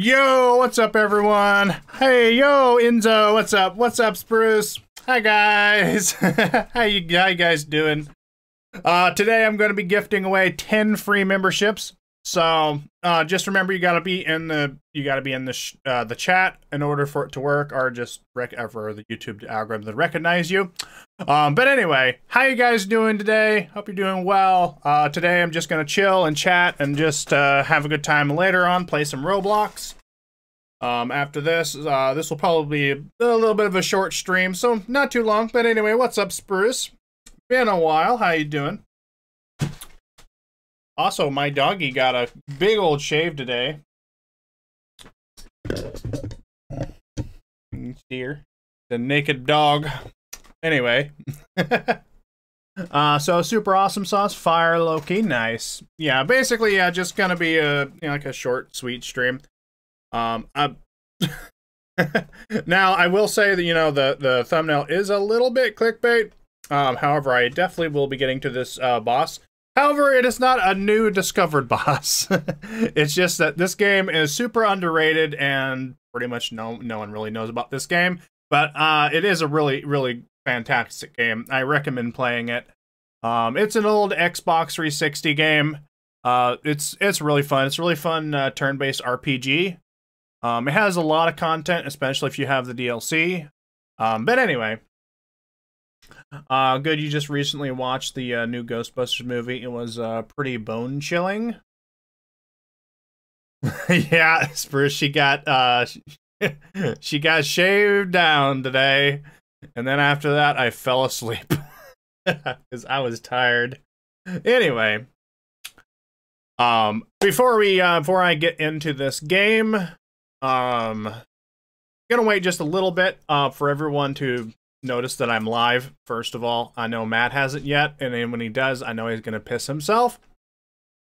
Yo, what's up, everyone? Hey, yo, Enzo, what's up? What's up, Spruce? Hi, guys. how you, how you guys doing? Uh, today I'm going to be gifting away 10 free memberships. So, uh, just remember you got to be in the you got to be in the uh, the chat in order for it to work, or just rec uh, for the YouTube algorithm to recognize you. Um, but anyway, how you guys doing today? Hope you're doing well. Uh, today I'm just gonna chill and chat and just uh, have a good time. Later on, play some Roblox. Um, after this, uh, this will probably be a little bit of a short stream, so not too long. But anyway, what's up, Spruce? Been a while. How you doing? Also, my doggy got a big old shave today. Dear. The naked dog. Anyway. uh, so super awesome sauce, fire Loki, nice. Yeah, basically, yeah, just gonna be a you know, like a short, sweet stream. Um, I now I will say that you know the the thumbnail is a little bit clickbait. Um, however, I definitely will be getting to this uh, boss. However, it is not a new discovered boss. it's just that this game is super underrated and pretty much no no one really knows about this game. But uh, it is a really really fantastic game. I recommend playing it. Um, it's an old Xbox 360 game. Uh, it's it's really fun. It's really fun uh, turn-based RPG. Um, it has a lot of content, especially if you have the DLC. Um, but anyway, uh, good. You just recently watched the uh, new Ghostbusters movie. It was uh, pretty bone chilling. yeah, Spruce. She got uh, she got shaved down today, and then after that, I fell asleep because I was tired. Anyway, um, before we uh, before I get into this game, um, gonna wait just a little bit uh for everyone to notice that I'm live, first of all. I know Matt hasn't yet, and then when he does, I know he's gonna piss himself.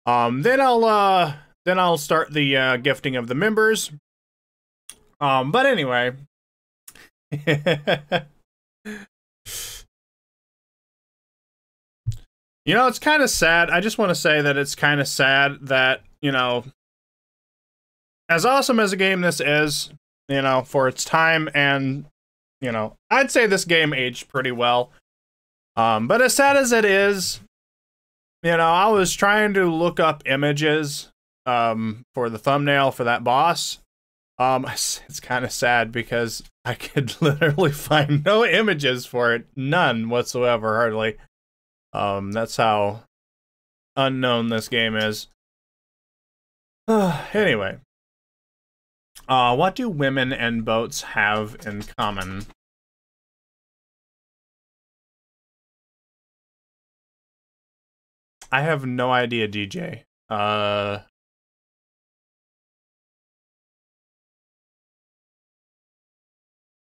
Um, then I'll uh then I'll start the uh, gifting of the members. Um, but anyway. you know, it's kind of sad. I just want to say that it's kind of sad that, you know, as awesome as a game this is, you know, for its time and you know, I'd say this game aged pretty well. Um, but as sad as it is, you know, I was trying to look up images um, for the thumbnail for that boss. Um, it's, kind of sad because I could literally find no images for it, none whatsoever, hardly. Um, that's how unknown this game is. anyway, uh, what do women and boats have in common? I have no idea, DJ. Uh...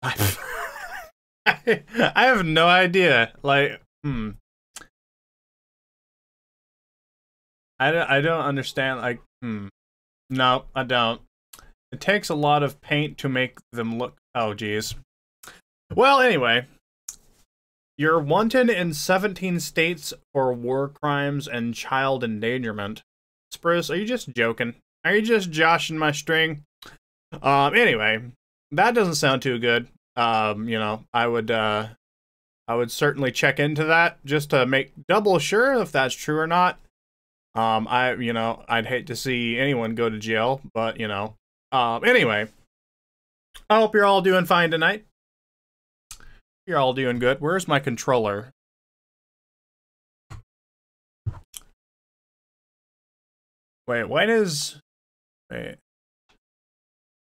I, I have no idea. Like, hmm. I don't, I don't understand. Like, hmm. No, I don't. It takes a lot of paint to make them look... Oh, geez. Well, anyway. You're wanted in 17 states for war crimes and child endangerment. Spruce, are you just joking? Are you just joshing my string? Um, anyway, that doesn't sound too good. Um, you know, I would, uh, I would certainly check into that just to make double sure if that's true or not. Um, I, you know, I'd hate to see anyone go to jail, but, you know, um, anyway, I hope you're all doing fine tonight. You're all doing good. Where's my controller? Wait, why does... Wait.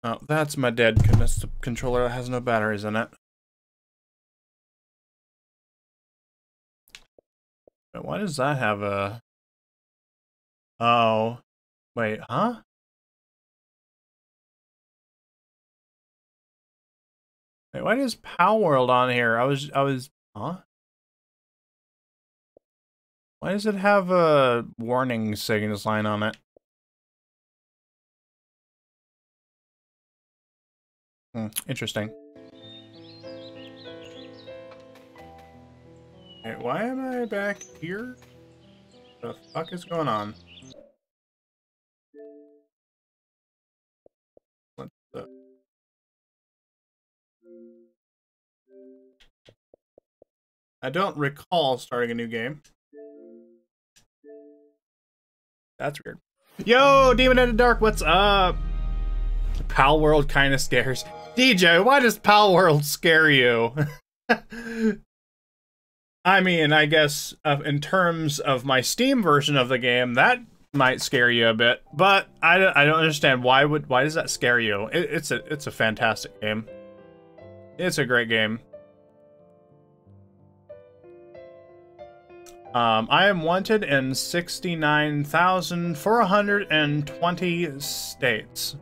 Oh, that's my dead that's the controller that has no batteries in it. Wait, why does that have a... Oh. Wait, huh? Wait, why is Palworld on here? I was, I was, huh? Why does it have a warning signal sign on it? Hmm, interesting. Wait, why am I back here? What The fuck is going on? I don't recall starting a new game. That's weird. Yo, Demon in the Dark, what's up? Pal World kind of scares. DJ, why does Pal World scare you? I mean, I guess uh, in terms of my Steam version of the game, that might scare you a bit, but I don't, I don't understand why would why does that scare you? It, it's a it's a fantastic game. It's a great game. Um, I am wanted in 69,420 states.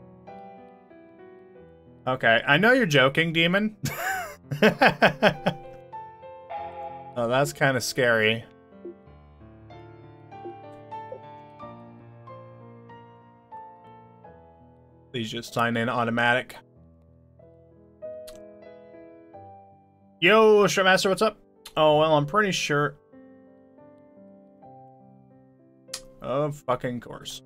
Okay, I know you're joking, Demon. oh, that's kind of scary. Please just sign in automatic. Yo, Shrimmaster, what's up? Oh, well, I'm pretty sure... Of fucking course.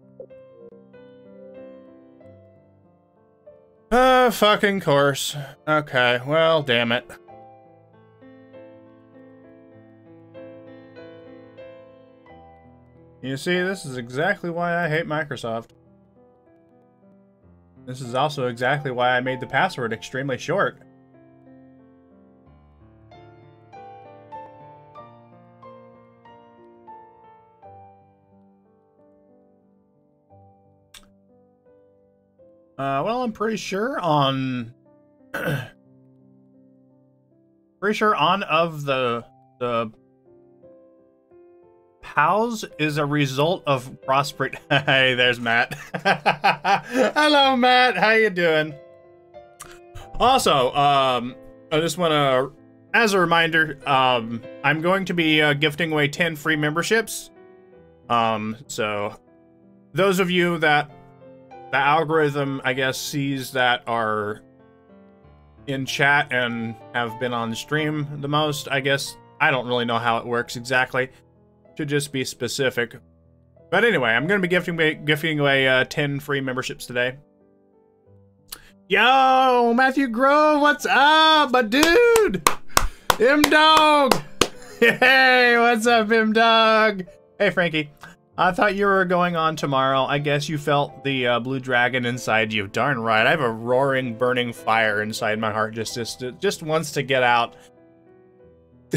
Uh, fucking course. Okay, well, damn it. You see, this is exactly why I hate Microsoft. This is also exactly why I made the password extremely short. Uh, well, I'm pretty sure on... pretty sure on of the... the... POWs is a result of prosperity. hey, there's Matt. Hello, Matt. How you doing? Also, um, I just want to, as a reminder, um, I'm going to be uh, gifting away 10 free memberships. Um, so those of you that the algorithm, I guess, sees that are in chat and have been on stream the most. I guess I don't really know how it works exactly. To just be specific. But anyway, I'm going to be gifting away, gifting away uh, 10 free memberships today. Yo, Matthew Grove, what's up, my dude? M Dog. Hey, what's up, M Dog? Hey, Frankie. I thought you were going on tomorrow. I guess you felt the uh, blue dragon inside you. Darn right. I have a roaring, burning fire inside my heart just just just wants to get out.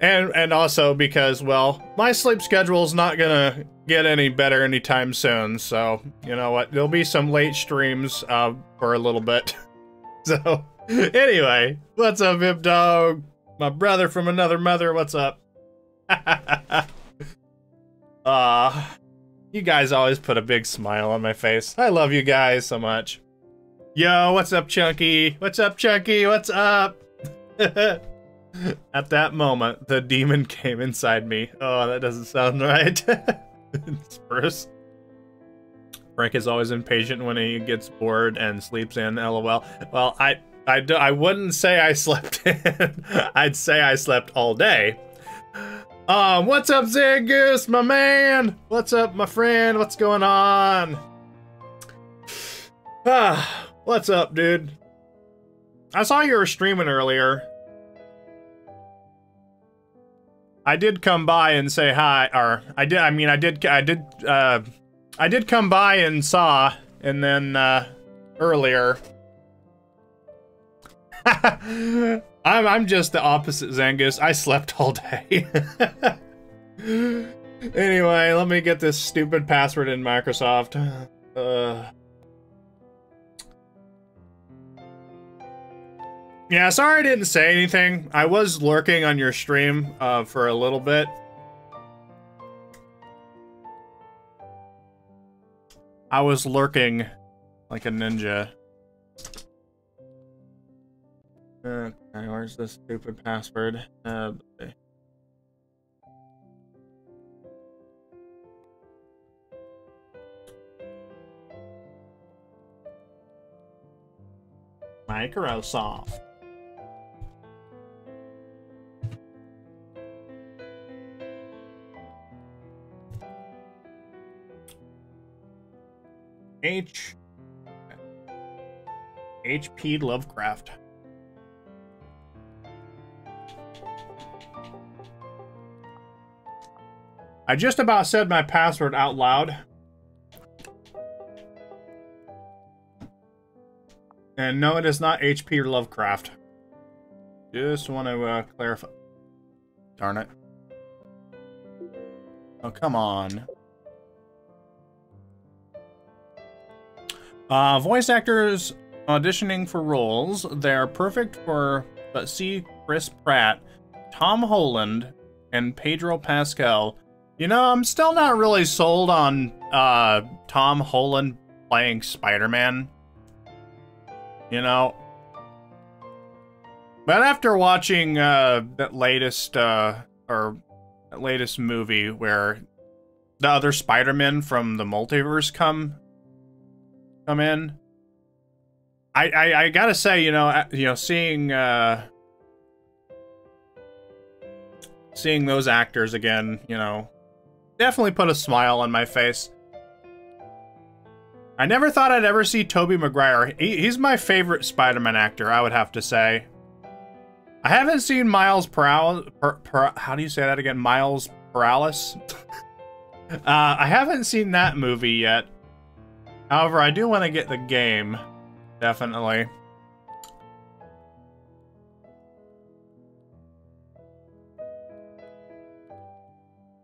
and and also because well, my sleep schedule is not gonna get any better anytime soon. So you know what? There'll be some late streams uh, for a little bit. so anyway, what's up, Vip Dog? My brother from another mother. What's up? Uh, you guys always put a big smile on my face. I love you guys so much. Yo, what's up, Chunky? What's up, Chunky? What's up? At that moment, the demon came inside me. Oh, that doesn't sound right. Spruce. Frank is always impatient when he gets bored and sleeps in, lol. Well, I, I, I wouldn't say I slept in. I'd say I slept all day. Um, what's up, Zangus, my man? What's up, my friend? What's going on? Ah, what's up, dude? I saw you were streaming earlier. I did come by and say hi, or I did, I mean, I did, I did, uh, I did come by and saw, and then, uh, earlier. I'm I'm just the opposite, Zangus. I slept all day. anyway, let me get this stupid password in Microsoft. Uh. Yeah, sorry I didn't say anything. I was lurking on your stream uh, for a little bit. I was lurking like a ninja. Okay, where's this stupid password? Uh, Microsoft. H. H.P. Lovecraft. I just about said my password out loud. And no, it is not H.P. or Lovecraft. Just want to uh, clarify. Darn it. Oh, come on. Uh, voice actors auditioning for roles. They're perfect for, but see Chris Pratt, Tom Holland, and Pedro Pascal. You know, I'm still not really sold on uh, Tom Holland playing Spider-Man. You know? But after watching uh, that latest, uh, or that latest movie where the other Spider-Men from the multiverse come come in, I, I, I gotta say, you know, you know, seeing uh, seeing those actors again, you know, definitely put a smile on my face. I never thought I'd ever see Tobey Maguire. He, he's my favorite Spider-Man actor, I would have to say. I haven't seen Miles Morales. Per, per, how do you say that again? Miles Morales. uh, I haven't seen that movie yet. However, I do want to get the game. Definitely.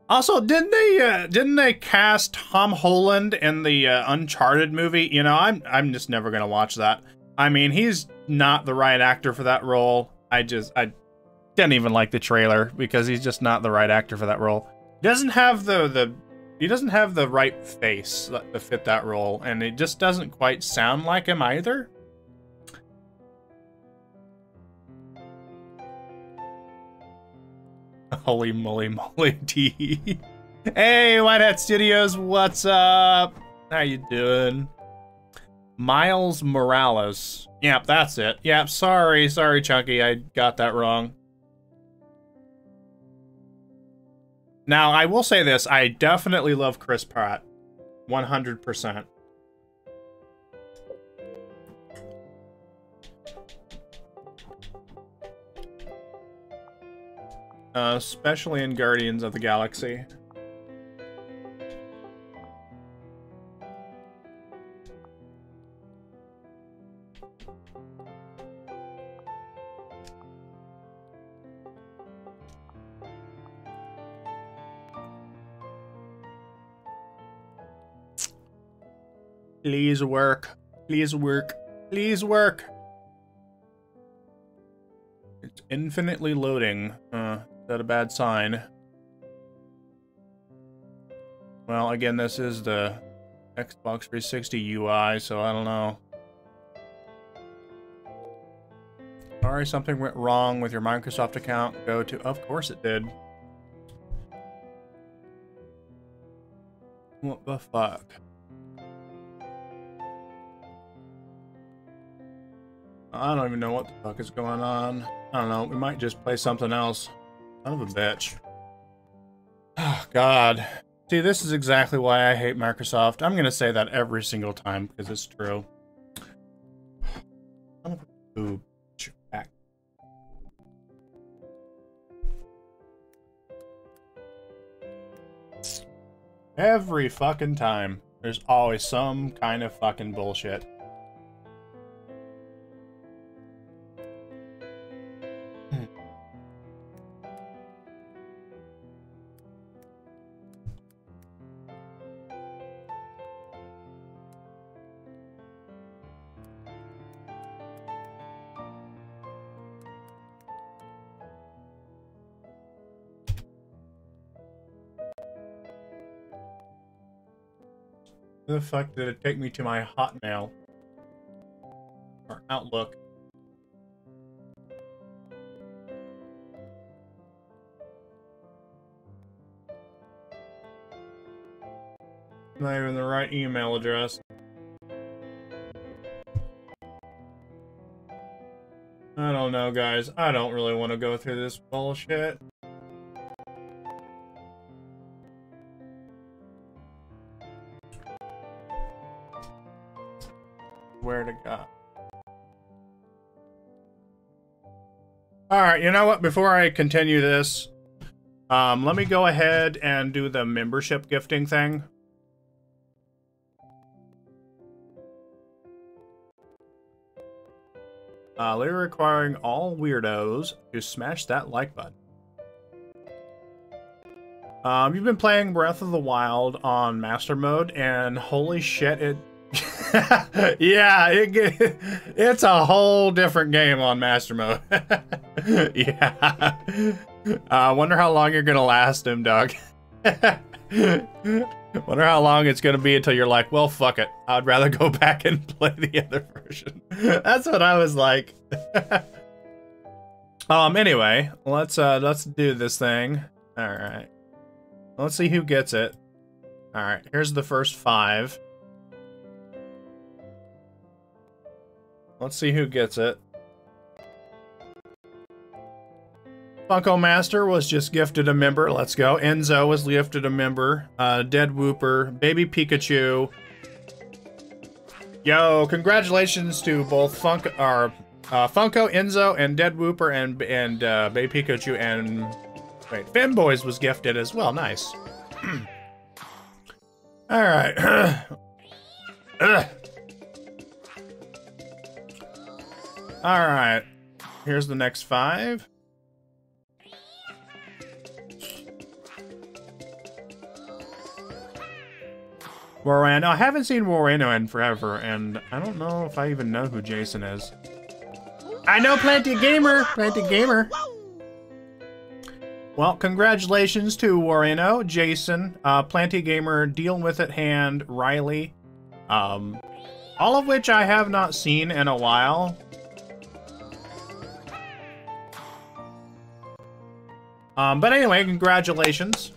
Also, didn't they uh, didn't they cast Tom Holland in the uh, Uncharted movie? You know, I'm I'm just never gonna watch that. I mean, he's not the right actor for that role. I just I didn't even like the trailer because he's just not the right actor for that role. He doesn't have the the he doesn't have the right face to fit that role, and it just doesn't quite sound like him either. Holy moly moly D. hey, White Hat Studios, what's up? How you doing? Miles Morales. Yep, that's it. Yep, sorry, sorry, Chunky, I got that wrong. Now, I will say this, I definitely love Chris Pratt. 100%. Uh, especially in Guardians of the Galaxy. Please work. Please work. Please work. It's infinitely loading. That a bad sign? Well, again, this is the Xbox 360 UI, so I don't know. Sorry, something went wrong with your Microsoft account. Go to... Of course it did. What the fuck? I don't even know what the fuck is going on. I don't know. We might just play something else. Son of a bitch. Oh, God. See, this is exactly why I hate Microsoft. I'm going to say that every single time because it's true. Ooh, back. Every fucking time. There's always some kind of fucking bullshit. The fuck did it take me to my Hotmail? Or Outlook? Not even the right email address. I don't know, guys. I don't really want to go through this bullshit. Alright, you know what? Before I continue this, Um, let me go ahead and do the membership gifting thing. Uh, literally requiring all weirdos to smash that like button. Um, you've been playing Breath of the Wild on Master Mode, and holy shit, it... yeah, it, it's a whole different game on Master Mode. yeah. I uh, wonder how long you're gonna last him, Doug. wonder how long it's gonna be until you're like, well, fuck it. I'd rather go back and play the other version. That's what I was like. um. Anyway, let's uh let's do this thing. All right. Let's see who gets it. Alright, here's the first five. Let's see who gets it. Funko Master was just gifted a member. Let's go. Enzo was gifted a member. Uh, Dead Whooper. Baby Pikachu. Yo, congratulations to both Funk, uh, Funko, Enzo, and Dead Whooper, and and uh, Baby Pikachu, and Wait, Fanboys was gifted as well. Nice. All right. All right. Here's the next five. Warano. I haven't seen Warano in forever, and I don't know if I even know who Jason is. I know Plenty Gamer. Plenty Gamer. Well, congratulations to Warino, Jason, uh, Planty Gamer, Deal With It Hand, Riley, um, all of which I have not seen in a while. Um, but anyway, congratulations.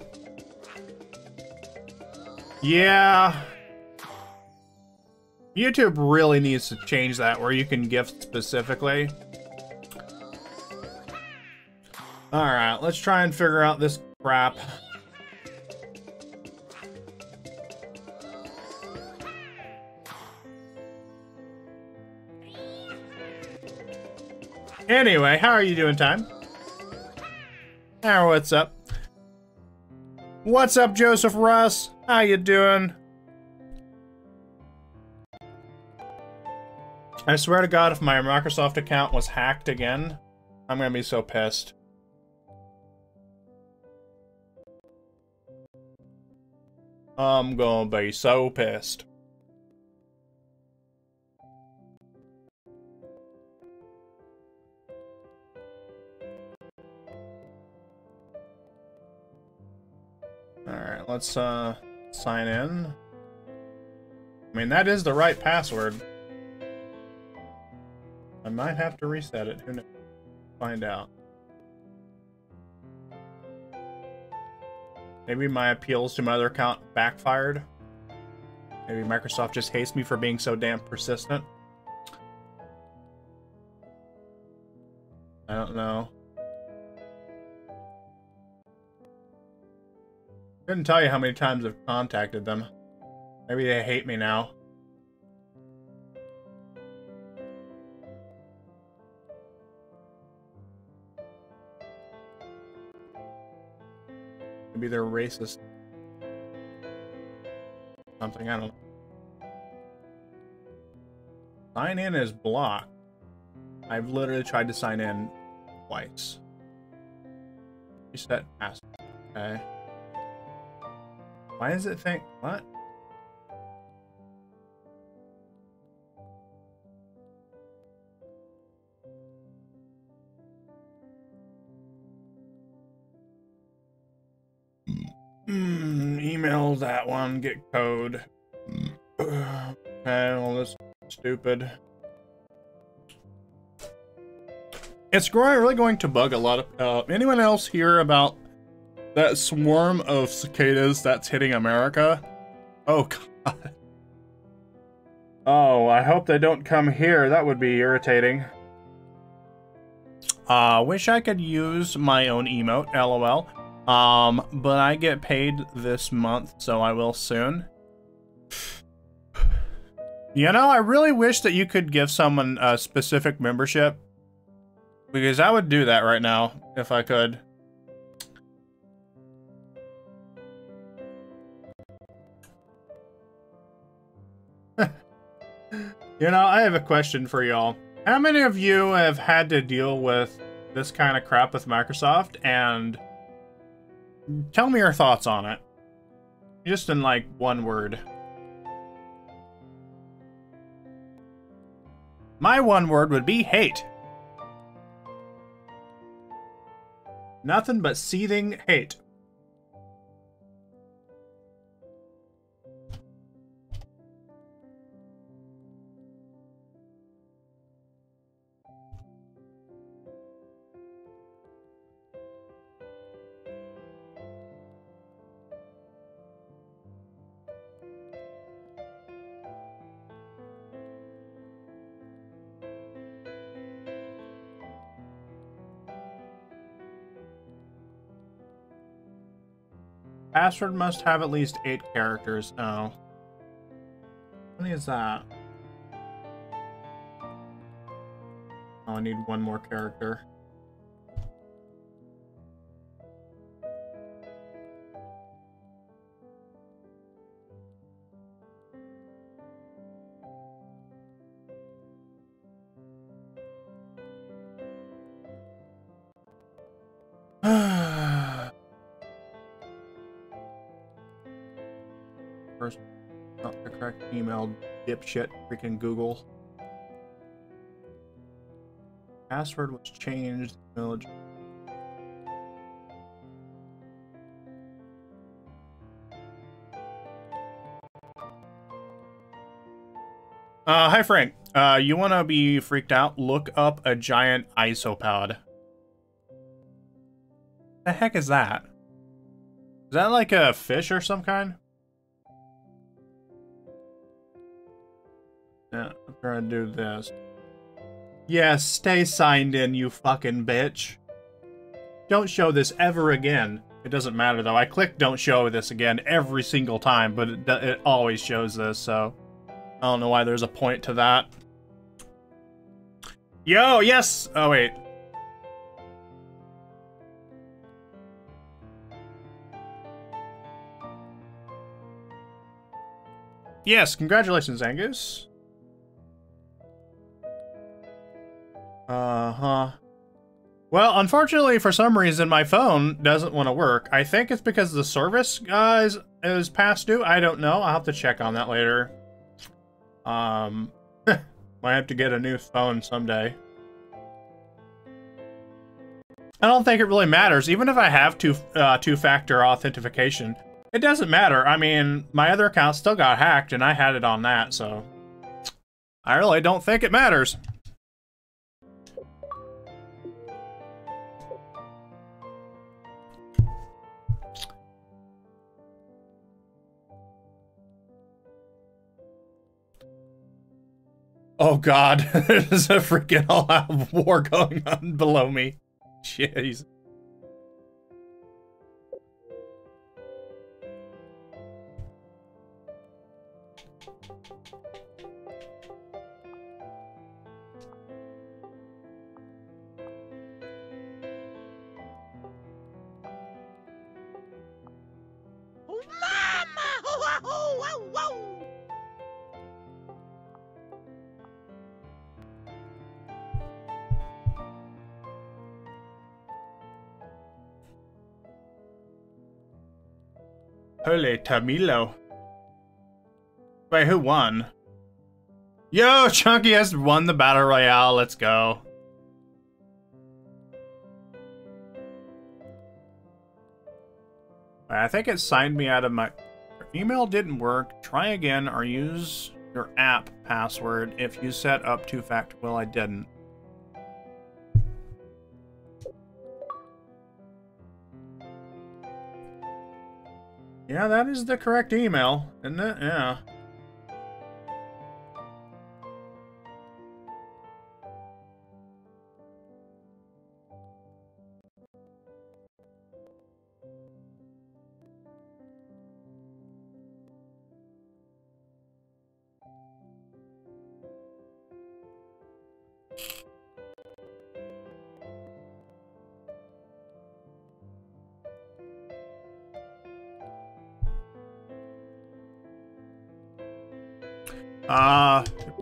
Yeah. YouTube really needs to change that where you can gift specifically. Alright, let's try and figure out this crap. Anyway, how are you doing, time? How what's up? What's up, Joseph Russ? How you doing? I swear to God, if my Microsoft account was hacked again, I'm gonna be so pissed. I'm gonna be so pissed. Alright, let's uh, sign in. I mean, that is the right password. I might have to reset it. Who knows? Find out. Maybe my appeals to my other account backfired. Maybe Microsoft just hates me for being so damn persistent. I don't know. Couldn't tell you how many times I've contacted them. Maybe they hate me now. Maybe they're racist. Something, I don't know. Sign in is blocked. I've literally tried to sign in twice. Reset password. Okay. Why does it think... What? Mm, email that one, get code. okay, well, this stupid. It's really going to bug a lot of. Uh, anyone else hear about that swarm of cicadas that's hitting America? Oh, God. Oh, I hope they don't come here. That would be irritating. Uh, wish I could use my own emote, lol. Um, but I get paid this month, so I will soon. You know, I really wish that you could give someone a specific membership. Because I would do that right now, if I could. You know, I have a question for y'all. How many of you have had to deal with this kind of crap with Microsoft? And tell me your thoughts on it. Just in like one word. My one word would be hate. Nothing but seething hate. Password must have at least eight characters. Oh. Many is that? Oh, I need one more character. Dipshit, freaking Google. Password was changed. Uh, hi Frank. Uh, you wanna be freaked out? Look up a giant isopod. The heck is that? Is that like a fish or some kind? Yeah, to do this. Yes, stay signed in, you fucking bitch. Don't show this ever again. It doesn't matter though. I click don't show this again every single time, but it, it always shows this, so... I don't know why there's a point to that. Yo, yes! Oh, wait. Yes, congratulations, Angus. Uh-huh. Well, unfortunately, for some reason, my phone doesn't want to work. I think it's because the service, guys, is past due. I don't know. I'll have to check on that later. Um, might have to get a new phone someday. I don't think it really matters. Even if I have two uh, two-factor authentication, it doesn't matter. I mean, my other account still got hacked, and I had it on that, so... I really don't think it matters. Oh god, there's a freaking all-out war going on below me. Jeez. Holy Tamilo. Wait, who won? Yo, Chunky has won the Battle Royale. Let's go. I think it signed me out of my... email didn't work. Try again or use your app password if you set up two-factor. Well, I didn't. Yeah, that is the correct email, isn't it? Yeah.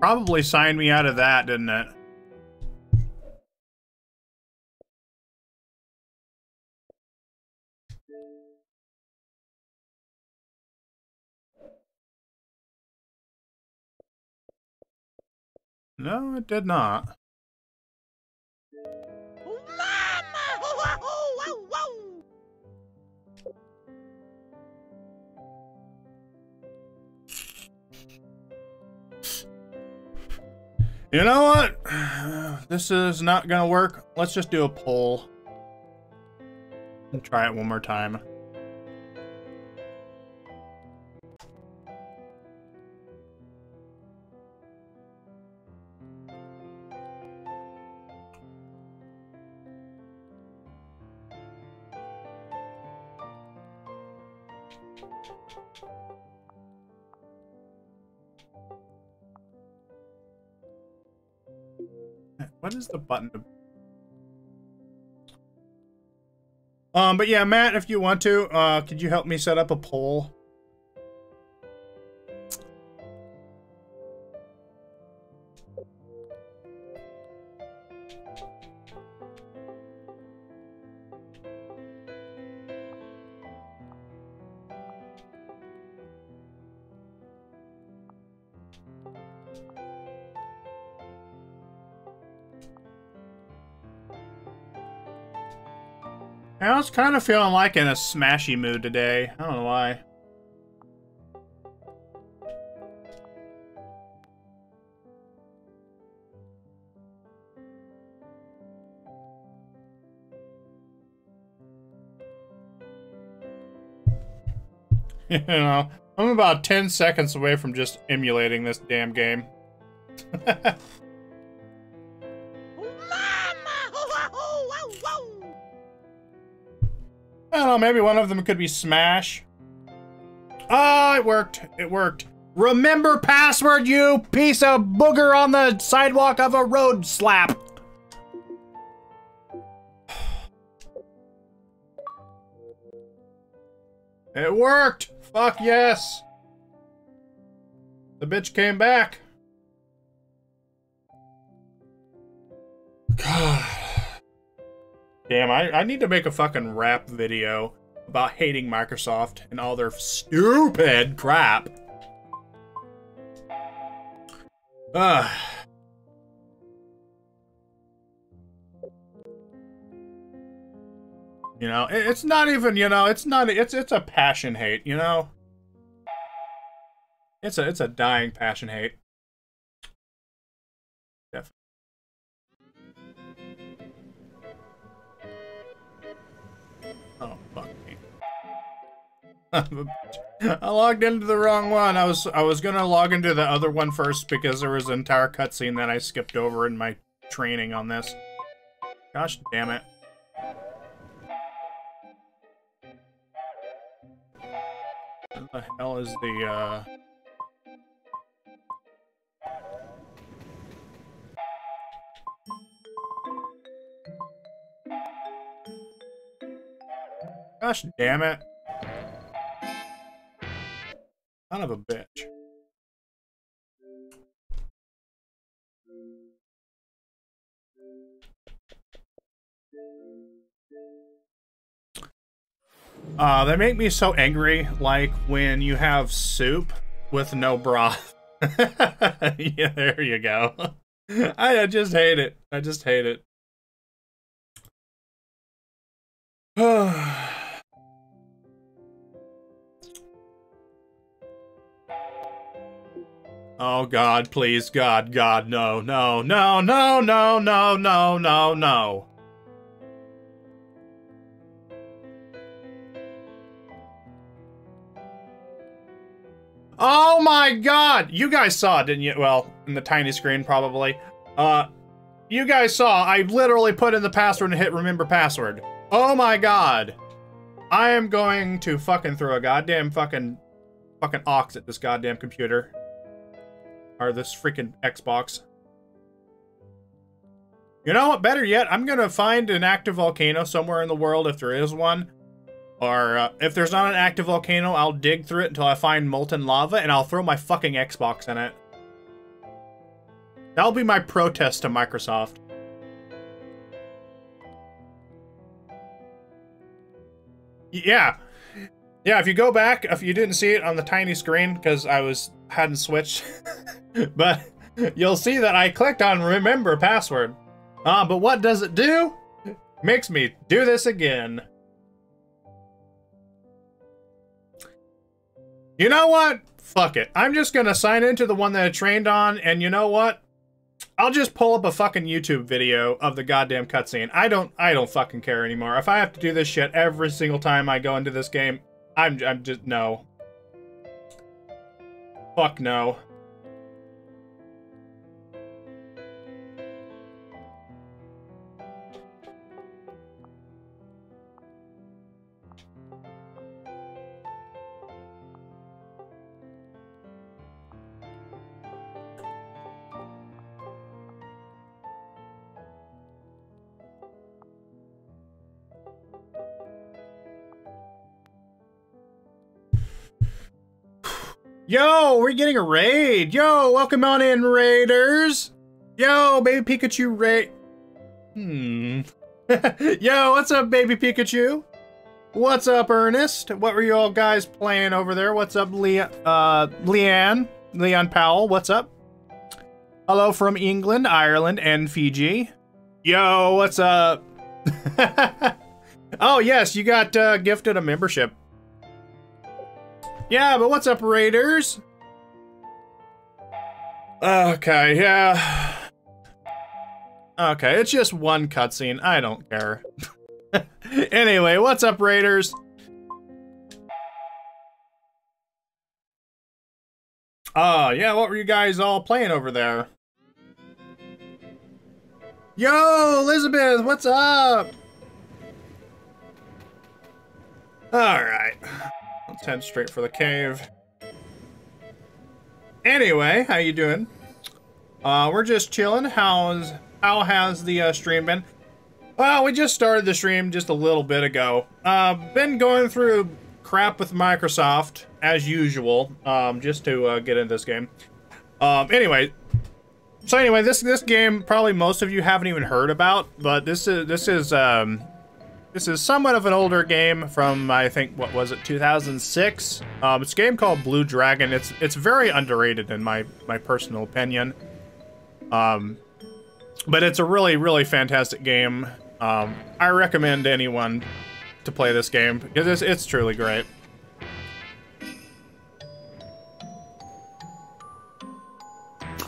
Probably signed me out of that, didn't it? No, it did not. You know what? This is not gonna work. Let's just do a poll. And try it one more time. The button? Um, but yeah, Matt, if you want to, uh, could you help me set up a poll? Was kind of feeling like in a smashy mood today. I don't know why. you know, I'm about 10 seconds away from just emulating this damn game. maybe one of them could be Smash. Oh, it worked. It worked. Remember password, you piece of booger on the sidewalk of a road slap. It worked! Fuck yes! The bitch came back. God. Damn, I, I need to make a fucking rap video about hating Microsoft and all their stupid crap. Ugh. You know, it, it's not even, you know, it's not, it's, it's a passion hate, you know? It's a, it's a dying passion hate. I logged into the wrong one. I was I was gonna log into the other one first because there was an entire cutscene that I skipped over in my training on this. Gosh damn it. What the hell is the uh Gosh damn it. Son of a bitch. Uh, they make me so angry, like when you have soup with no broth. yeah, there you go. I, I just hate it. I just hate it. Oh God, please, God, God, no, no, no, no, no, no, no, no, no. Oh my God! You guys saw, didn't you? Well, in the tiny screen, probably. Uh, you guys saw, I literally put in the password and hit remember password. Oh my God. I am going to fucking throw a goddamn fucking, fucking ox at this goddamn computer. Or this freaking Xbox. You know what? Better yet, I'm gonna find an active volcano somewhere in the world if there is one. Or uh, if there's not an active volcano, I'll dig through it until I find molten lava and I'll throw my fucking Xbox in it. That'll be my protest to Microsoft. Yeah. Yeah, if you go back, if you didn't see it on the tiny screen, because I was hadn't switched, but you'll see that I clicked on remember password. Uh, but what does it do? Makes me do this again. You know what? Fuck it. I'm just gonna sign into the one that I trained on, and you know what? I'll just pull up a fucking YouTube video of the goddamn cutscene. I don't I don't fucking care anymore. If I have to do this shit every single time I go into this game, I'm I'm just no. Fuck no. Yo, we're getting a raid. Yo, welcome on in, Raiders. Yo, baby Pikachu raid. Hmm. Yo, what's up, baby Pikachu? What's up, Ernest? What were you all guys playing over there? What's up, Le uh, Leanne? Leon Powell, what's up? Hello from England, Ireland, and Fiji. Yo, what's up? oh, yes, you got uh, gifted a membership. Yeah, but what's up, Raiders? Okay, yeah. Okay, it's just one cutscene. I don't care. anyway, what's up, Raiders? Uh, yeah, what were you guys all playing over there? Yo, Elizabeth, what's up? Alright. Let's head straight for the cave. Anyway, how you doing? Uh, we're just chilling. How's how has the uh, stream been? Well, we just started the stream just a little bit ago. Uh, been going through crap with Microsoft as usual, um, just to uh, get into this game. Um, anyway, so anyway, this this game probably most of you haven't even heard about, but this is this is um, this is somewhat of an older game from, I think, what was it, 2006? Um, it's a game called Blue Dragon. It's it's very underrated in my, my personal opinion. Um, but it's a really, really fantastic game. Um, I recommend anyone to play this game because it's, it's truly great.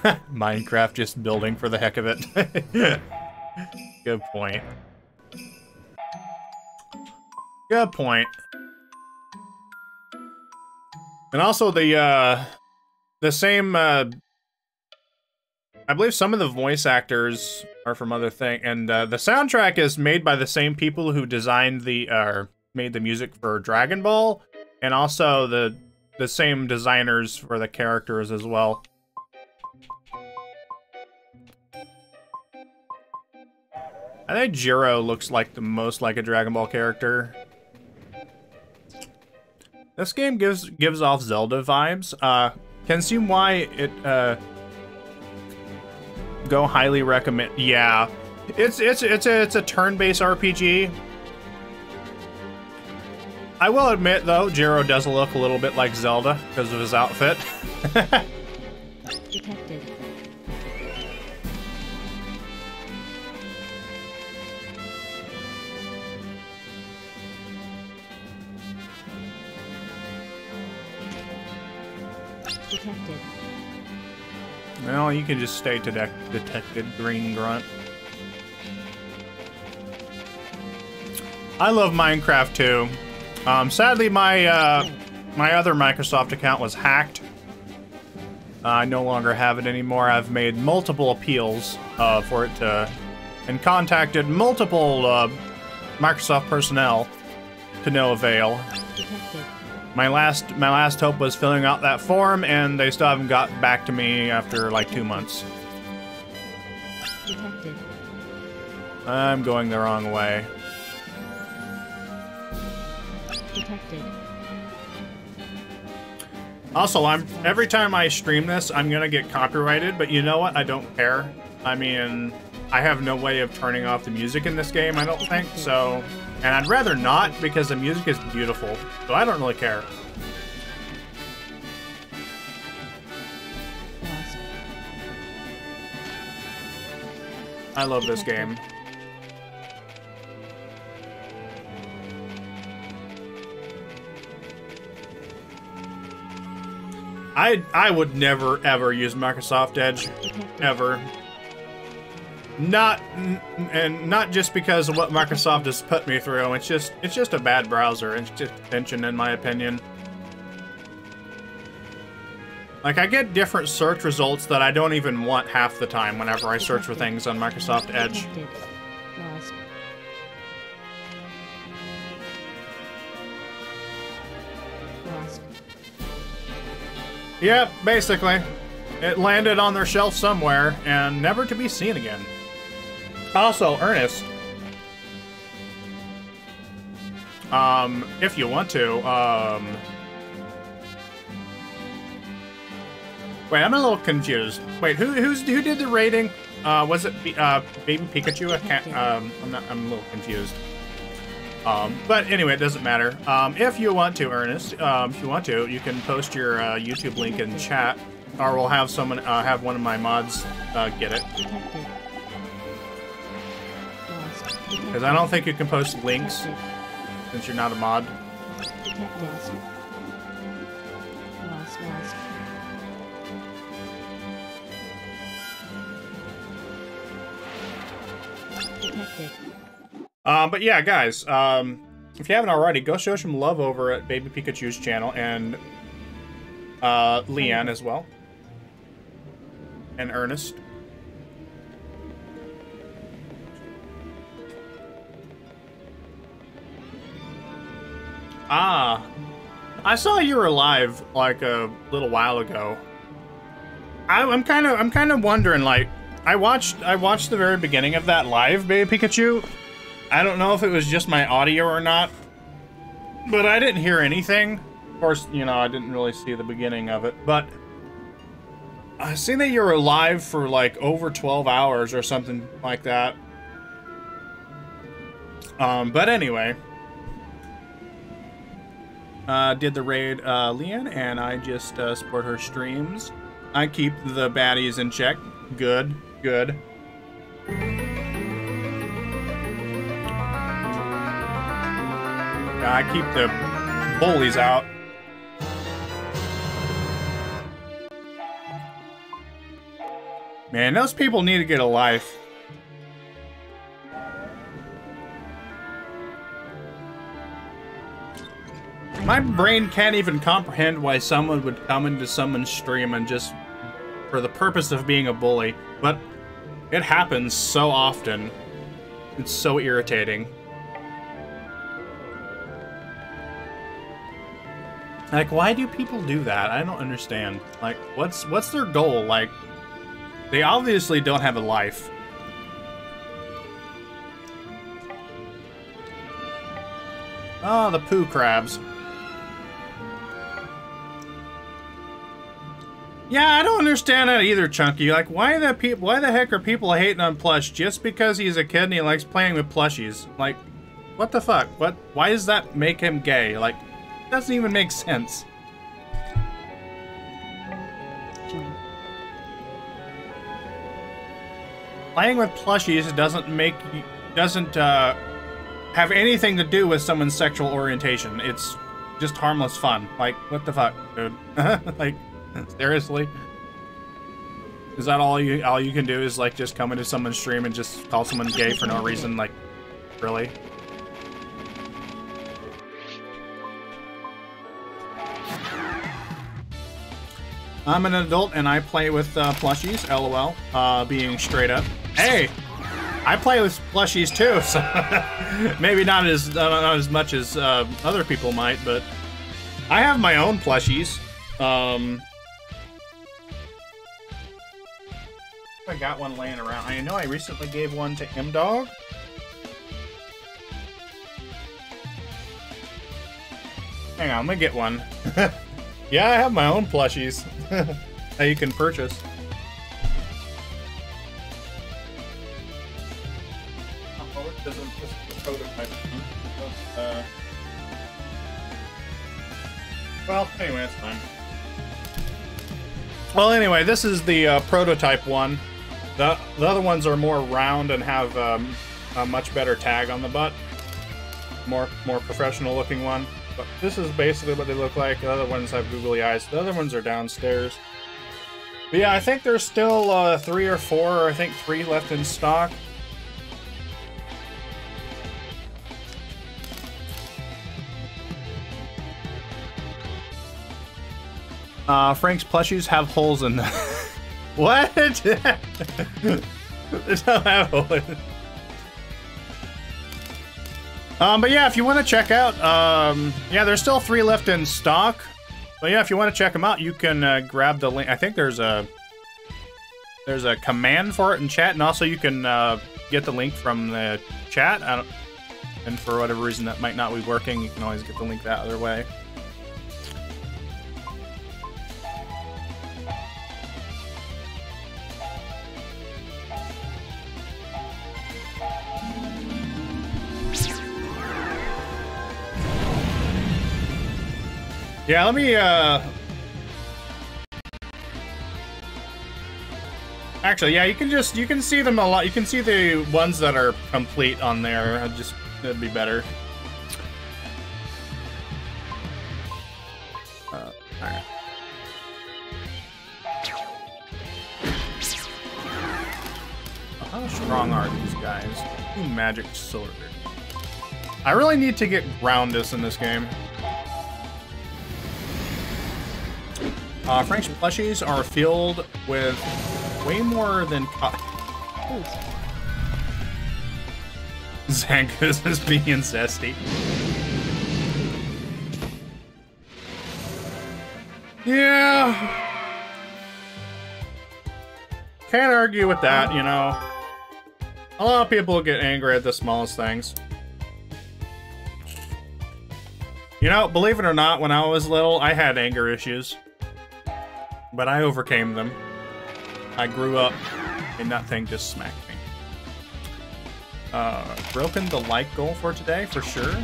Minecraft just building for the heck of it. Good point. Good point. And also the uh the same uh I believe some of the voice actors are from other thing and uh, the soundtrack is made by the same people who designed the uh made the music for Dragon Ball and also the the same designers for the characters as well. I think Jiro looks like the most like a Dragon Ball character. This game gives gives off Zelda vibes. Uh, can see why it uh, go highly recommend. Yeah, it's it's it's a it's a turn-based RPG. I will admit though, Jiro does look a little bit like Zelda because of his outfit. Well, you can just stay to that detected, Green Grunt. I love Minecraft too. Um, sadly, my uh, my other Microsoft account was hacked. Uh, I no longer have it anymore. I've made multiple appeals uh, for it to, and contacted multiple uh, Microsoft personnel to no avail. My last my last hope was filling out that form, and they still haven't got back to me after like two months. Detected. I'm going the wrong way. Detected. Also, I'm every time I stream this, I'm gonna get copyrighted, but you know what? I don't care. I mean, I have no way of turning off the music in this game, I don't think, so... And I'd rather not, because the music is beautiful, so I don't really care. I love this game. I I would never ever use Microsoft Edge, ever. Not and not just because of what Microsoft has put me through. It's just it's just a bad browser. It's just attention, in my opinion. Like I get different search results that I don't even want half the time whenever I search for things on Microsoft Edge. Yep, basically. It landed on their shelf somewhere and never to be seen again. Also, Ernest. Um, if you want to, um... Wait, I'm a little confused. Wait, who who's who did the rating? Uh, was it uh, Baby Pikachu? I can't. Um, I'm not. I'm a little confused. Um, but anyway, it doesn't matter. Um, if you want to, Ernest, um, if you want to, you can post your uh, YouTube link in chat, or we'll have someone uh, have one of my mods uh, get it. Because I don't think you can post links since you're not a mod. Um, but yeah, guys, um, if you haven't already, go show some love over at Baby Pikachu's channel and uh, Leanne as well. And Ernest. Ah, I saw you were alive like a little while ago. I, I'm kind of, I'm kind of wondering. Like, I watched, I watched the very beginning of that live, Baby Pikachu. I don't know if it was just my audio or not, but I didn't hear anything. Of course, you know, I didn't really see the beginning of it, but I seen that you were alive for like over 12 hours or something like that. Um, but anyway, uh, did the raid uh, Leanne, and I just uh, support her streams. I keep the baddies in check. Good, good. I keep the bullies out. Man, those people need to get a life. My brain can't even comprehend why someone would come into someone's stream and just for the purpose of being a bully, but it happens so often. It's so irritating. Like, why do people do that? I don't understand. Like, what's what's their goal? Like, they obviously don't have a life. Oh, the poo crabs. Yeah, I don't understand that either, Chunky. Like, why the people? Why the heck are people hating on Plush just because he's a kid and he likes playing with plushies? Like, what the fuck? What? Why does that make him gay? Like, doesn't even make sense. Playing with plushies doesn't make doesn't uh, have anything to do with someone's sexual orientation. It's just harmless fun. Like, what the fuck, dude? like, seriously? Is that all you all you can do is like just come into someone's stream and just call someone gay for no reason? Like, really? I'm an adult and I play with uh, plushies, lol, uh, being straight up. Hey, I play with plushies too, so maybe not as uh, not as much as uh, other people might, but I have my own plushies. Um, I got one laying around. I know I recently gave one to M Dog. Hang on, let me get one. Yeah, I have my own plushies that you can purchase. Uh, well, anyway, it's fine. Well, anyway, this is the uh, prototype one. The, the other ones are more round and have um, a much better tag on the butt. More more professional looking one. But this is basically what they look like. The other ones have googly eyes. The other ones are downstairs. But yeah, I think there's still uh, three or four, or I think three left in stock. Uh, Frank's plushies have holes in them. what? they don't have. Um, but yeah, if you want to check out, um, yeah, there's still three left in stock. But yeah, if you want to check them out, you can uh, grab the link. I think there's a there's a command for it in chat, and also you can uh, get the link from the chat. and for whatever reason that might not be working, you can always get the link that other way. Yeah, let me, uh... Actually, yeah, you can just, you can see them a lot. You can see the ones that are complete on there. I'd just, that'd be better. Uh. How strong are these guys? Magic sword. I really need to get Groundus in this game. Uh, Frank's plushies are filled with way more than... Zankus is being zesty. Yeah. Can't argue with that, you know. A lot of people get angry at the smallest things. You know, believe it or not, when I was little, I had anger issues. But I overcame them. I grew up, and that thing just smacked me. Uh, broken the like goal for today, for sure.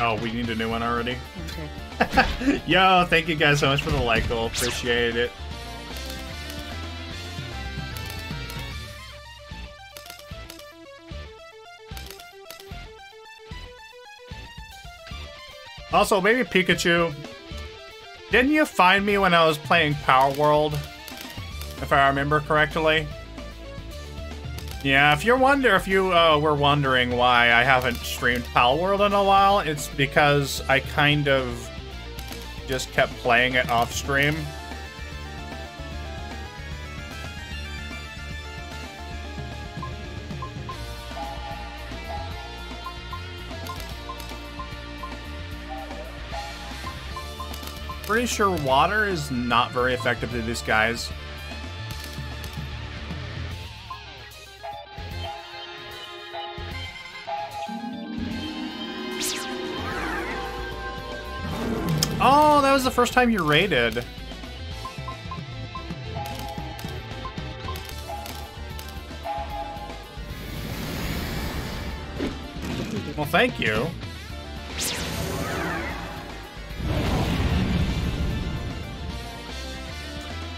Oh, we need a new one already? Okay. Yo, thank you guys so much for the like goal. Appreciate it. Also, maybe Pikachu, didn't you find me when I was playing Power World? If I remember correctly? Yeah, if you're wonder if you uh, were wondering why I haven't streamed Power Palworld in a while, it's because I kind of just kept playing it off stream. Pretty sure water is not very effective to these guys. Oh, that was the first time you raided. Well, thank you.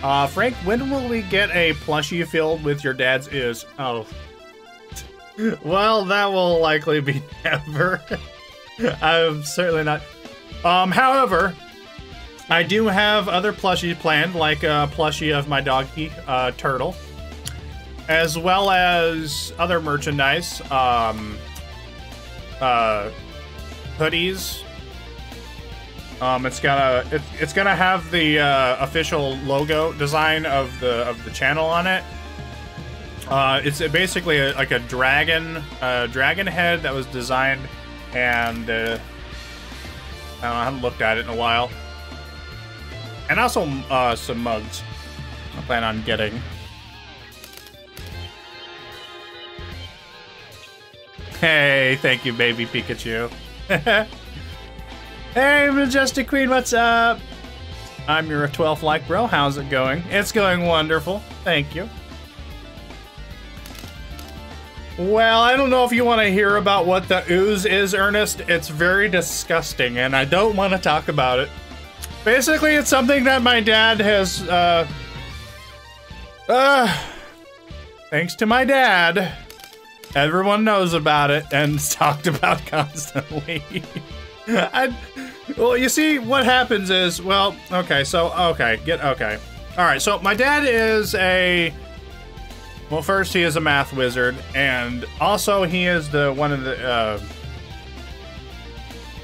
Uh, Frank, when will we get a plushie filled with your dad's is? Oh. well, that will likely be never. I'm certainly not. Um, however, I do have other plushies planned, like a plushie of my doggy, uh, Turtle, as well as other merchandise, um, uh, hoodies, um, it's gonna it, it's gonna have the uh, official logo design of the of the channel on it. Uh, it's basically a, like a dragon uh, dragon head that was designed, and uh, I know, I haven't looked at it in a while. And also uh, some mugs. I plan on getting. Hey, thank you, baby Pikachu. Hey, Majestic Queen, what's up? I'm your 12th like bro. How's it going? It's going wonderful. Thank you. Well, I don't know if you want to hear about what the ooze is, Ernest. It's very disgusting, and I don't want to talk about it. Basically, it's something that my dad has, uh... Uh... Thanks to my dad, everyone knows about it and talked about constantly. Well, you see, what happens is, well, okay, so, okay, get, okay. All right, so my dad is a, well, first he is a math wizard, and also he is the, one of the, uh,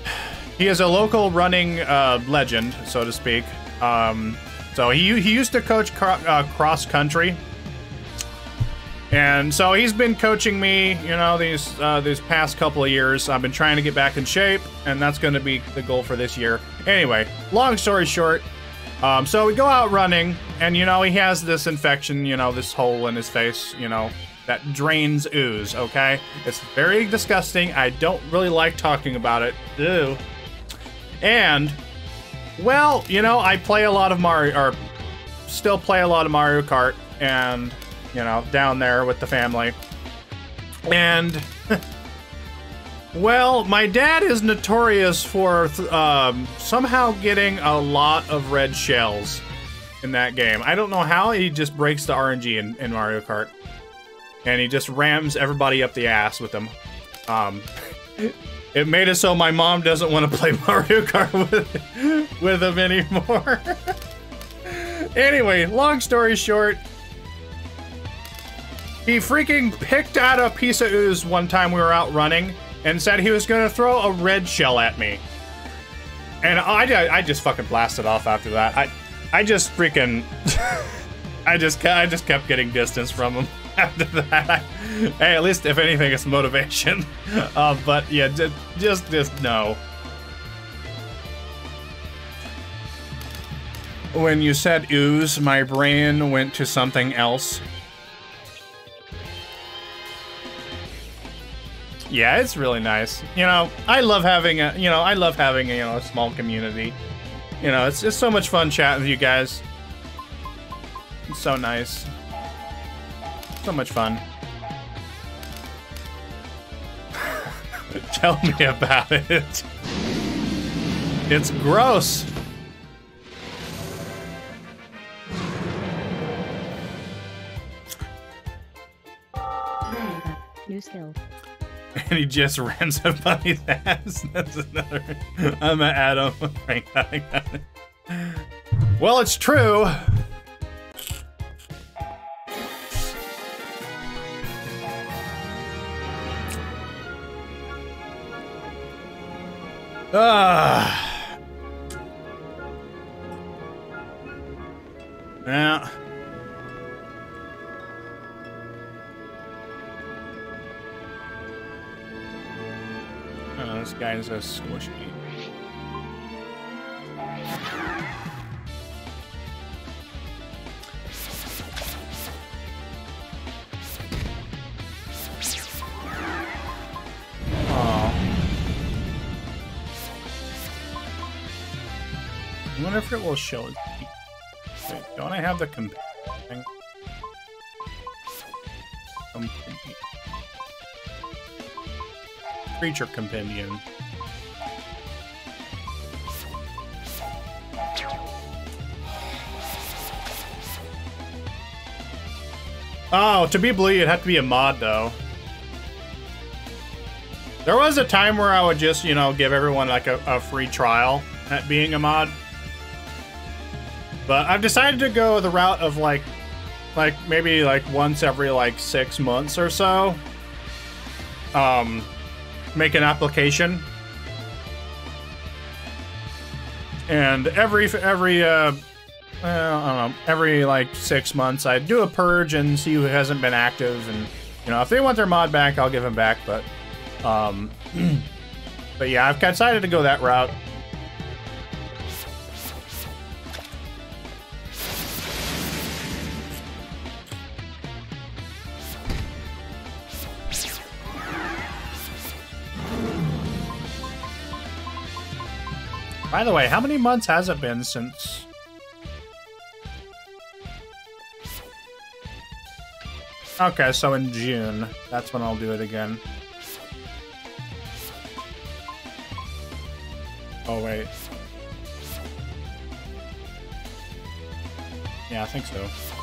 he is a local running uh, legend, so to speak. Um, so he, he used to coach cro uh, cross country and so he's been coaching me, you know, these uh, these past couple of years. I've been trying to get back in shape, and that's going to be the goal for this year. Anyway, long story short, um, so we go out running, and you know he has this infection, you know, this hole in his face, you know, that drains ooze. Okay, it's very disgusting. I don't really like talking about it. Ew. And well, you know, I play a lot of Mario, or still play a lot of Mario Kart, and you know, down there with the family. And, well, my dad is notorious for um, somehow getting a lot of red shells in that game. I don't know how he just breaks the RNG in, in Mario Kart. And he just rams everybody up the ass with them. Um, it made it so my mom doesn't want to play Mario Kart with, with him anymore. anyway, long story short, he freaking picked out a piece of ooze one time we were out running and said he was gonna throw a red shell at me. And I, I just fucking blasted off after that. I, I just freaking, I just, I just kept getting distance from him after that. hey, at least if anything, it's motivation. Uh, but yeah, just, just, just no. When you said ooze, my brain went to something else. Yeah, it's really nice. You know, I love having a, you know, I love having a, you know, a small community. You know, it's just so much fun chatting with you guys. It's so nice. So much fun. Tell me about it. It's gross. New skill. and he just ran somebody's ass. That's another. I'm an Adam. well, it's true. Ah. Yeah. Guy's a squishy. I wonder if it will show it. Wait, don't I have the comp Creature Compendium. Oh, to be blue, it'd have to be a mod, though. There was a time where I would just, you know, give everyone, like, a, a free trial at being a mod. But I've decided to go the route of, like, like, maybe, like, once every, like, six months or so. Um, make an application. And every every uh, I don't know, every like six months, I do a purge and see who hasn't been active, and you know if they want their mod back, I'll give them back. But um, but yeah, I've decided to go that route. By the way, how many months has it been since... Okay, so in June. That's when I'll do it again. Oh, wait. Yeah, I think so.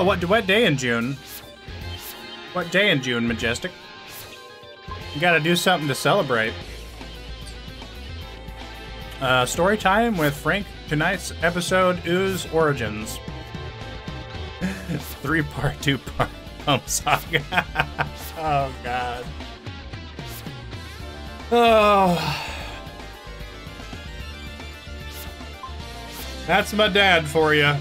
Oh, what what day in June? What day in June, Majestic? You gotta do something to celebrate. Uh, story time with Frank. Tonight's episode Ooze Origins. Three part, two part pump saga. oh god. Oh. That's my dad for you.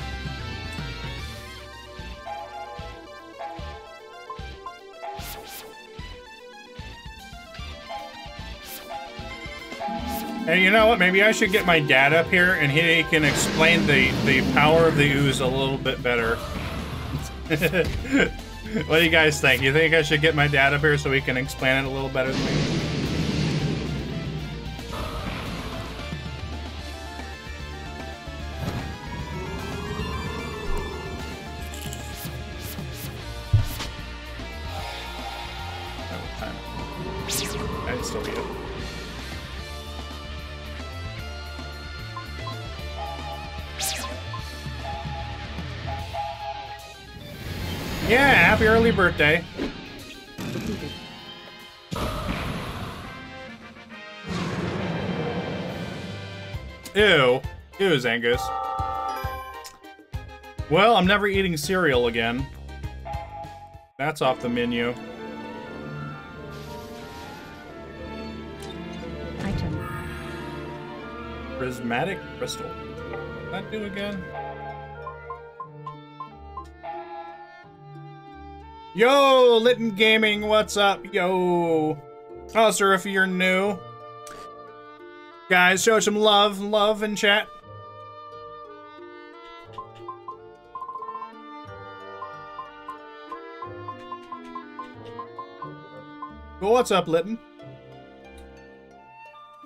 And you know what? Maybe I should get my dad up here and he can explain the, the power of the ooze a little bit better. what do you guys think? You think I should get my dad up here so he can explain it a little better than me? Birthday. Ew. Ew, Zangus. Well, I'm never eating cereal again. That's off the menu. Item. Prismatic crystal. What that do again? Yo, Litton Gaming, what's up? Yo. Oh, sir, if you're new. Guys, show some love, love in chat. Well, what's up, Litton?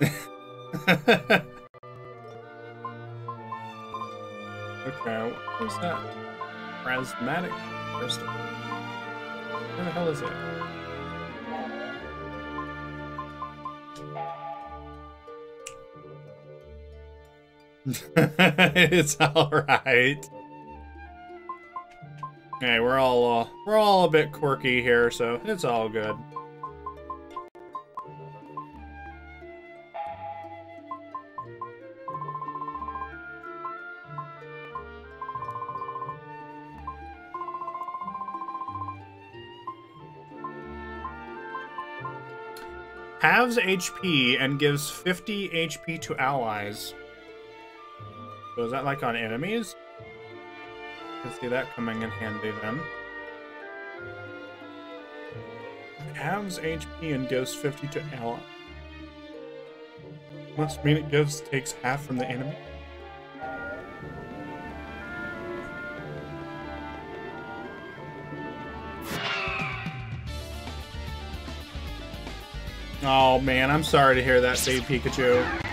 okay, what was that? Prismatic crystal. Where the hell is it? it's all right. Okay, we're all uh, we're all a bit quirky here, so it's all good. Halves HP and gives 50 HP to allies. So is that like on enemies? Can see that coming in handy then. Halves HP and gives 50 to allies. Must mean it gives takes half from the enemy. Oh man, I'm sorry to hear that, Save Pikachu.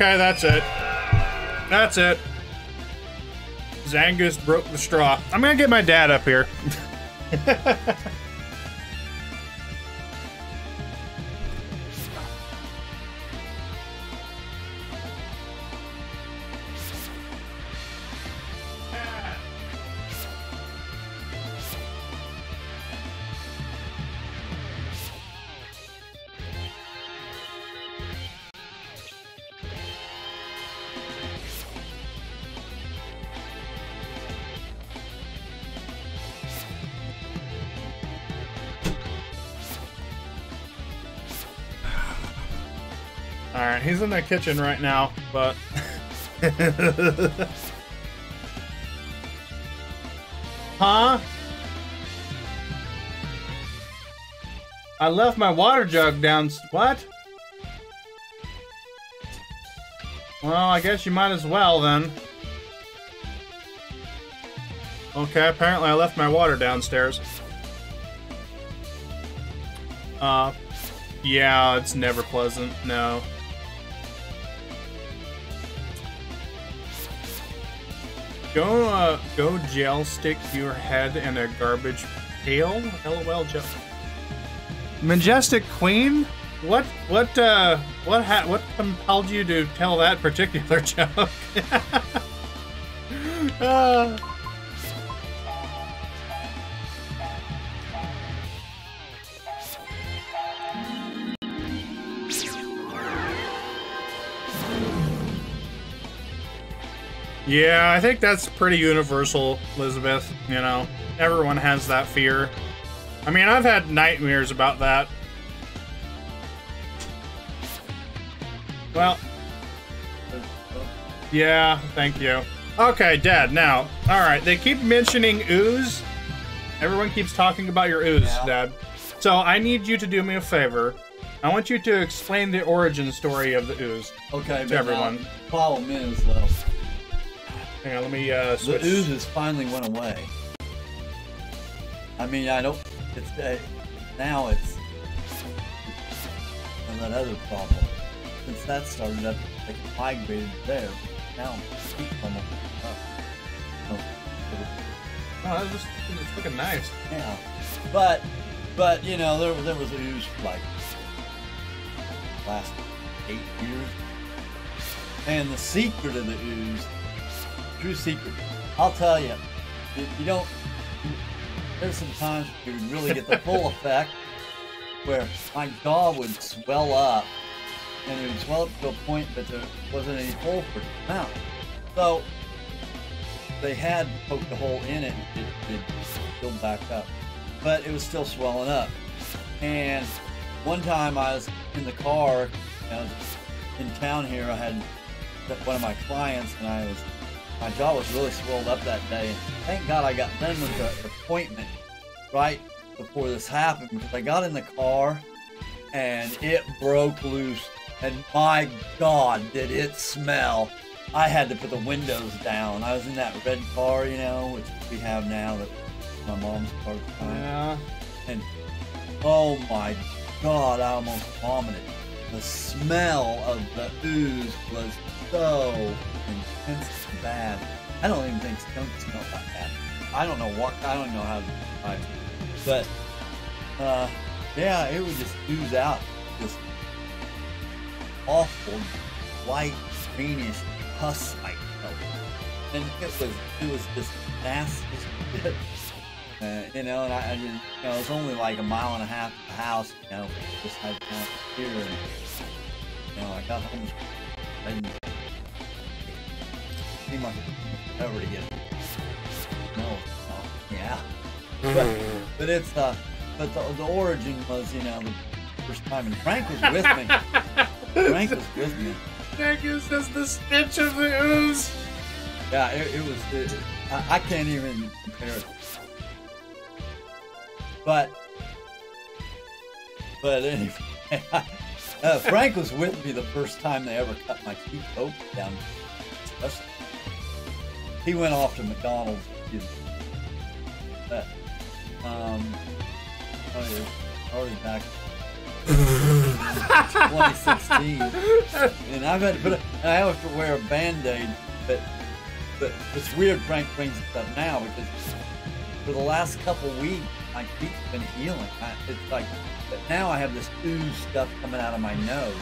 Okay, that's it. That's it. Zangus broke the straw. I'm gonna get my dad up here. Alright, he's in the kitchen right now, but... huh? I left my water jug down... What? Well, I guess you might as well, then. Okay, apparently I left my water downstairs. Uh, yeah, it's never pleasant, no. Go, uh, go gel stick your head in a garbage pail? LOL, gel. Majestic Queen? What, what, uh, what, ha what compelled you to tell that particular joke? uh. Yeah, I think that's pretty universal, Elizabeth. You know, everyone has that fear. I mean, I've had nightmares about that. Well, yeah, thank you. Okay, Dad, now, alright, they keep mentioning ooze. Everyone keeps talking about your ooze, yeah. Dad. So I need you to do me a favor. I want you to explain the origin story of the ooze. Okay, to everyone. problem is, though, Hang on, let me uh, switch. The oozes finally went away. I mean, I don't. It's uh, now it's and that other problem. Since that started up, they migrated there. Now them up. Oh, that's just it's looking nice. Yeah, but but you know there there was ooze for like last eight years, and the secret of the ooze true secret. I'll tell you, you, don't. there's some times you really get the full effect where my jaw would swell up, and it would swell up to a point that there wasn't any hole for it to come. So they had poked a hole in it, it, it filled back up, but it was still swelling up. And one time I was in the car, I was in town here. I had one of my clients, and I was my jaw was really swelled up that day. Thank God I got done with the appointment right before this happened because I got in the car and it broke loose. And my God, did it smell. I had to put the windows down. I was in that red car, you know, which we have now that my mom's car. Yeah. And oh my God, I almost vomited. The smell of the ooze was so intense bad. I don't even think skunk smells that bad. I don't know what, I don't know how to it. But, uh, yeah, it would just ooze out this awful, white, greenish pus-like color. And it was, it was just nasty Uh, you know, and I, I just, you know, it was only like a mile and a half to the house, you know, just had kind of here, and, you know, I got home and seemed like ever to get no, no yeah. but, but it's uh but the, the origin was, you know, the first time and Frank was with me. Frank was with me. Frank is just the stench of the ooze. Yeah, it, it was it, I, I can't even compare it. But but anyway uh, Frank was with me the first time they ever cut my teeth open down. Especially he went off to McDonald's. But, um, oh yeah, already back 2016, and I've had to put a, I have to wear a band-aid, but but it's weird. Frank brings it up now because for the last couple weeks my feet's been healing. I, it's like, but now I have this ooze stuff coming out of my nose,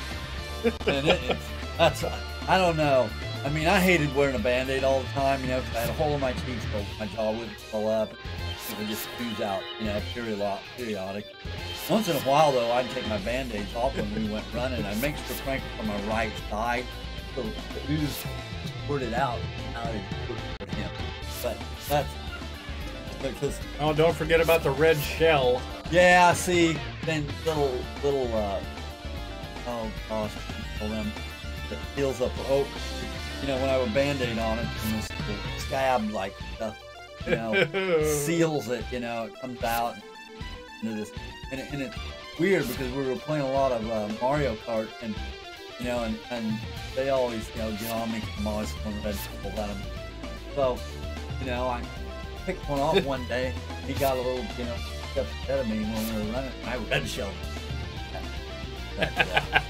and it, it's that's I don't know. I mean, I hated wearing a band-aid all the time, you know, because I had a hole in my cheek, so my jaw wouldn't swell up. It would just ooze out, you know, periodic. Once in a while, though, I'd take my band-aids off when we went running. I'd make sure crank it from my right side, so the ooze squirted out out of him. But that's because. Oh, don't forget about the red shell. Yeah, see, then little little uh, oh for them that heals up. Oh, you know, when I would band-aid on it, and this scab like stuff, you know, seals it. You know, it comes out into this, and, it, and it's weird because we were playing a lot of uh, Mario Kart, and you know, and, and they always you know get on me. I'm always red people at them. So, you know, I picked one off one day. He got a little, you know, ahead of me when we were running. I red shelled. That,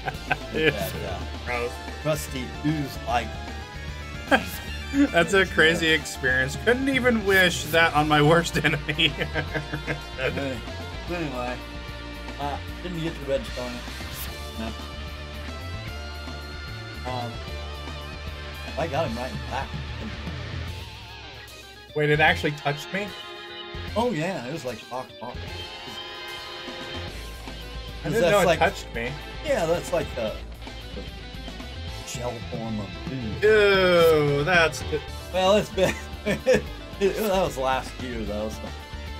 that, Gross. crusty ooze like That's a crazy experience. Couldn't even wish that on my worst enemy. anyway, uh, didn't get the red stone. No. Um, I got him right in the back. Wait, it actually touched me? Oh yeah, it was like rock rock. I didn't know it like- touched me. Yeah, that's like the, the shell form of ooze. Ew, that's. Well, it's been. that was last year though. So.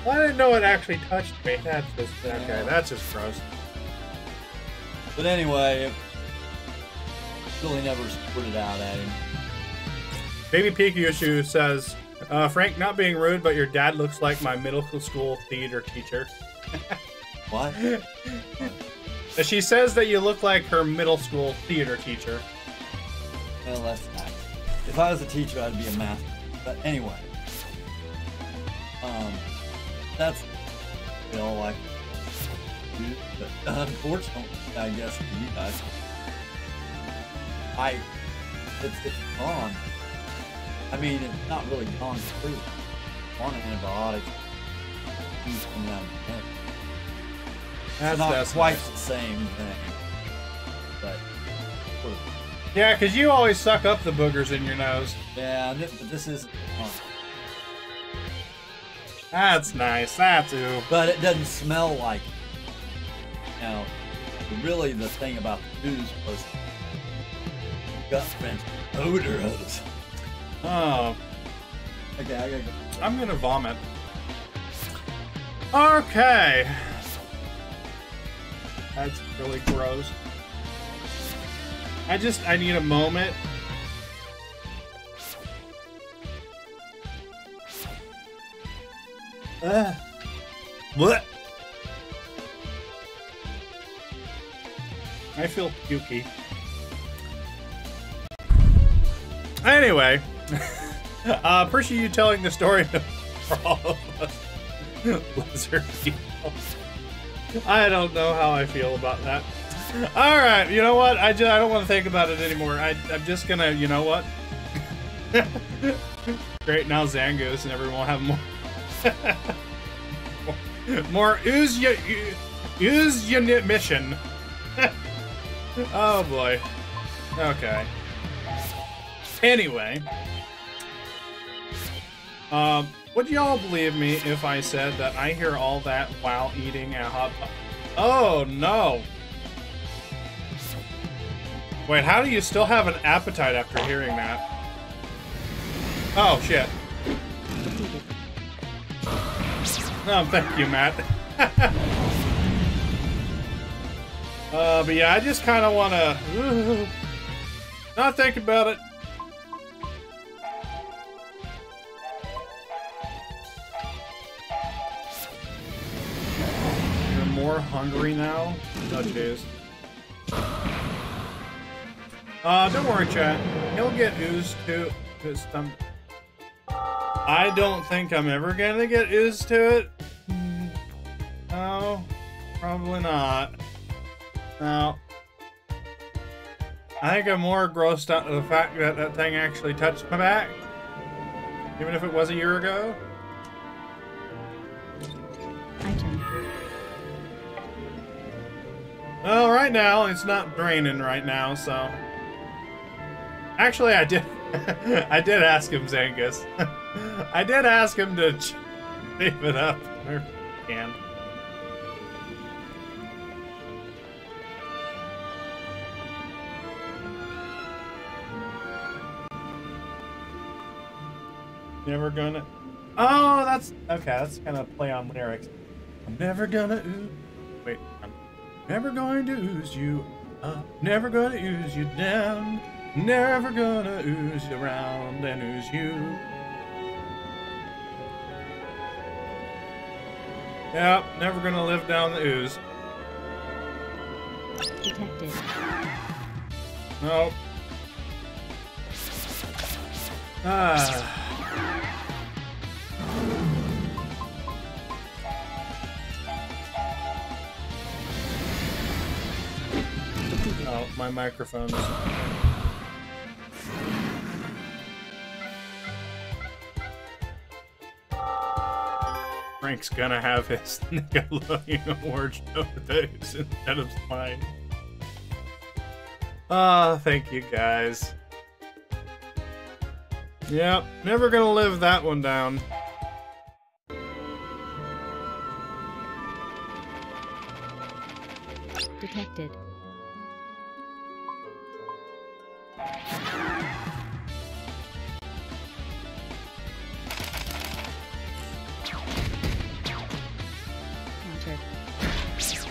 I didn't know it actually touched me. That's just okay. Yeah. That's just gross. But anyway, really never squirted out at him. Baby Pikachu says, uh, "Frank, not being rude, but your dad looks like my middle school theater teacher." What? She says that you look like her middle school theater teacher. Well, that's nice. If I was a teacher, I'd be a master. But anyway, um, that's you know like, but unfortunately, I guess for you guys, I it's it's gone. I mean, it's not really gone through. On antibiotics, things coming out of the head. That's, It's not that's quite the same thing, but sort of Yeah, because you always suck up the boogers in your nose. Yeah, this, but this is, uh, That's nice. That's ooh. but it doesn't smell like. You know, really the thing about the ooze was gut wrench odor. Oh, Okay, I gotta go. I'm gonna vomit. Okay. That's really gross. I just I need a moment. Ugh. What? I feel pukey. Anyway, uh, appreciate you telling the story for all of us lizard people. I don't know how I feel about that. All right, you know what? I just I don't want to think about it anymore. I I'm just gonna, you know what? Great, now Zangoose and everyone will have more. more ooze your your mission. oh boy. Okay. Anyway. Um, would y'all believe me if I said that I hear all that while eating a hot pot? Oh no! Wait, how do you still have an appetite after hearing that? Oh shit. Oh, thank you, Matt. uh, but yeah, I just kind of want to not think about it. More hungry now? Oh, jeez. Uh, don't worry, chat. He'll get oozed to his stomach. I don't think I'm ever gonna get oozed to it. Hmm. No, probably not. No. I think I'm more grossed out of the fact that that thing actually touched my back. Even if it was a year ago. Item. Well, right now it's not draining right now, so. Actually, I did. I did ask him, Zangus. I did ask him to leave it up. Or can. Never gonna. Oh, that's okay. That's gonna play on lyrics. I'm never gonna ooze. Wait, never going to ooze you up. Never gonna ooze you down. Never gonna ooze you around and ooze you. Yep, never gonna live down the ooze. Detected. Nope. Ah. Oh, my microphone's. Frank's gonna have his Nickelodeon award show days instead of mine. Ah, thank you guys. Yep, never gonna live that one down. Detected.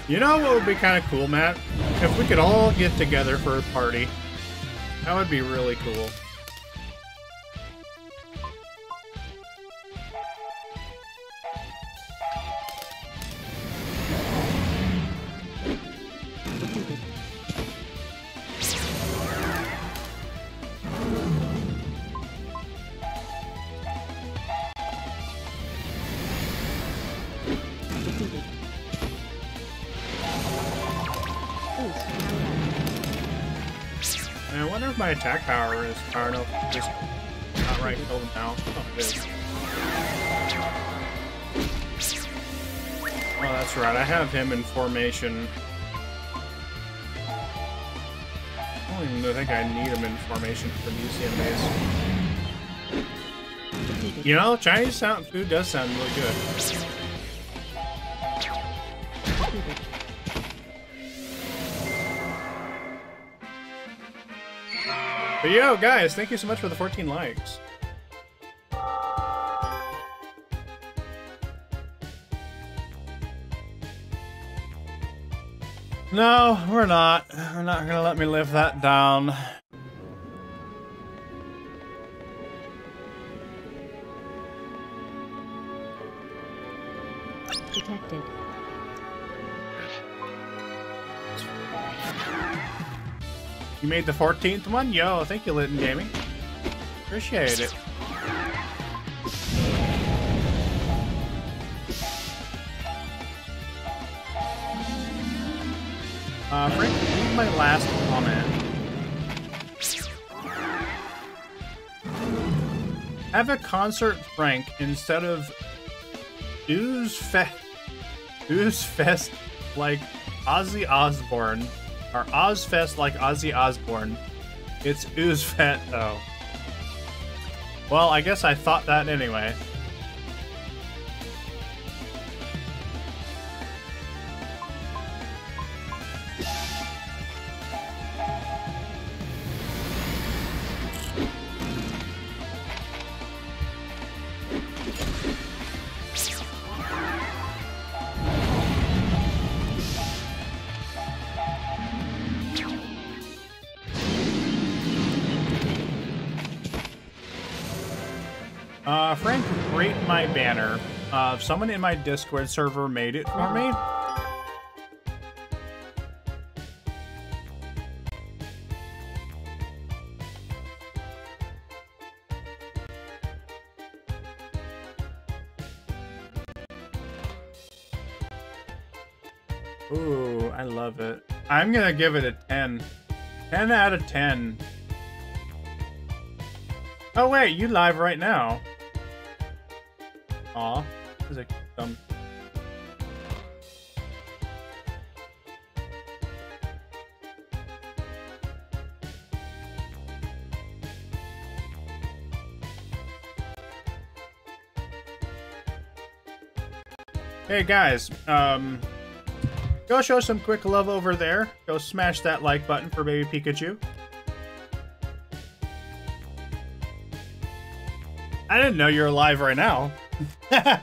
You know what would be kind of cool, Matt? If we could all get together for a party. That would be really cool. My attack power is power enough to just not right kill them now. Oh. Oh, that's right. I have him in formation. I don't even think I need him in formation for the UCM base. You know, Chinese food does sound really good. But yo, guys, thank you so much for the 14 likes. No, we're not. We're not gonna let me live that down. You made the 14th one? Yo, thank you, Litton Gaming. Appreciate it. Uh, Frank, leave my last comment. Have a concert, Frank, instead of Ooze Fest, Ooze Fest like Ozzy Osbourne, or Ozzfest like Ozzy Osbourne. It's Ooze Fest, though. Well, I guess I thought that anyway. Banner. Uh, someone in my Discord server made it for me. Ooh, I love it. I'm gonna give it a 10. 10 out of 10. Oh wait, you live right now. Aw, a dumb. Hey guys, um, go show some quick love over there. Go smash that like button for Baby Pikachu. I didn't know you were alive right now. uh,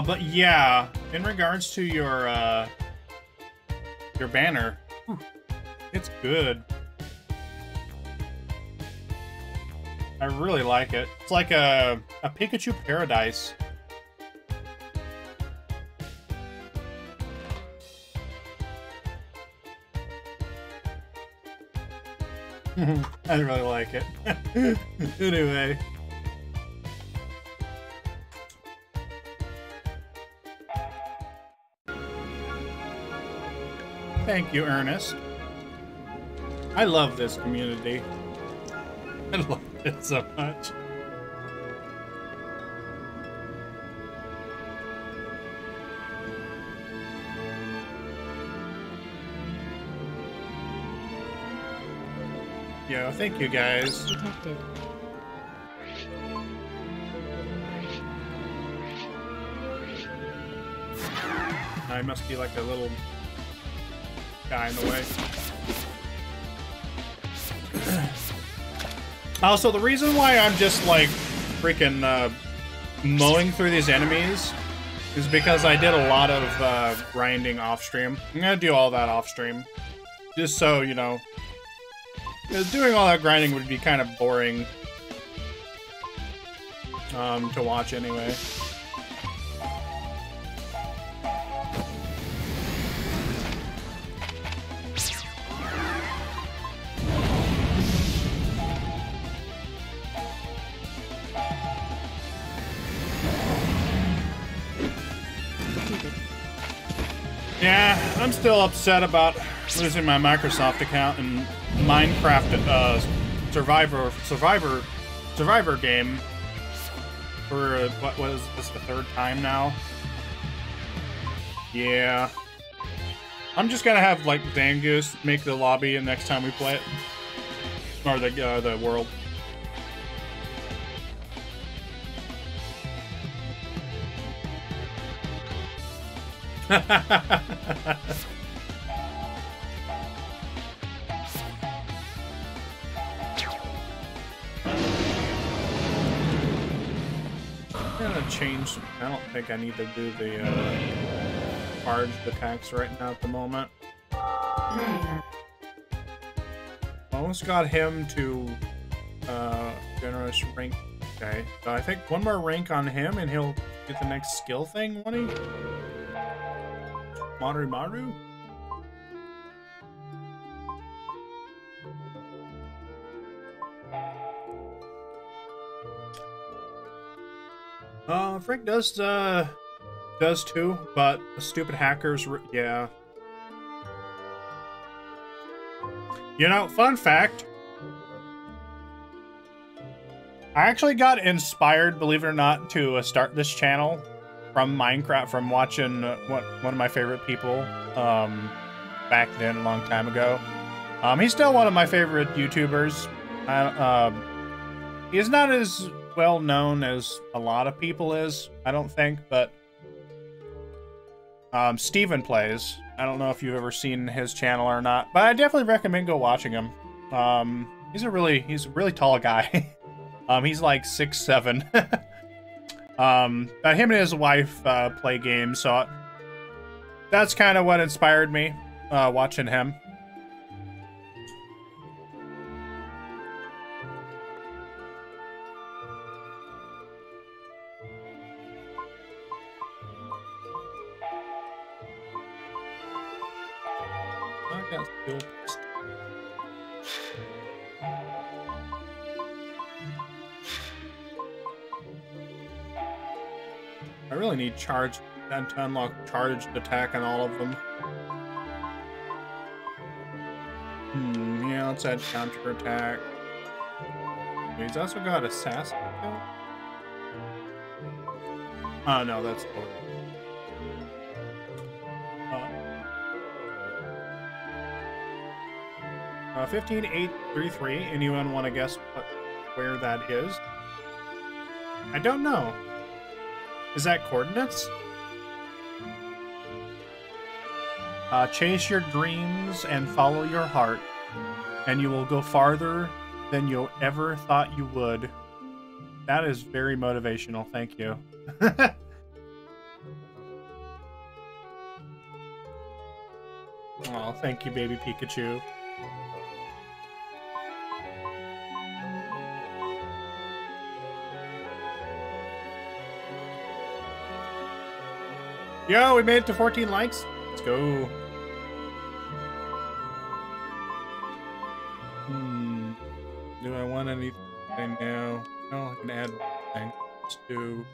but yeah, in regards to your uh, your banner. Whew. It's good. I really like it. It's like a, a Pikachu Paradise. I really like it. anyway. Thank you, Ernest. I love this community. I love it so much. Yeah, thank you guys. Detected. I must be like a little guy in the way. also, the reason why I'm just like freaking uh, mowing through these enemies is because I did a lot of uh, grinding off stream. I'm gonna do all that off stream, just so you know. Because doing all that grinding would be kind of boring um, to watch anyway. Yeah, I'm still upset about losing my Microsoft account and Minecraft uh, Survivor Survivor Survivor game for uh, what was this the third time now? Yeah. I'm just gonna have like Dangus make the lobby and next time we play it, or the uh, the world. gonna change. I don't think I need to do the uh, charged attacks right now at the moment. Almost got him to uh, generous rank. Okay, so I think one more rank on him and he'll get the next skill thing, won't he? Maru Maru? Uh, Frank does, uh, does too, but stupid hackers, yeah. You know, fun fact. I actually got inspired, believe it or not, to uh, start this channel from Minecraft, from watching uh, one, one of my favorite people um, back then, a long time ago. Um, he's still one of my favorite YouTubers. I, um, he's not as well known as a lot of people is, I don't think, but um, Steven plays. I don't know if you've ever seen his channel or not, but I definitely recommend go watching him. Um, he's a really he's a really tall guy. um, he's like six seven. um, but him and his wife uh, play games, so that's kind of what inspired me uh, watching him. I really need charge and to unlock charged attack on all of them. Hmm, yeah, let's add counter attack. He's also got assassin kill. Oh no, that's cool. Uh, 15833. Anyone want to guess what, where that is? I don't know. Is that coordinates? Uh, chase your dreams and follow your heart, and you will go farther than you ever thought you would. That is very motivational. Thank you. Oh, thank you, baby Pikachu. Yo, we made it to 14 likes. Let's go. Hmm. Do I want anything now? No, I can add things to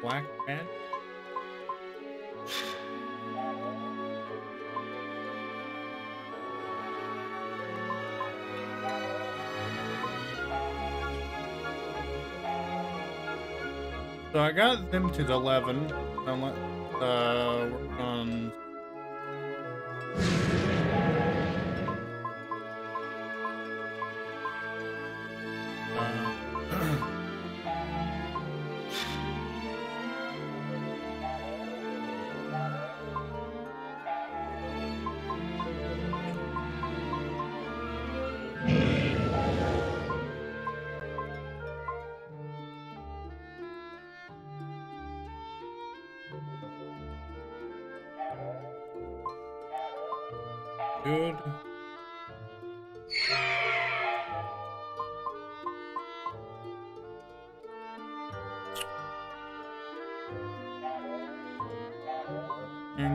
black pen. So I got them to the 11. Uh, on.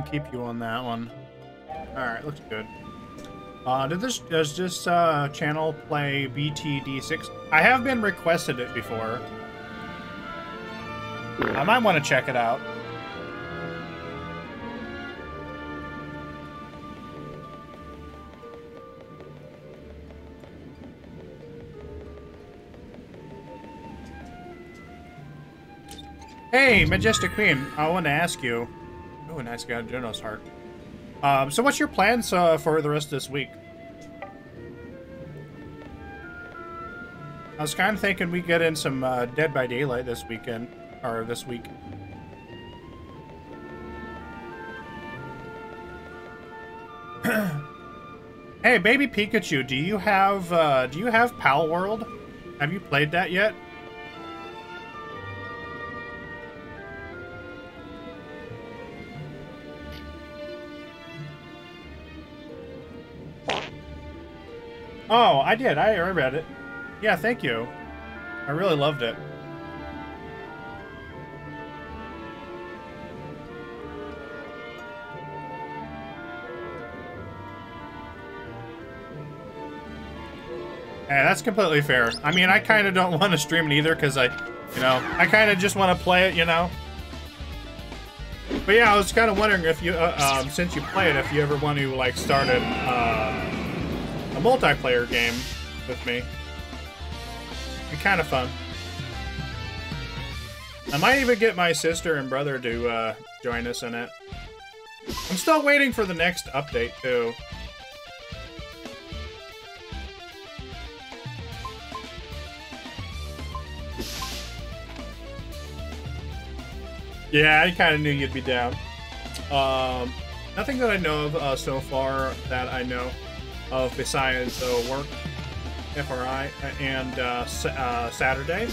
Keep you on that one. Alright, looks good. Uh, did this does this uh, channel play BTD6? I have been requested it before. I might want to check it out. Hey, Majestic Queen, I want to ask you. Nice guy, Juno's heart. Um, so what's your plans uh, for the rest of this week? I was kind of thinking we get in some uh, Dead by Daylight this weekend, or this week. hey, baby Pikachu, do you have uh, do you have Palworld? Have you played that yet? Oh, I did. I, read it. Yeah, thank you. I really loved it. Hey, that's completely fair. I mean, I kind of don't want to stream it either because I, you know, I kind of just want to play it, you know. But yeah, I was kind of wondering if you, uh, um, since you play it, if you ever want to like start it, uh, a multiplayer game with me. Be kind of fun. I might even get my sister and brother to uh, join us in it. I'm still waiting for the next update, too. Yeah, I kind of knew you'd be down. Um, nothing that I know of uh, so far that I know of besides uh, work, FRI, and uh, uh, Saturday.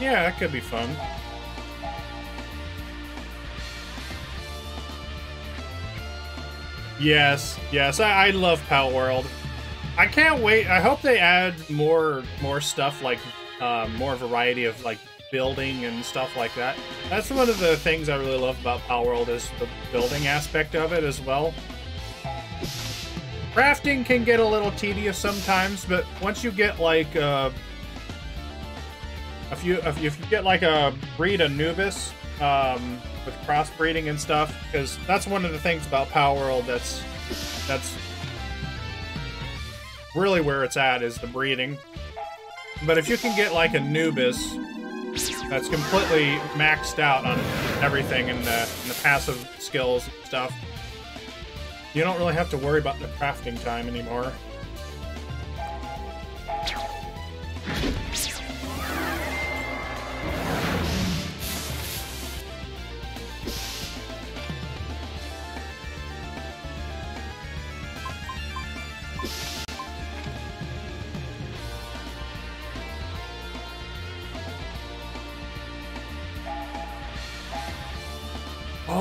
Yeah, that could be fun. Yes, yes, I, I love Palworld. I can't wait. I hope they add more more stuff like uh, more variety of like building and stuff like that. That's one of the things I really love about Palworld is the building aspect of it as well. Crafting can get a little tedious sometimes, but once you get like uh, if you if you get like a breed Anubis um, with crossbreeding and stuff, because that's one of the things about Palworld that's that's really where it's at is the breeding. But if you can get like a Nubis that's completely maxed out on everything in the, the passive skills and stuff, you don't really have to worry about the crafting time anymore.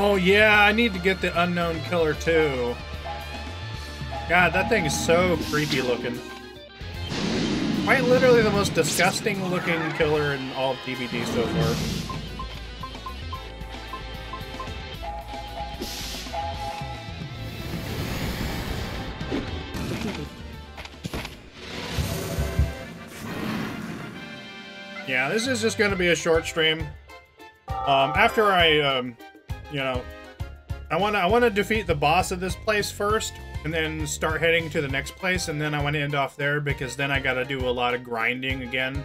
Oh yeah, I need to get the unknown killer too. God, that thing is so creepy looking. Quite literally the most disgusting looking killer in all of DBD so far. Yeah, this is just going to be a short stream. Um, after I, um, you know, I want to I want to defeat the boss of this place first, and then start heading to the next place, and then I want to end off there because then I got to do a lot of grinding again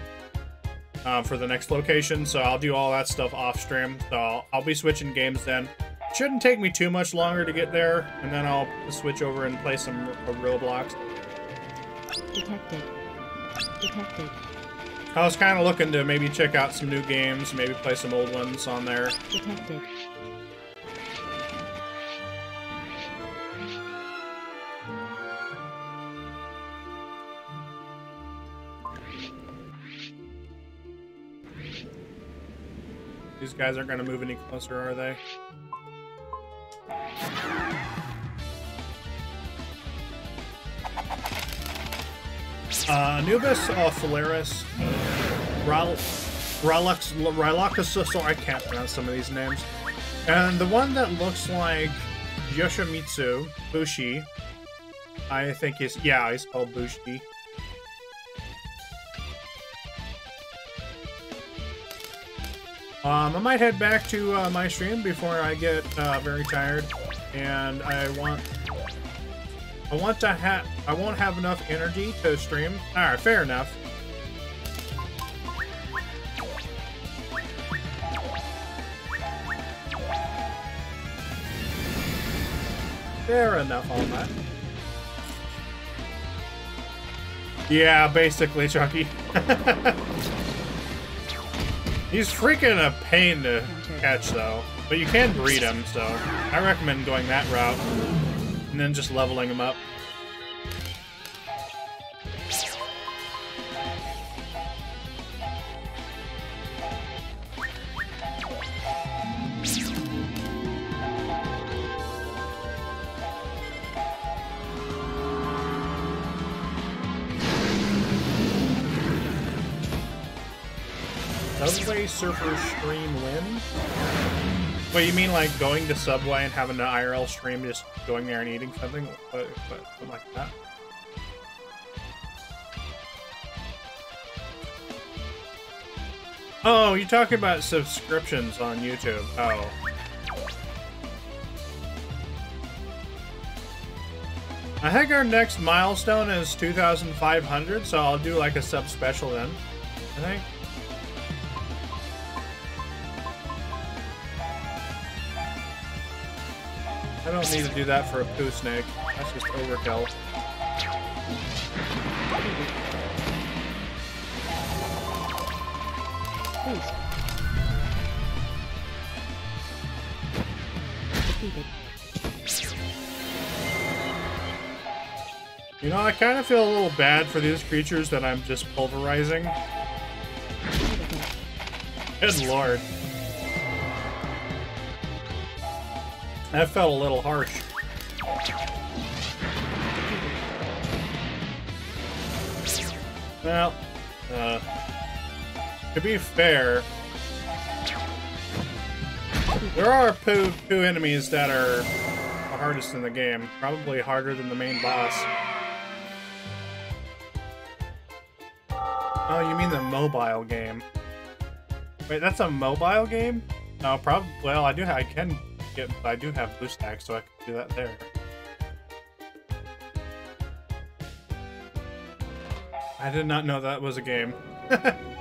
uh, for the next location. So I'll do all that stuff off stream. So I'll, I'll be switching games then. Shouldn't take me too much longer to get there, and then I'll switch over and play some r- Roblox. Detected. Detected. I was kind of looking to maybe check out some new games, maybe play some old ones on there. Detected. These guys aren't going to move any closer, are they? Uh, Anubis, uh, Faleris, Ral, Ralux, Rylocasus, I can't pronounce some of these names. And the one that looks like Yoshimitsu, Bushi, I think is, yeah, he's called Bushi. Um, I might head back to uh, my stream before I get uh, very tired, and I want I want to have I won't have enough energy to stream. All right, fair enough. Fair enough on that. Yeah, basically, Chucky. He's freaking a pain to catch, though. But you can breed him, so I recommend going that route. And then just leveling him up. Subway Surfer stream win? Wait, you mean like going to Subway and having an IRL stream, just going there and eating something? What, something like that? Oh, you're talking about subscriptions on YouTube. Oh. I think our next milestone is 2,500, so I'll do like a sub special then. I think. I don't need to do that for a poo snake. That's just overkill. You know, I kind of feel a little bad for these creatures that I'm just pulverizing. Good lord. That felt a little harsh. Well, uh, to be fair, there are poo poo enemies that are the hardest in the game. Probably harder than the main boss. Oh, you mean the mobile game? Wait, that's a mobile game? No, probably. Well, I do. I can get. I do have blue BlueStack, so I can do that there. I did not know that was a game.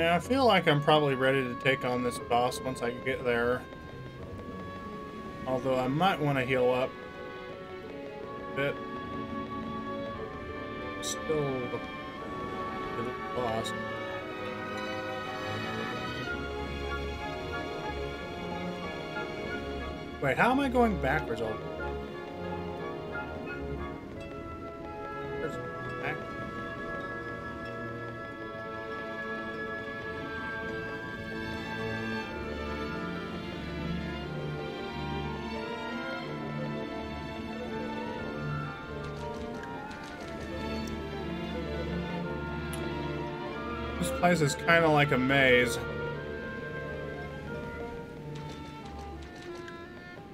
Yeah, I feel like I'm probably ready to take on this boss once I get there. Although I might want to heal up a bit. Still lost. Wait, how am I going backwards all place is kind of like a maze.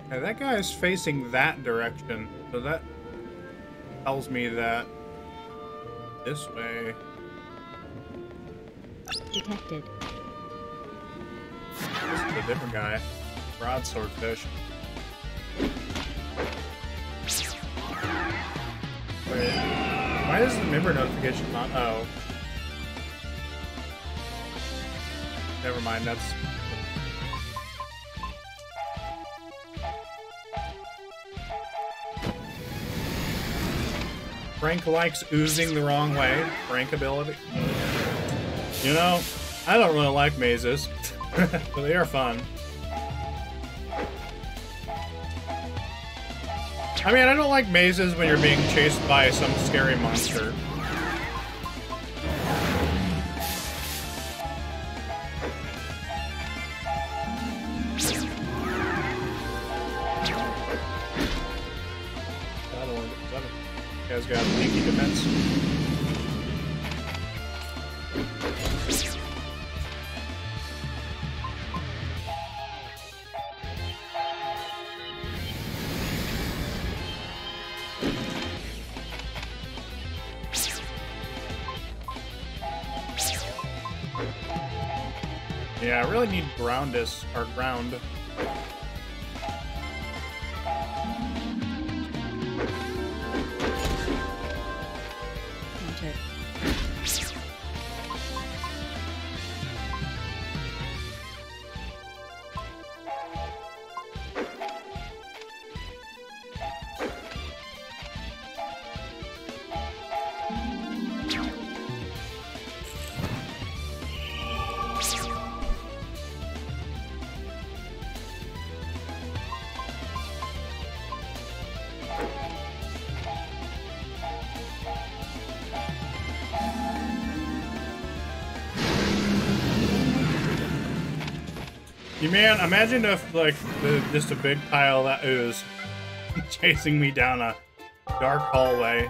Okay, that guy is facing that direction, so that tells me that this way. Detected. This is a different guy. Broadsword fish. Wait, why is the member notification not? Oh. Never mind, that's. Frank likes oozing the wrong way. Frank ability. You know, I don't really like mazes, but they are fun. I mean, I don't like mazes when you're being chased by some scary monster. Or ground. Imagine if like the, just a big pile that ooze chasing me down a dark hallway.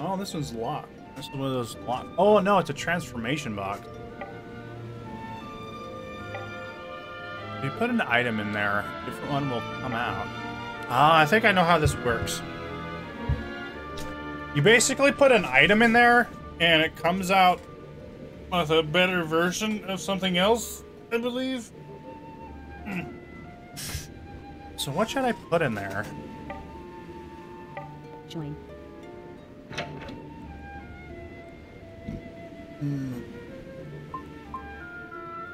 Oh, this one's locked. This is one of those locked. Oh no, it's a transformation box. If you put an item in there, a different one will come out. Ah, I think I know how this works. You basically put an item in there, and it comes out with a better version of something else, I believe. Hmm. So what should I put in there? Join. Hmm.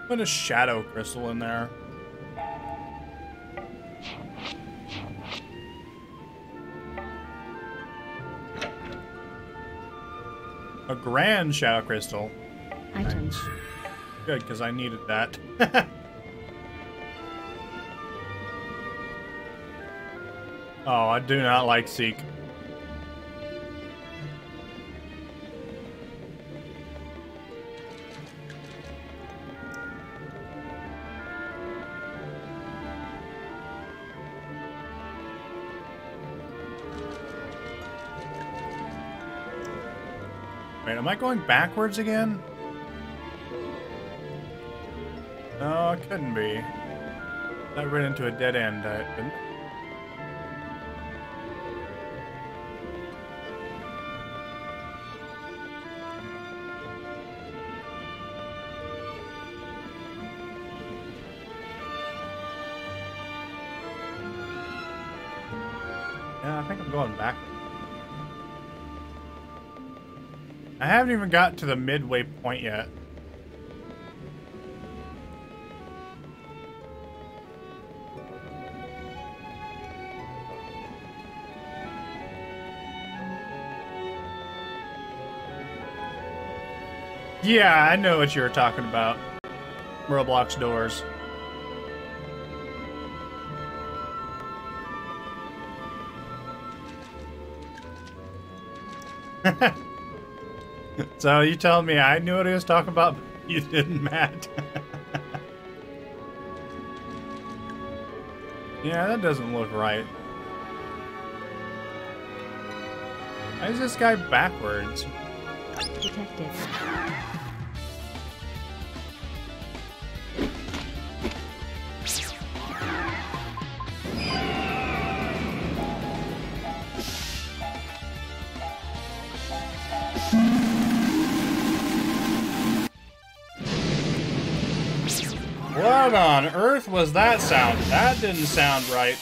Put a shadow crystal in there. Grand shadow crystal. Items. Good, because I needed that. oh, I do not like Seek. Wait, am I going backwards again? No, it couldn't be. That ran into a dead end. I didn't. Yeah, I think I'm going back. I haven't even got to the midway point yet. Yeah, I know what you're talking about. Roblox doors. so you telling me I knew what he was talking about, but you didn't, Matt? yeah, that doesn't look right. Why is this guy backwards? Detected. Was that sound? That didn't sound right.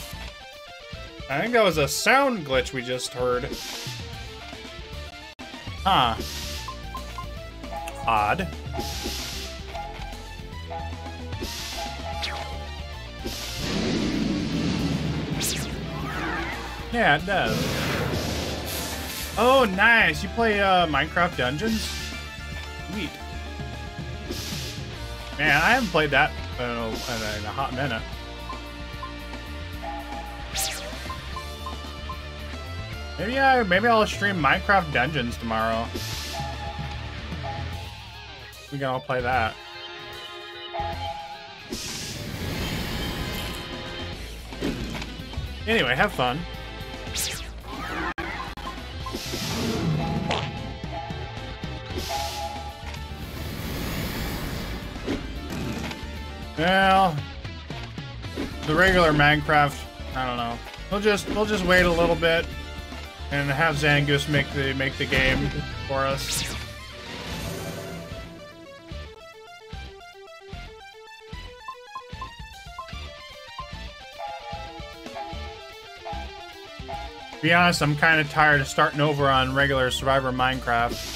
I think that was a sound glitch we just heard. Huh. Odd. Yeah, it does. Oh, nice. You play uh, Minecraft Dungeons? Sweet. Man, I haven't played that in a, hot minute. Maybe I maybe I'll stream Minecraft Dungeons tomorrow. We can all play that. Anyway, have fun. Well, the regular Minecraft, I don't know. We'll just we'll just wait a little bit and have Zangus make the make the game for us. Be honest, I'm kind of tired of starting over on regular Survivor Minecraft.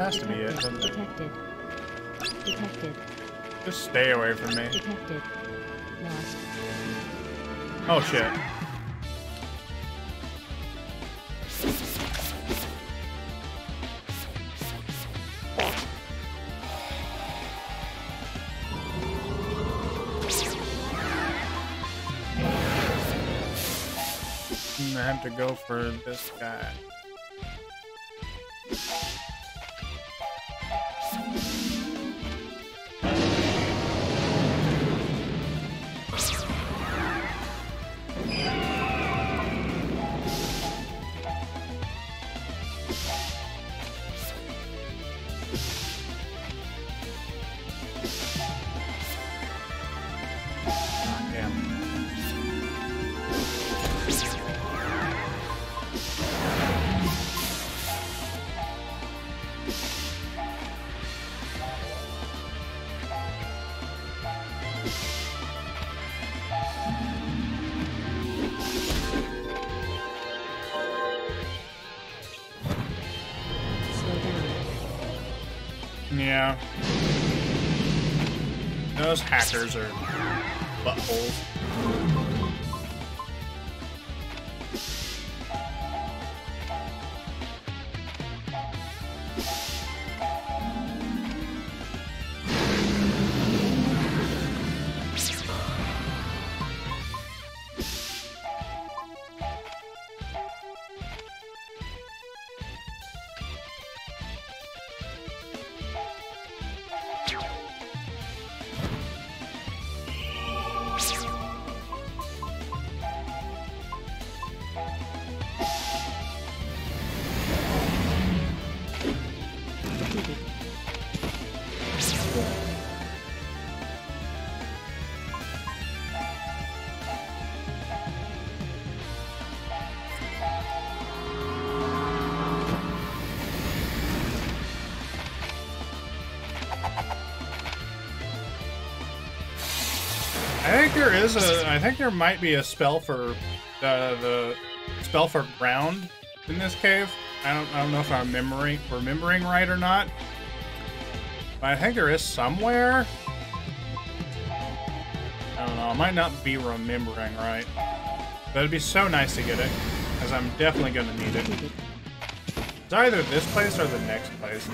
Has to be it. doesn't it? Detected. Detected. Just stay away from me. Detected. Lost. Oh shit. I have to go for this guy. Hackers are buttholes. Is a. I think there might be a spell for uh, the spell for ground in this cave. I don't, I don't know if I'm remembering, remembering right or not. But I think there is somewhere. I don't know. I might not be remembering right. But it'd be so nice to get it, because I'm definitely going to need it. It's either this place or the next place.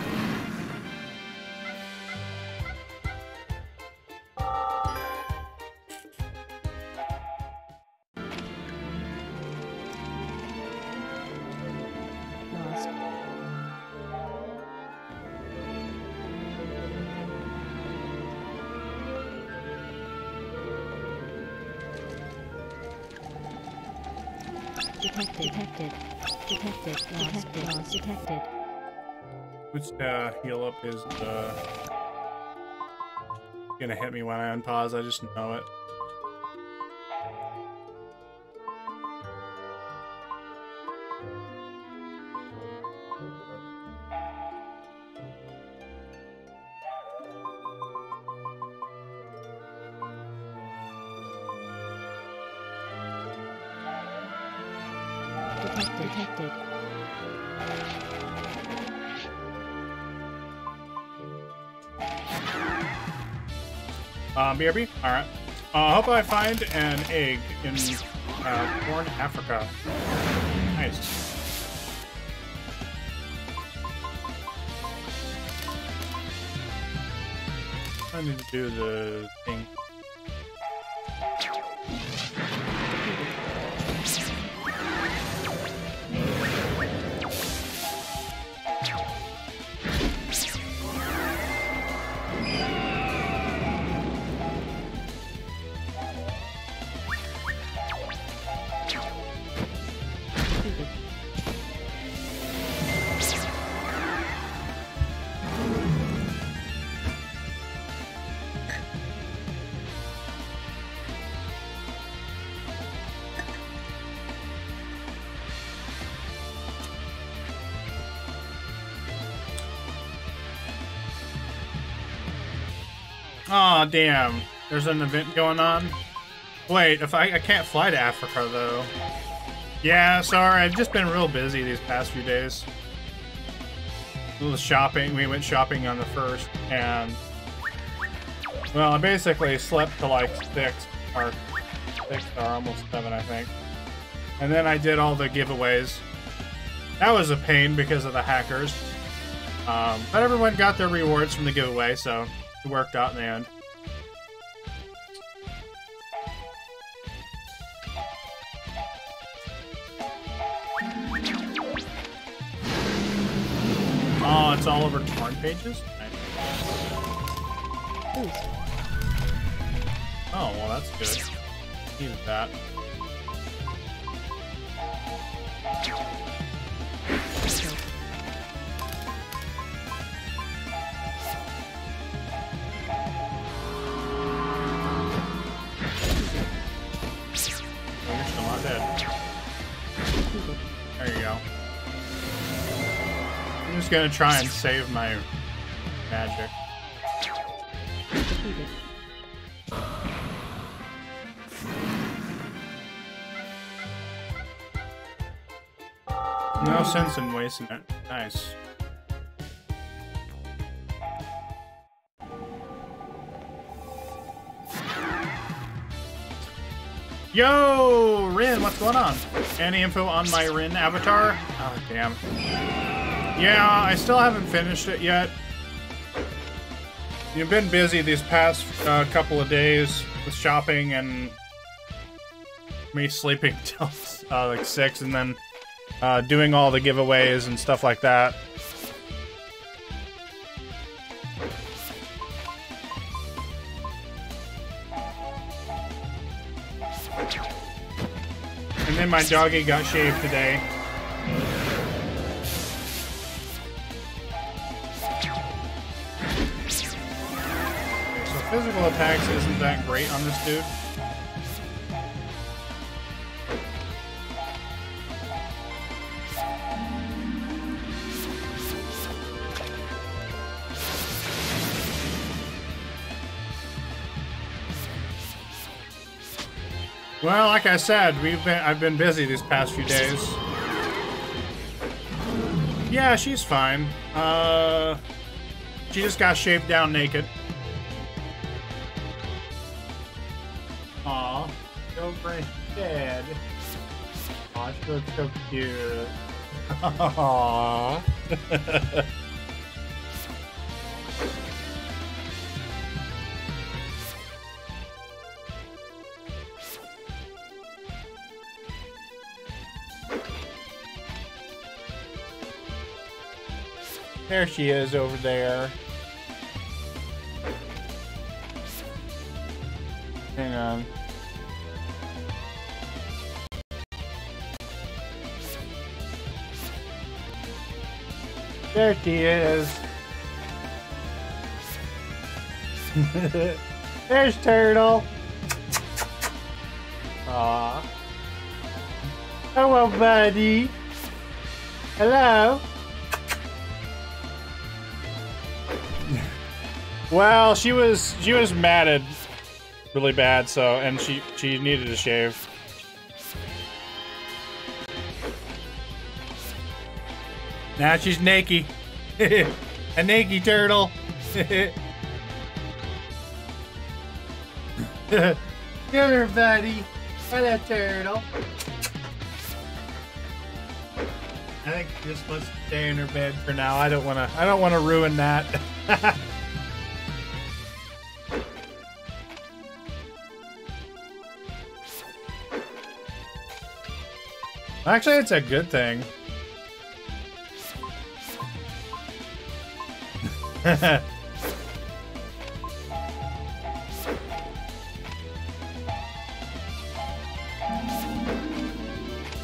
Detected. Detected. Detected. Lost. Detected. Lost. Detected. Who's uh, heal up is uh, gonna hit me when I unpause. I just know it. BRB? Alright. Uh, I hope I find an egg in uh, Horn, Africa. Nice. I need to do the thing. Damn. There's an event going on. Wait, if I, I can't fly to Africa though. Yeah, sorry, I've just been real busy these past few days. A little shopping. We went shopping on the first, and well, I basically slept till like six or six or almost seven, I think. And then I did all the giveaways. That was a pain because of the hackers. Um, but everyone got their rewards from the giveaway, so it worked out in the end. It's all over torn pages? Oh, well, that's good. Needed that. Just gonna try and save my magic. No sense in wasting it. Nice. Yo, Rin, what's going on? Any info on my Rin avatar? Oh, damn. Yeah, I still haven't finished it yet. You've been busy these past uh, couple of days with shopping and me sleeping till uh, like six, and then uh, doing all the giveaways and stuff like that. And then my doggy got shaved today. Attacks isn't that great on this dude. Well, like I said, we've been I've been busy these past few days. Yeah, she's fine. Uh, she just got shaved down naked. Looks so cute. Aww. There she is over there. There she is. There's Turtle. Aw. Hello, buddy. Hello. Well, she was she was matted really bad, so and she she needed a shave. Now she's naked. a naked turtle. Come here, buddy. Hello, turtle. I think just to stay in her bed for now. I don't want to. I don't want to ruin that. Actually, it's a good thing.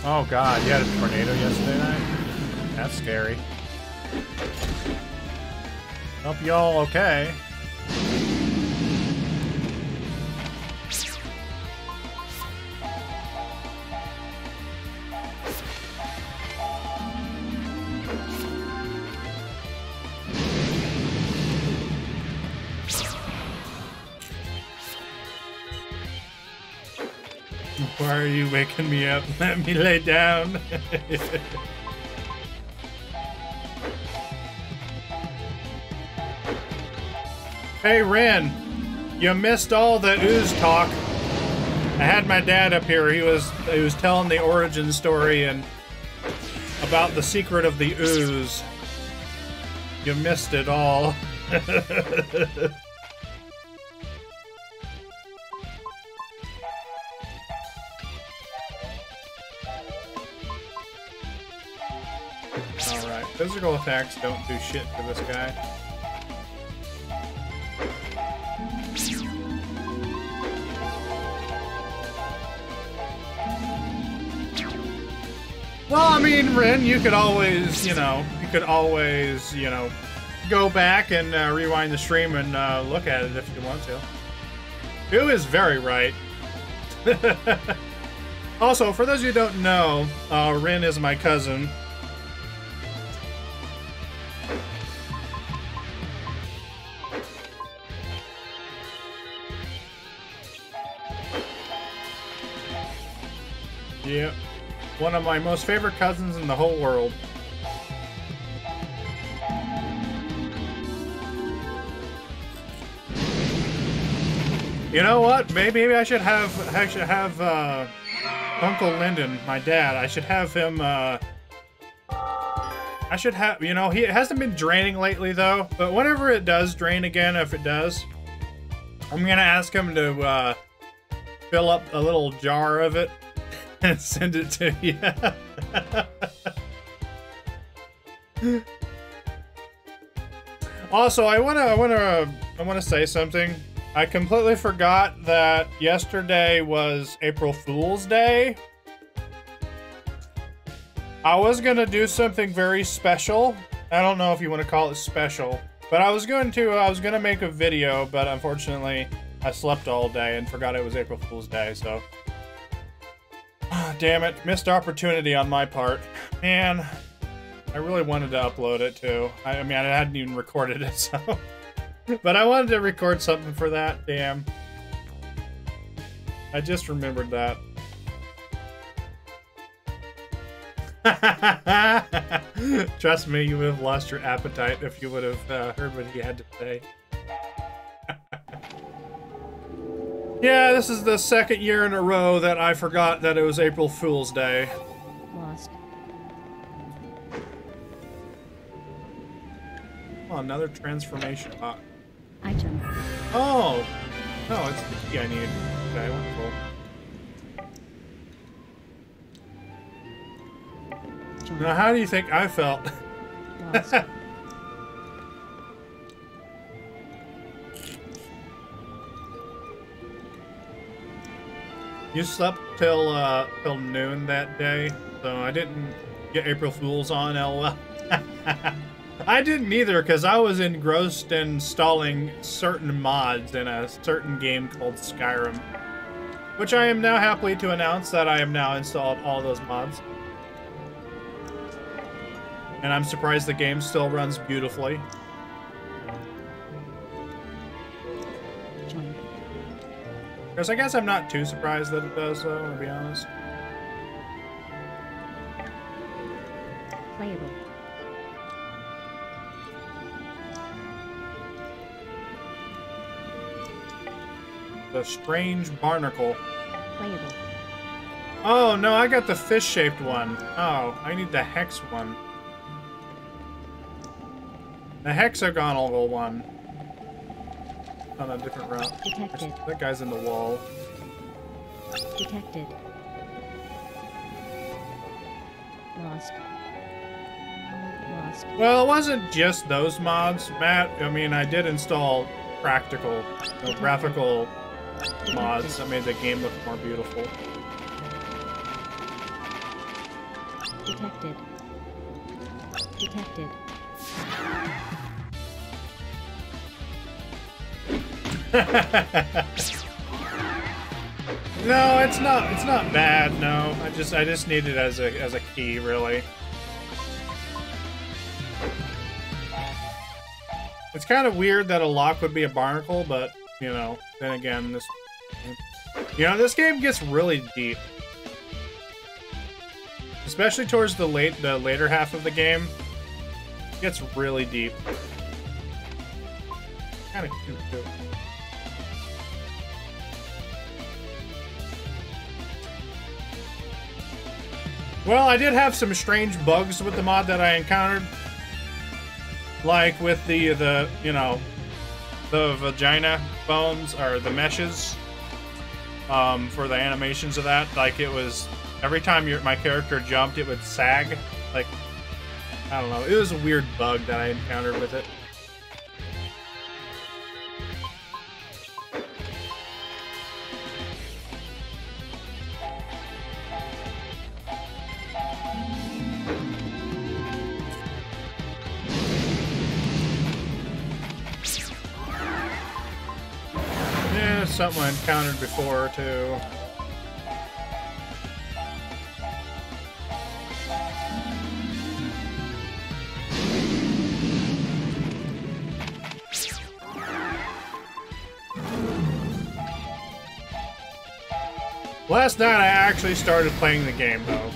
oh god, you had a tornado yesterday night? That's scary. Hope you all okay. Waking me up? Let me lay down. hey, Ren. You missed all the ooze talk. I had my dad up here. He was he was telling the origin story and about the secret of the ooze. You missed it all. Alright, attacks don't do shit for this guy. Well, I mean, Ren, you could always, you know, you could always, you know, go back and uh, rewind the stream and uh, look at it if you want to. Who is very right. also, for those who don't know, uh, Ren is my cousin. One of my most favorite cousins in the whole world. You know what? Maybe, maybe I should have I should have uh, Uncle Lyndon, my dad. I should have him. Uh, I should have. You know, he hasn't been draining lately though. But whenever it does drain again, if it does, I'm gonna ask him to uh, fill up a little jar of it and send it to you. also, I wanna, I wanna, I wanna say something. I completely forgot that yesterday was April Fool's Day. I was gonna do something very special. I don't know if you want to call it special, but I was going to. I was gonna make a video, but unfortunately, I slept all day and forgot it was April Fool's Day. So. Damn it, missed opportunity on my part. Man, I really wanted to upload it too. I, I mean, I hadn't even recorded it, so. but I wanted to record something for that, damn. I just remembered that. Trust me, you would have lost your appetite if you would have uh, heard what he had to say. Yeah, this is the second year in a row that I forgot that it was April Fool's Day. Lost. Oh, another transformation box. Item. Oh! oh no, it's the key I need. Okay, wonderful. Now, how do you think I felt? You slept till uh till noon that day, so I didn't get April Fools on. LOL. I didn't either because I was engrossed in installing certain mods in a certain game called Skyrim, which I am now happily to announce that I have now installed all those mods. And I'm surprised the game still runs beautifully. Because I guess I'm not too surprised that it does, though, to be honest. Playable. The strange barnacle. Playable. Oh, no, I got the fish-shaped one. Oh, I need the hex one. The hexagonal one. On a different route. Detected. That guy's in the wall. Detected. Lost. Lost. Well, it wasn't just those mods, Matt. I mean, I did install practical, graphical mods that made the game look more beautiful. Detected. Detected. No, it's not. It's not bad. No, I just I just need it as a as a key, really. It's kind of weird that a lock would be a barnacle, but you know, then again, this you know this game gets really deep, especially towards the late the later half of the game. It gets really deep. Kind of cute too. Well, I did have some strange bugs with the mod that I encountered. Like with the, the you know, the vagina bones, or the meshes, um, for the animations of that. Like, it was, every time your, my character jumped, it would sag. Like, I don't know. It was a weird bug that I encountered with it. Something I encountered before, too. Last night I actually started playing the game, though.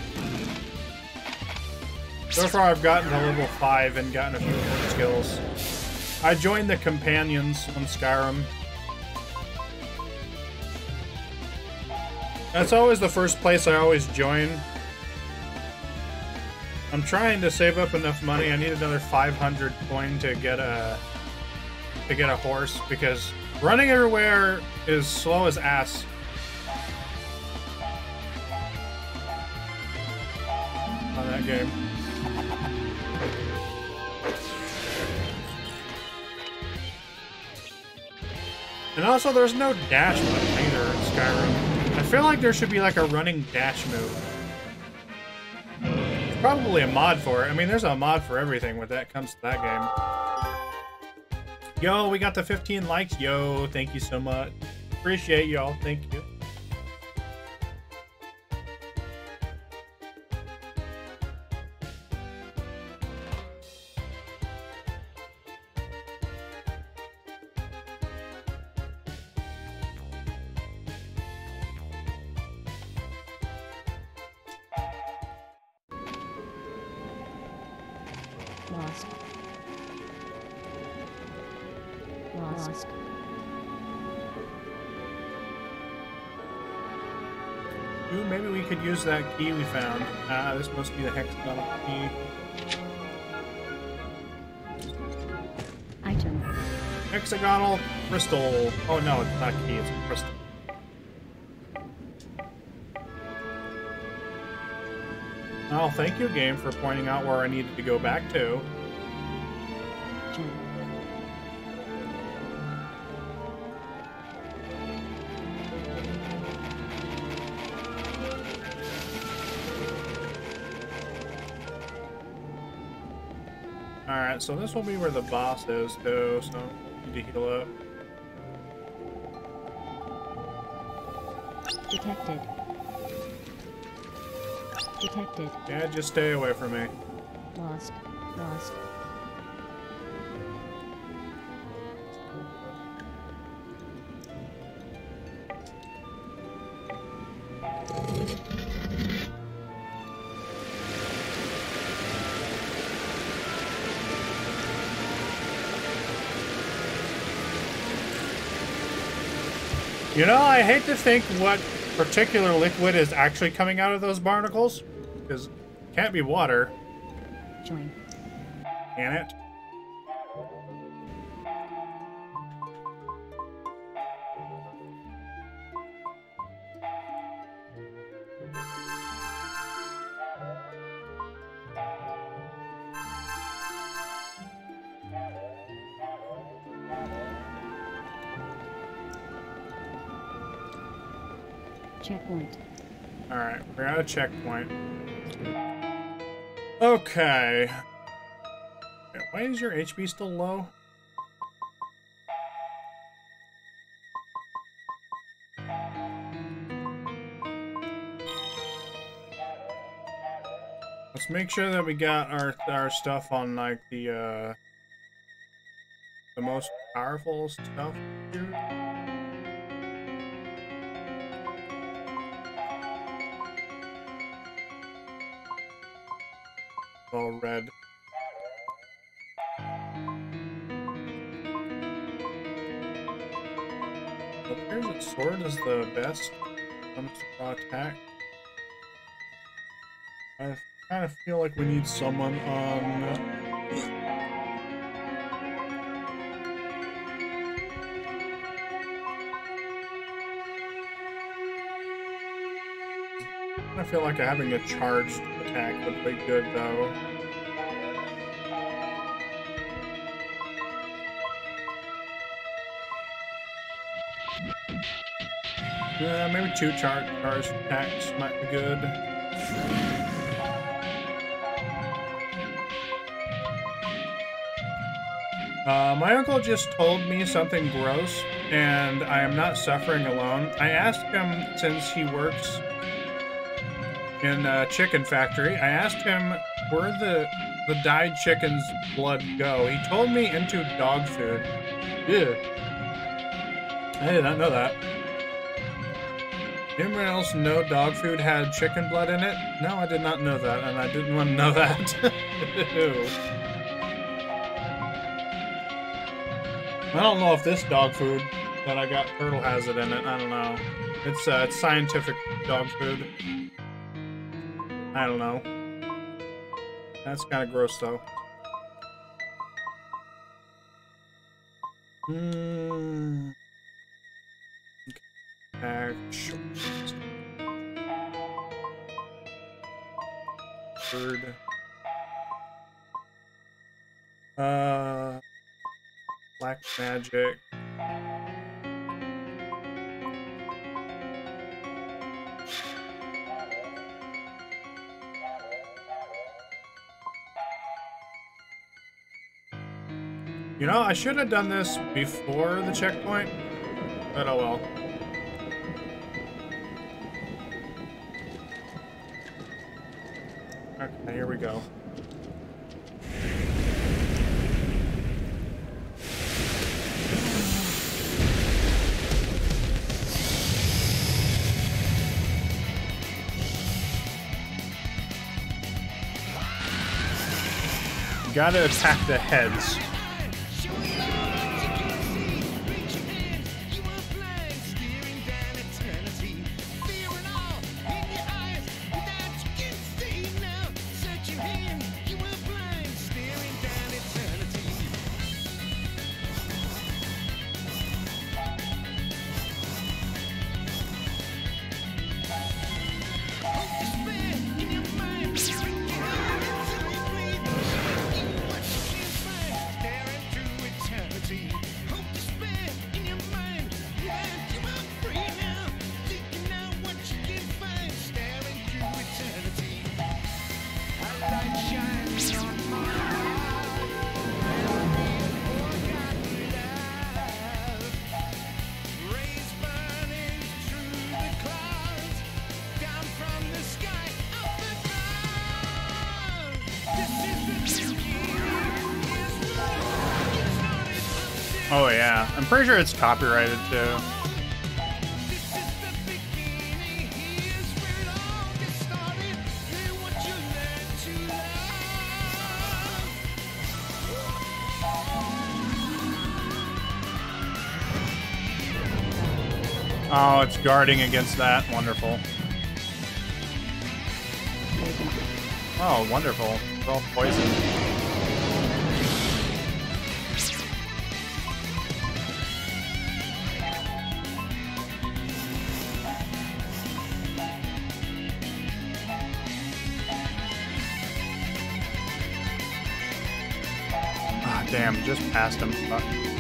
So far I've gotten to level 5 and gotten a few more skills. I joined the Companions on Skyrim. That's always the first place I always join. I'm trying to save up enough money. I need another 500 coin to get a to get a horse because running everywhere is slow as ass. On that game. And also, there's no dash button either in Skyrim. I feel like there should be like a running dash move. There's probably a mod for it. I mean, there's a mod for everything when that comes to that game. Yo, we got the 15 likes. Yo, thank you so much. Appreciate y'all. Thank you. That key we found. Ah, this must be the hexagonal key. Item. Hexagonal crystal. Oh no, it's not key, it's crystal. Oh, thank you, game, for pointing out where I needed to go back to. Alright, so this will be where the boss is, too, so need to heal up. Detected. Detected. Yeah, just stay away from me. Lost. Lost. You know, I hate to think what particular liquid is actually coming out of those barnacles. Because it can't be water, Join. can it? Checkpoint. Alright, we're at a checkpoint. Okay. Why is your HP still low? Let's make sure that we got our our stuff on like the uh the most powerful stuff here. All red. Appears that sword is the best comes to attack. I kind of feel like we need someone on. Uh, I feel like having a charged attack would be good though. Yeah, maybe two char charged attacks might be good. Uh, my uncle just told me something gross, and I am not suffering alone. I asked him since he works in a chicken factory. I asked him where the the dyed chicken's blood go. He told me into dog food. Ew. I did not know that. Anyone else know dog food had chicken blood in it? No, I did not know that, and I didn't want to know that. I don't know if this dog food that I got turtle has it in it. I don't know. It's uh, it's scientific dog food. I don't know. That's kind of gross, though. Hmm. Action. Bird. Uh. Black magic. You know, I should have done this before the checkpoint, but oh well. Okay, here we go. gotta attack the heads. Pretty sure it's copyrighted too. Oh, it's guarding against that. Wonderful. Oh, wonderful. All poison. Passed him.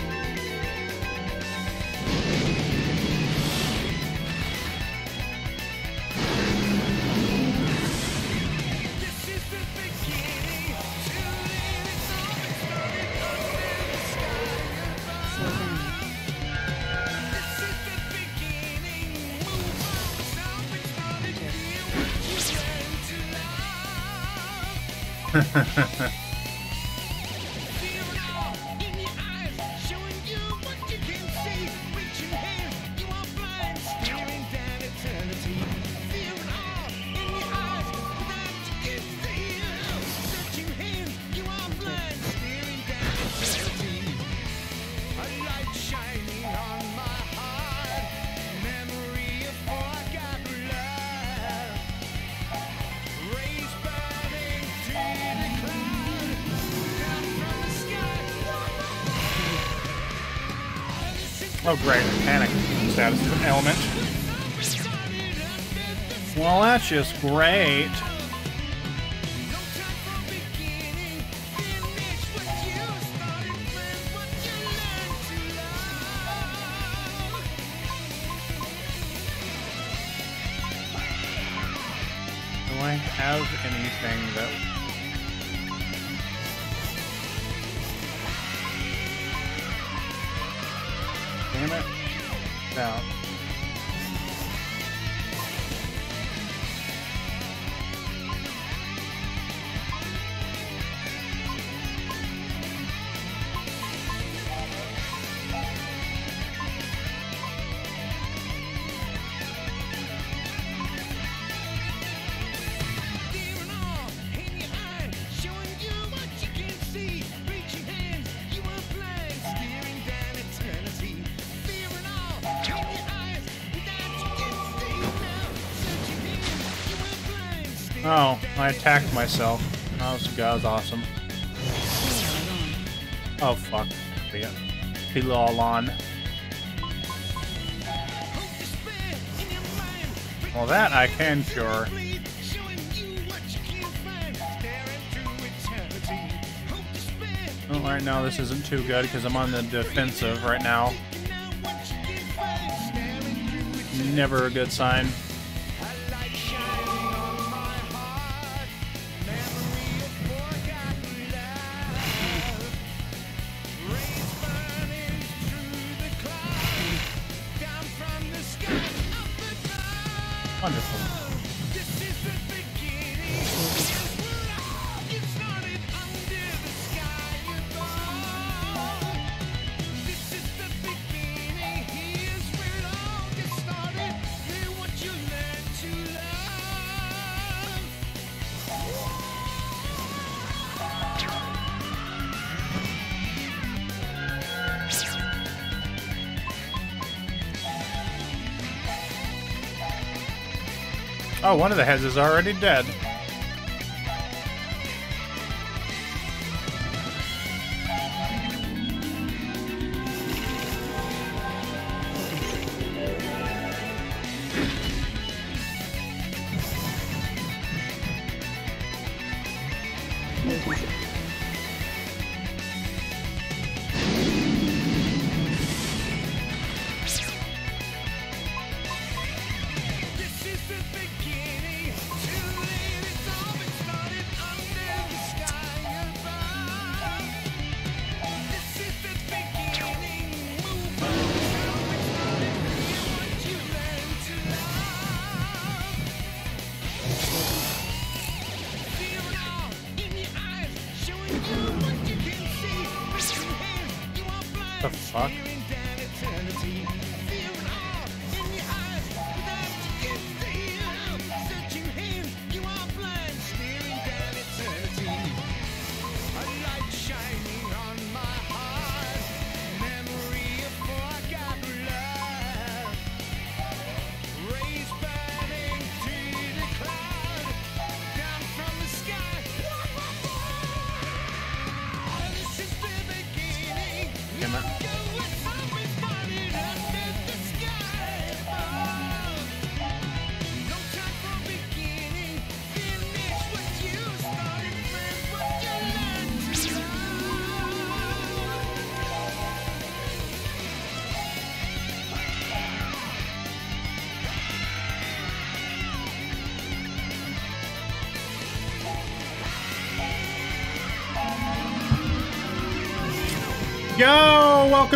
Just great. Myself. Was, that was awesome. Oh, fuck. Be all on. Well, that I can cure. Oh, right now this isn't too good because I'm on the defensive right now. Never a good sign. One of the heads is already dead.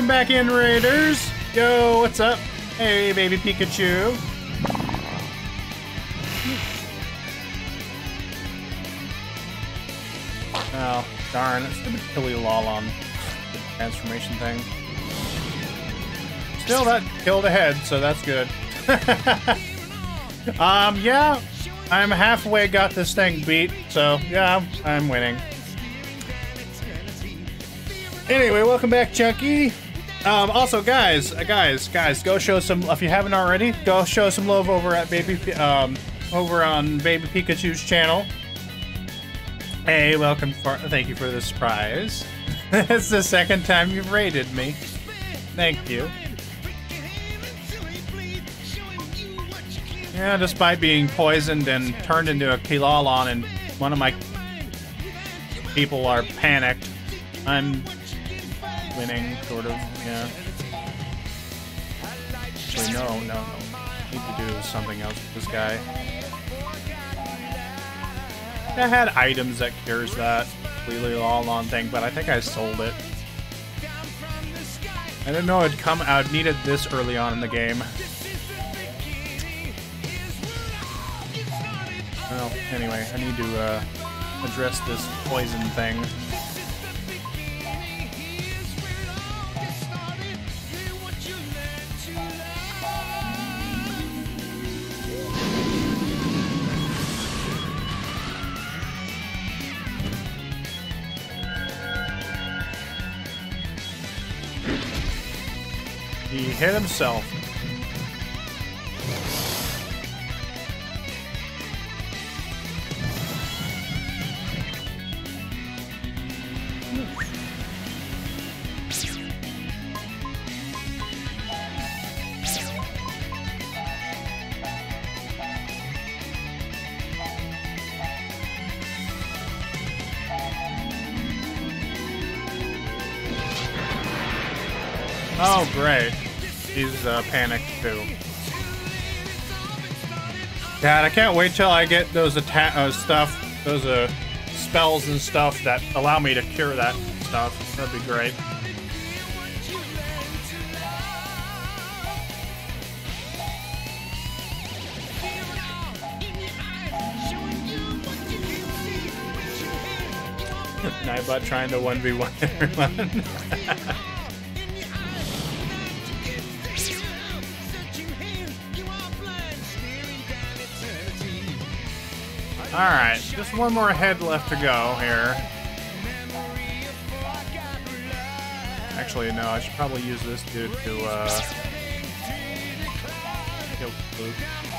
Welcome back in, Raiders. Yo, what's up? Hey, baby Pikachu. Oh, darn, that stupid Killy Lolon transformation thing. Still, that killed a head, so that's good. um, yeah, I'm halfway got this thing beat, so yeah, I'm winning. Anyway, welcome back, Chucky. Um, also, guys, uh, guys, guys, go show some. If you haven't already, go show some love over at Baby, um, over on Baby Pikachu's channel. Hey, welcome for. Thank you for the surprise. it's the second time you've raided me. Thank you. Yeah, despite being poisoned and turned into a Kilalon, and one of my people are panicked, I'm winning, sort of. Yeah. Actually, no, no, no. Need to do something else with this guy. I had items that cures that Lilalon thing, but I think I sold it. I didn't know it'd come out. Needed this early on in the game. Well, anyway, I need to uh, address this poison thing. Hit himself. God, I can't wait till I get those attack uh, stuff, those uh, spells and stuff that allow me to cure that stuff. That'd be great. Nightbot trying to 1v1 everyone. just one more head left to go here. Actually, no, I should probably use this dude to, uh... Kill Luke.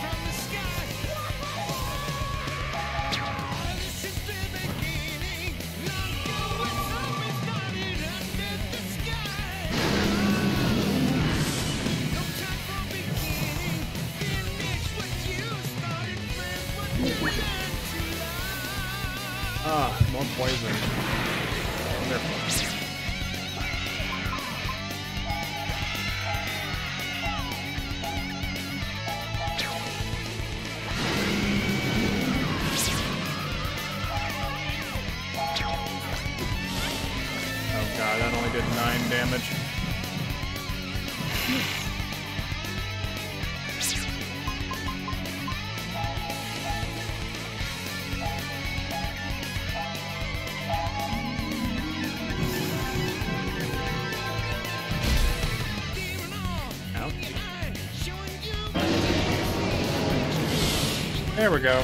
There we go.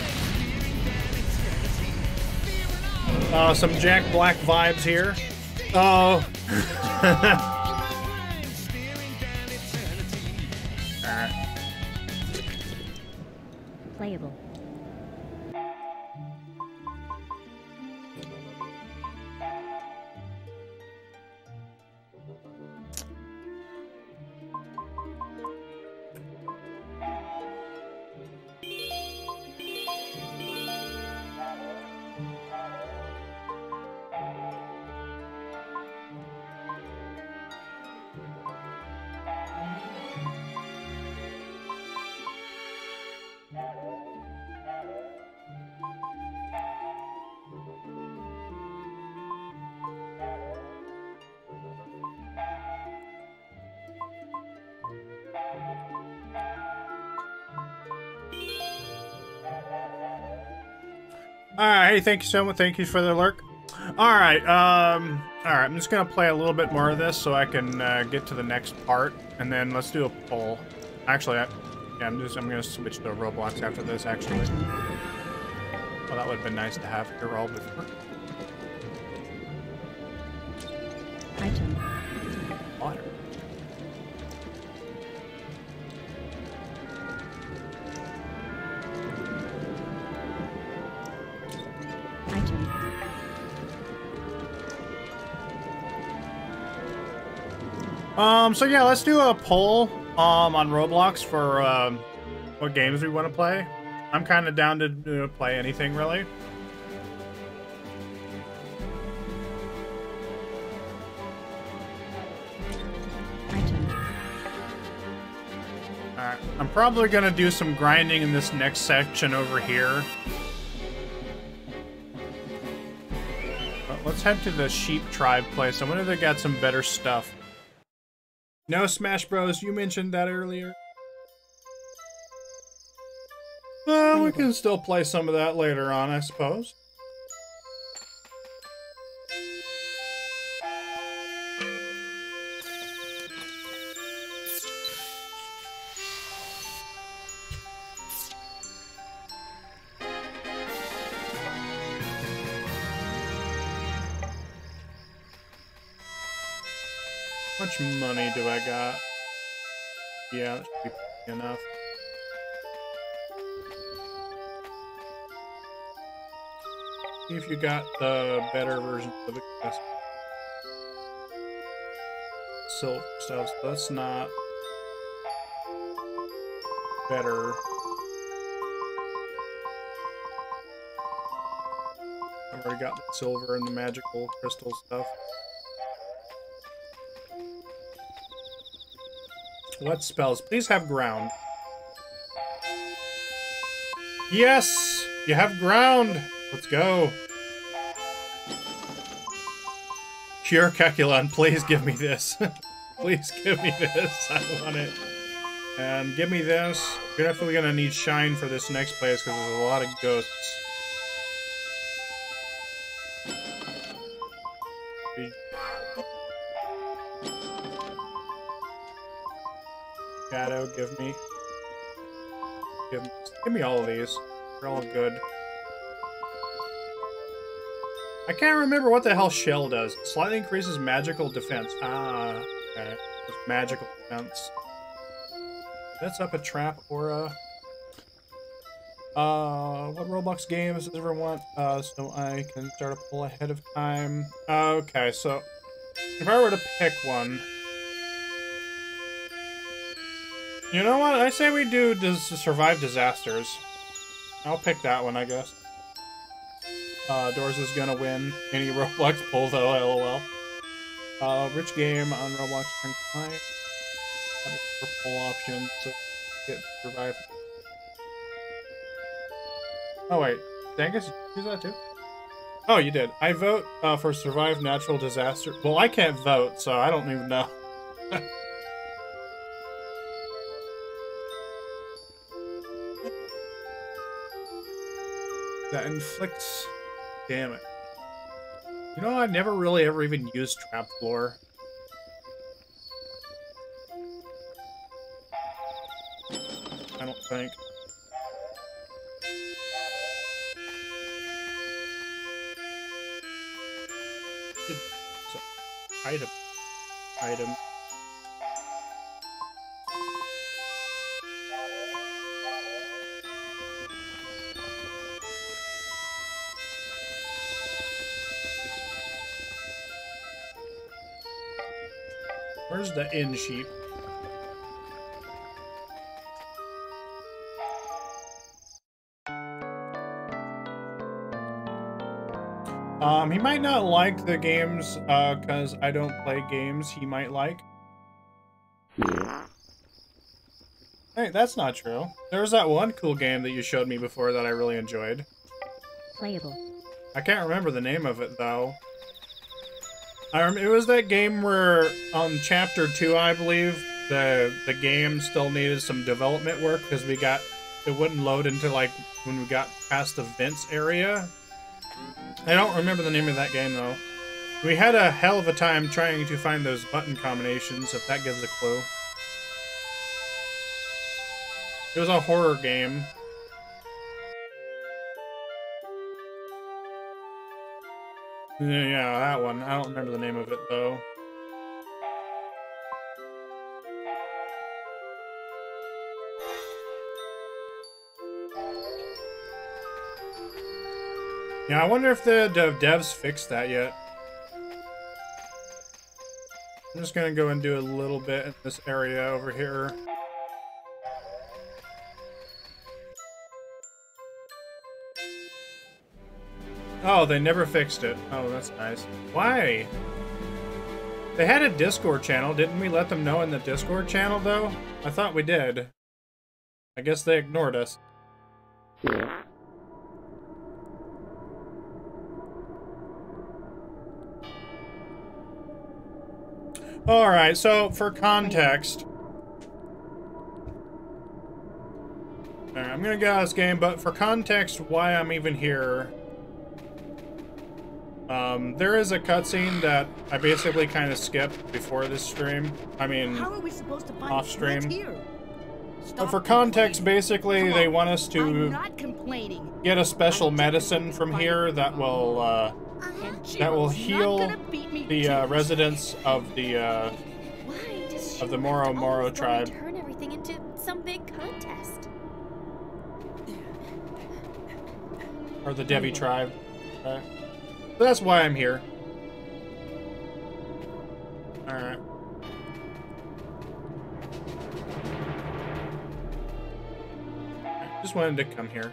Uh, some Jack Black vibes here. Oh. hey, thank you so much. Thank you for the lurk. Alright, um, alright, I'm just gonna play a little bit more of this so I can uh, get to the next part, and then let's do a poll. Actually, I, yeah, I'm just, I'm gonna switch to Roblox after this, actually. Well, that would have been nice to have here all before. Um, so yeah, let's do a poll um on Roblox for um what games we want to play. I'm kind of down to uh, play anything really. Alright, I'm probably gonna do some grinding in this next section over here. But let's head to the sheep tribe place. I wonder if they got some better stuff. No Smash Bros. You mentioned that earlier. We can still play some of that later on, I suppose. Money do I got? Yeah, that should be enough. See if you got the better version of the quest. Silver stuff. So that's not better. I've already got the silver and the magical crystal stuff. What spells? Please have ground. Yes! You have ground! Let's go. Pure Kekulon, please give me this. please give me this. I want it. And give me this. You're definitely gonna need shine for this next place because there's a lot of ghosts. Give me. Give, give me all of these. They're all good. I can't remember what the hell Shell does. Slightly increases magical defense. Ah, okay. Magical defense. That's up a trap aura. Uh, what Roblox games does everyone want? Uh, so I can start a poll ahead of time. Okay, so if I were to pick one, you know what? I say we do dis survive disasters. I'll pick that one, I guess. uh, Doors is gonna win any Roblox poll though. LOL. Uh, rich game on Roblox Time. For poll option, so get survive. Oh wait, Dangus, you choose that too? Oh, you did. I vote uh, for survive natural disaster. Well, I can't vote, so I don't even know. that inflicts damage. You know, I never really ever even used trap floor. I don't think. Item. Item. The inn sheep? Um, he might not like the games, uh, cause I don't play games he might like. Hey, that's not true. There was that one cool game that you showed me before that I really enjoyed. Playable. I can't remember the name of it though. I rem- it was that game where on chapter two, I believe, the the game still needed some development work because we got it wouldn't load into like when we got past the vents area. I don't remember the name of that game though. We had a hell of a time trying to find those button combinations, if that gives a clue. It was a horror game. Yeah, that one. I don't remember the name of it though. Yeah, I wonder if the dev devs fixed that yet. I'm just gonna go and do a little bit in this area over here. Oh, they never fixed it. Oh, that's nice. Why? They had a Discord channel. Didn't we let them know in the Discord channel, though? I thought we did. I guess they ignored us. Alright, so for context... I'm gonna get out of this game, but for context why I'm even here... Um, there is a cutscene that I basically kind of skipped before this stream. I mean, How are we supposed to find off stream. but for context, basically, they want us to get a special medicine from here that will, uh, And that will heal gonna beat me the uh, residents of the, uh, Why does she Of the Moro Moro tribe. Turn everything into some big contest. or the Devi tribe. Okay. That's why I'm here. Alright. Just wanted to come here.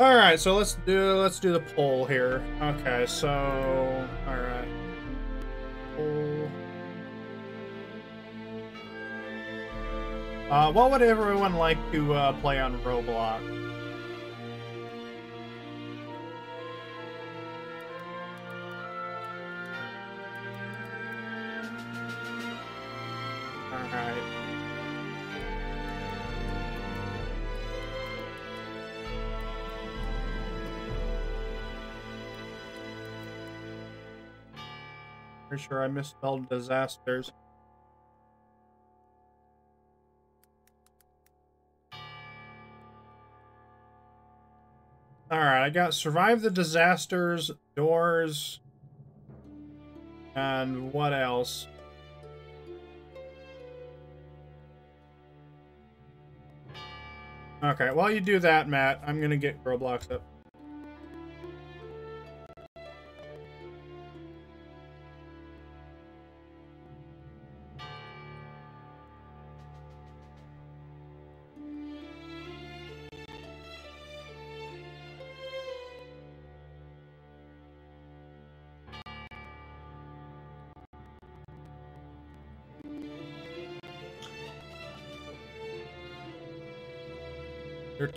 All right, so let's do let's do the poll here. Okay, so all right. Uh, what would everyone like to uh, play on Roblox? Alright. Pretty sure I misspelled disasters. Alright, I got survive the disasters, doors, and what else? Okay, while you do that, Matt, I'm gonna get Roblox up.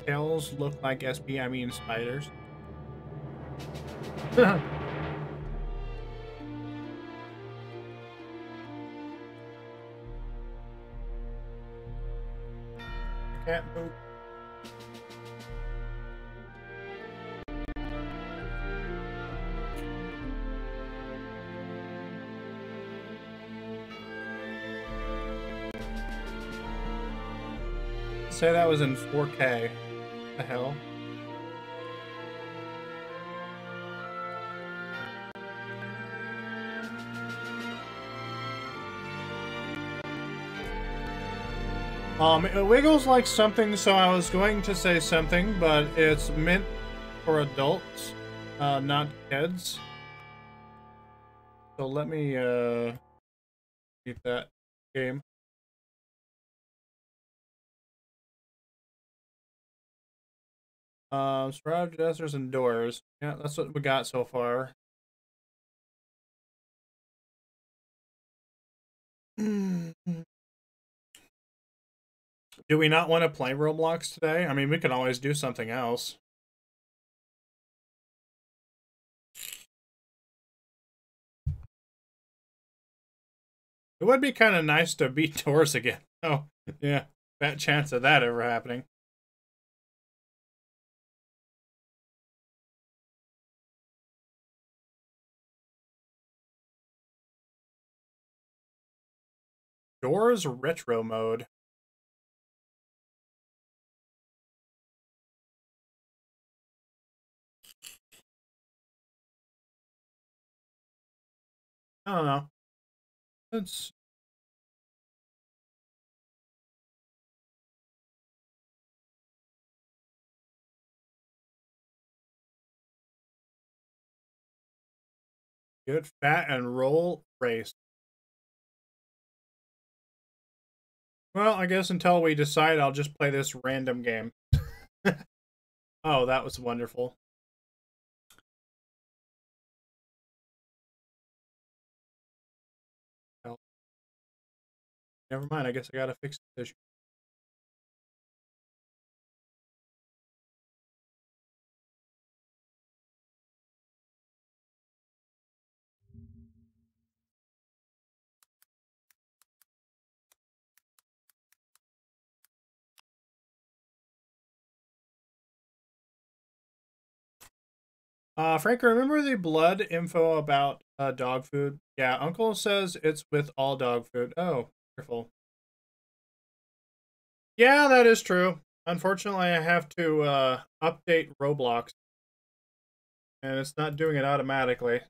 Tails look like SP, I mean spiders. Can't move. Say that was in 4K. The hell? Um, it wiggles like something, so I was going to say something, but it's meant for adults, uh, not kids. So let me, uh, keep that game. Um, surround and doors. Yeah, that's what we got so far. Do we not want to play Roblox today? I mean, we can always do something else. It would be kind of nice to beat doors again. Oh, yeah. Bad chance of that ever happening. Doors retro mode. I don't know. It's good fat and roll race. Well, I guess until we decide, I'll just play this random game. oh, that was wonderful. Never mind. I guess I gotta fix this issue. Uh, Frank, remember the blood info about uh, dog food? Yeah, Uncle says it's with all dog food. Oh, wonderful. Yeah, that is true. Unfortunately, I have to uh, update Roblox, and it's not doing it automatically.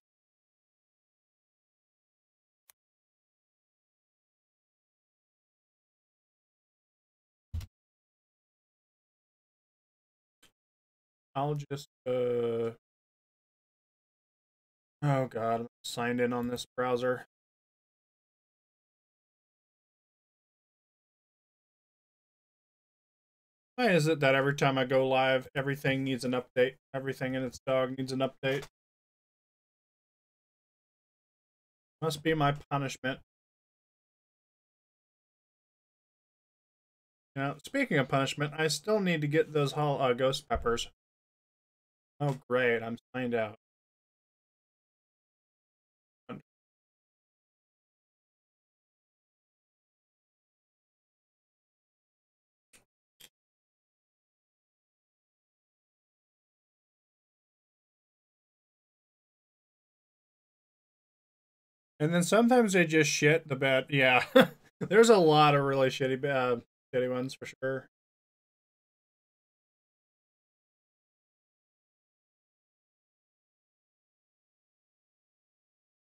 I'll just uh Oh god, I'm signed in on this browser. Why is it that every time I go live, everything needs an update? Everything in its dog needs an update. Must be my punishment. Now, speaking of punishment, I still need to get those hol- uh, ghost peppers. Oh, great, I'm signed out. And then sometimes they just shit the bed. Yeah, there's a lot of really shitty, bad, shitty ones for sure.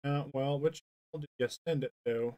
Uh, well, which did you send it to?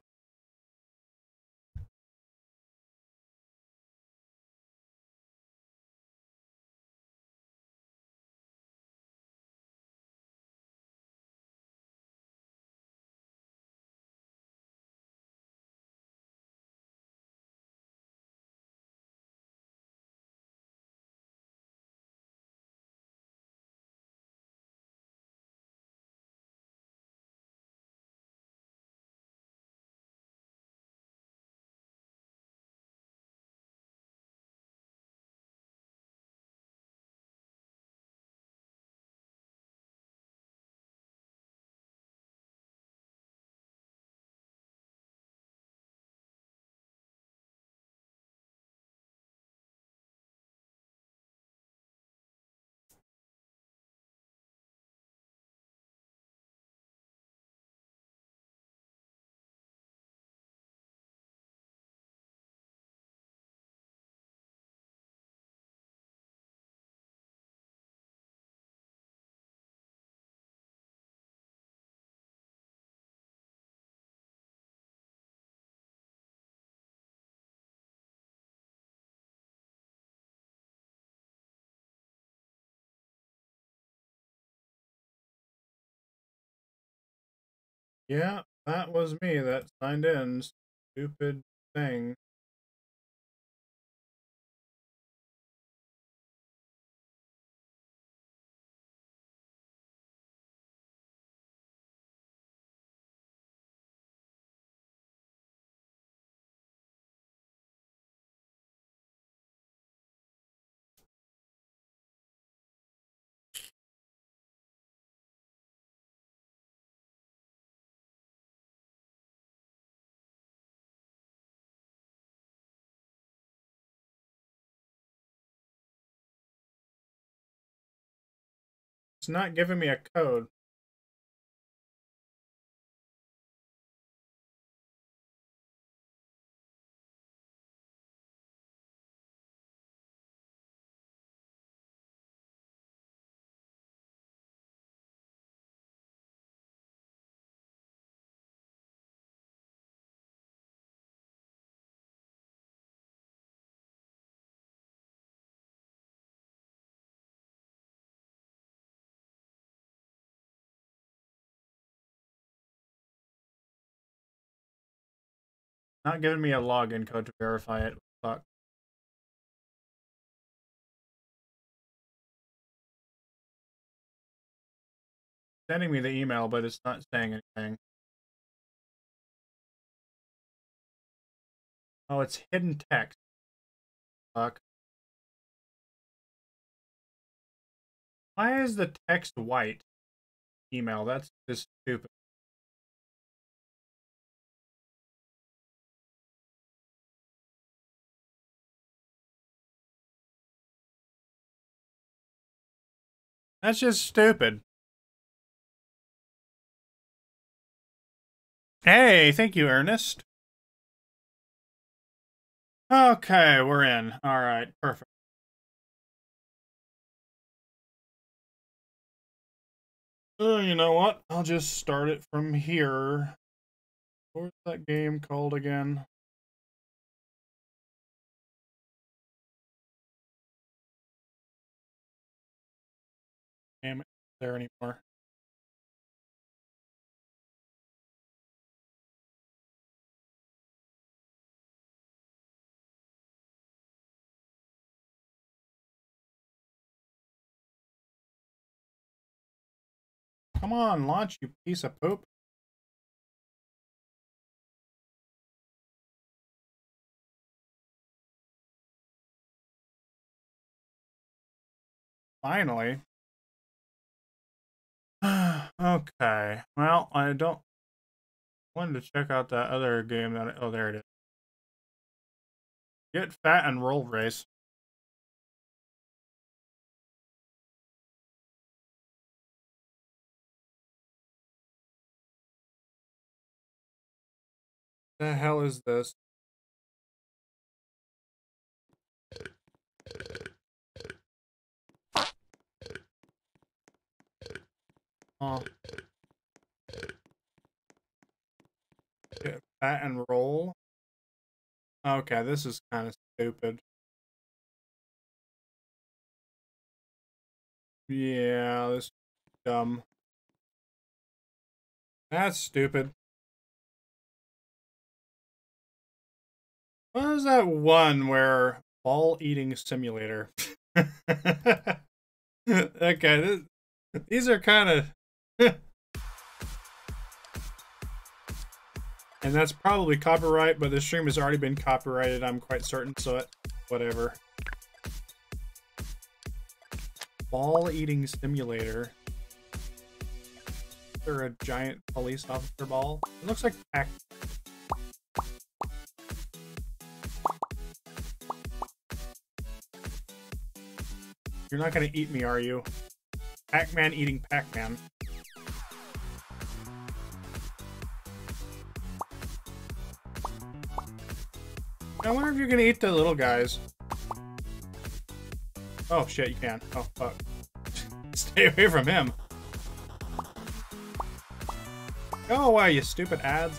Yeah, that was me that signed in. Stupid thing. It's not giving me a code. Not giving me a login code to verify it. Fuck. Sending me the email, but it's not saying anything. Oh, it's hidden text. Fuck. Why is the text white? Email. That's just stupid. That's just stupid. Hey, thank you, Ernest. Okay, we're in. All right, perfect. Uh, you know what? I'll just start it from here. What's that game called again? It, there anymore. Come on, launch, you piece of poop. Finally. okay. Well, I don't wanted to check out that other game that oh there it is. Get fat and roll race. The hell is this? Oh. And roll. Okay, this is kind of stupid. Yeah, this is dumb. That's stupid. What is that one where ball eating simulator? okay, this, these are kind of. and that's probably copyright, but the stream has already been copyrighted, I'm quite certain, so it, whatever. Ball eating simulator. Is there a giant police officer ball? It looks like Pac You're not gonna eat me, are you? Pac-Man eating Pac-Man. I wonder if you're gonna eat the little guys. Oh shit, you can. Oh fuck. Stay away from him. Oh, Go away, you stupid ads.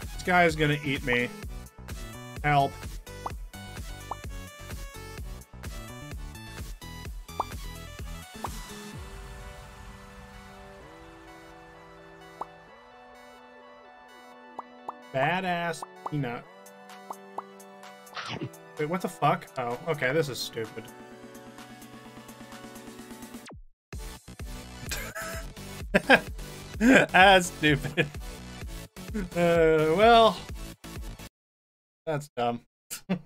This guy's gonna eat me. Help. Badass peanut. Wait, what the fuck? Oh, okay, this is stupid. That's stupid. Uh, well, that's dumb.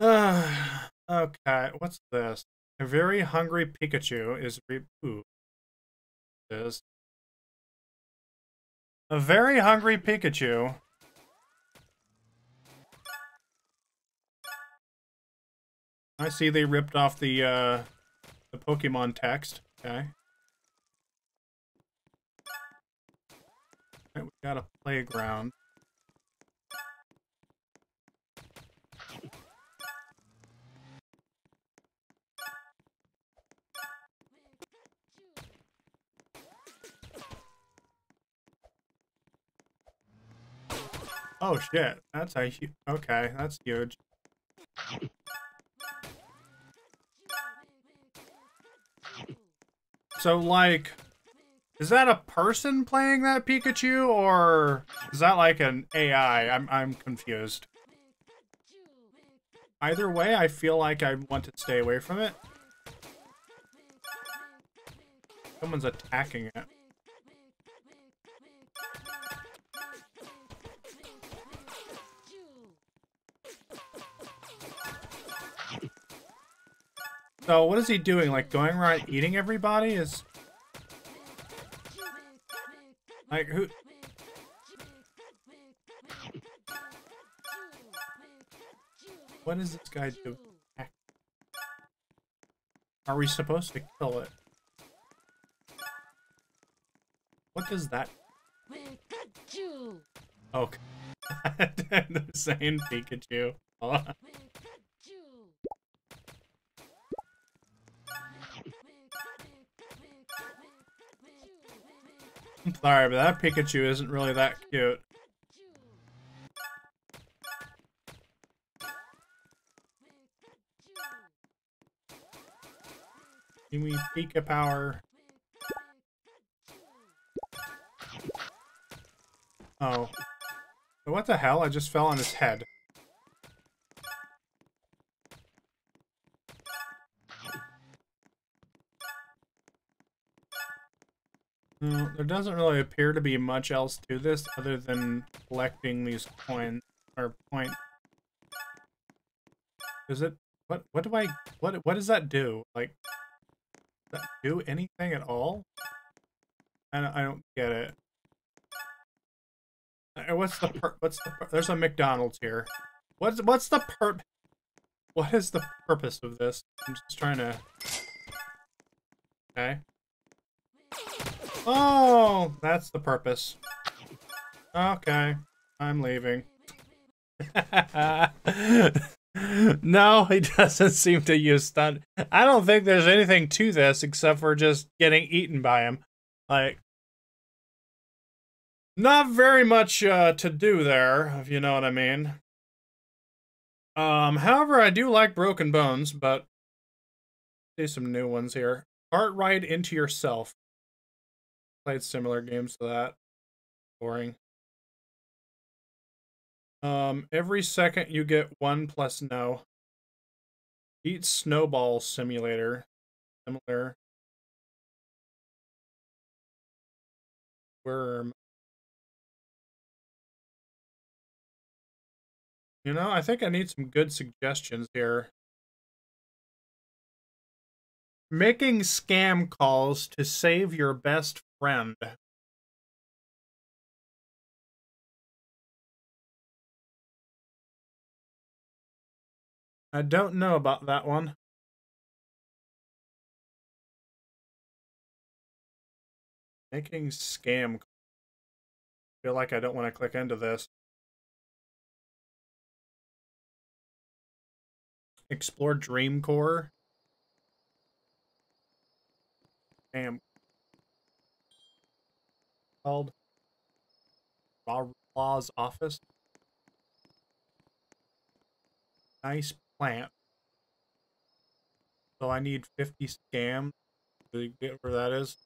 Uh, okay, what's this? A very hungry Pikachu is re- ooh. Is a very hungry Pikachu. I see they ripped off the uh the Pokemon text. Okay. Right, we got a playground. Oh shit, that's a huge, okay, that's huge. So like, is that a person playing that Pikachu or is that like an AI? I'm I'm confused. Either way, I feel like I want to stay away from it. Someone's attacking it. So what is he doing? Like going around eating everybody? Is like who? What is this guy doing? Are we supposed to kill it? What does that? Oh, they're saying Pikachu. I'm sorry, but that Pikachu isn't really that cute. Give me Pika power. Oh. What the hell? I just fell on his head. There doesn't really appear to be much else to this other than collecting these coins or point. Is it? What? What do I? What? What does that do? Like, does that do anything at all? I don't, I don't get it. What's the pur- What's the? There's a McDonald's here. What's What's the pur? What is the purpose of this? I'm just trying to. Okay. Oh, that's the purpose. Okay, I'm leaving. no, he doesn't seem to use stun. I don't think there's anything to this except for just getting eaten by him. Like, not very much uh, to do there, if you know what I mean. Um, however, I do like Broken Bones, but see some new ones here. Art ride into yourself played similar games to that. Boring. Um, every second you get one plus no. Eat Snowball Simulator. Similar. Worm. You know, I think I need some good suggestions here. Making scam calls to save your best friend. I don't know about that one. Making scam. Feel like I don't want to click into this. Explore Dreamcore. Damn called? Law's office. Nice plant. So I need 50 scam to get where that is.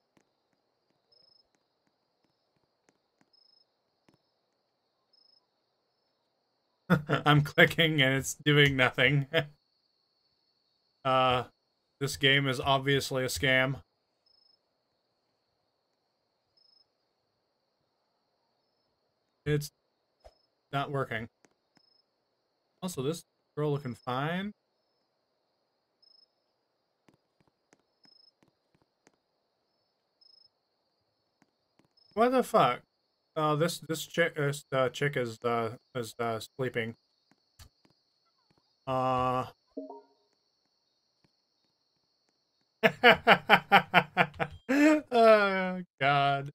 I'm clicking and it's doing nothing. uh, this game is obviously a scam. It's not working. Also, this girl looking fine. What the fuck? Oh, this this chick this uh, chick is uh is uh sleeping. Uh. oh God.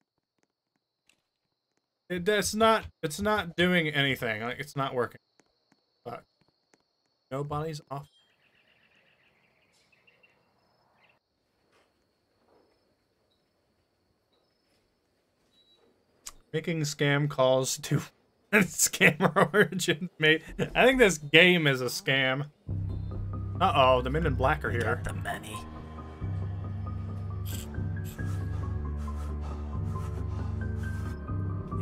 It, it's not it's not doing anything. Like it's not working. Fuck. Nobody's off. Making scam calls to scammer origin mate. I think this game is a scam. Uh oh, the men in black are here. the money.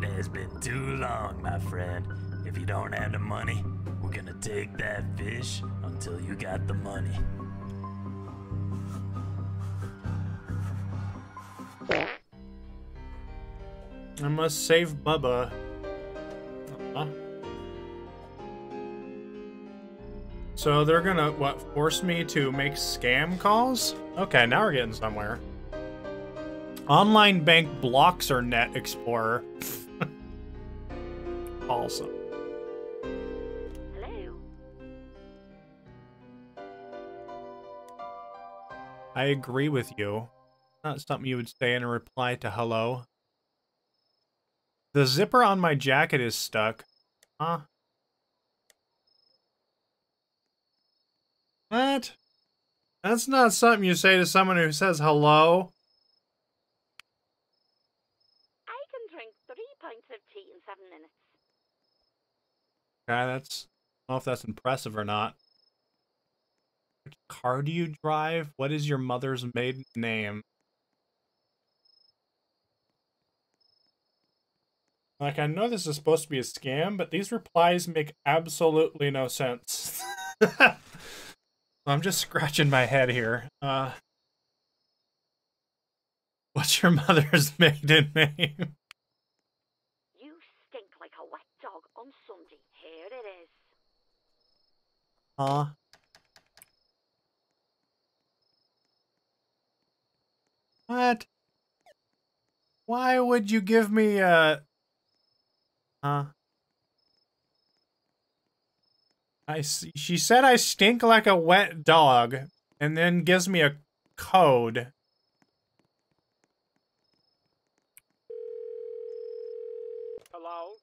It has been too long, my friend. If you don't have the money, we're gonna take that fish until you got the money. I must save Bubba. Uh-huh. So they're gonna, what, force me to make scam calls? Okay, now we're getting somewhere. Online bank blocks or Net Explorer. Awesome. Hello. I agree with you. Not something you would say in a reply to hello. The zipper on my jacket is stuck. Huh? What? That's not something you say to someone who says hello. I can drink three pints of tea in seven minutes. Okay, that's... I don't know if that's impressive or not. Which car do you drive? What is your mother's maiden name? Like, I know this is supposed to be a scam, but these replies make absolutely no sense. I'm just scratching my head here. Uh, what's your mother's maiden name? You stink like a wet dog on Sunday. Here it is. Huh? What? Why would you give me a... Huh? I s- she said I stink like a wet dog, and then gives me a code. Hello?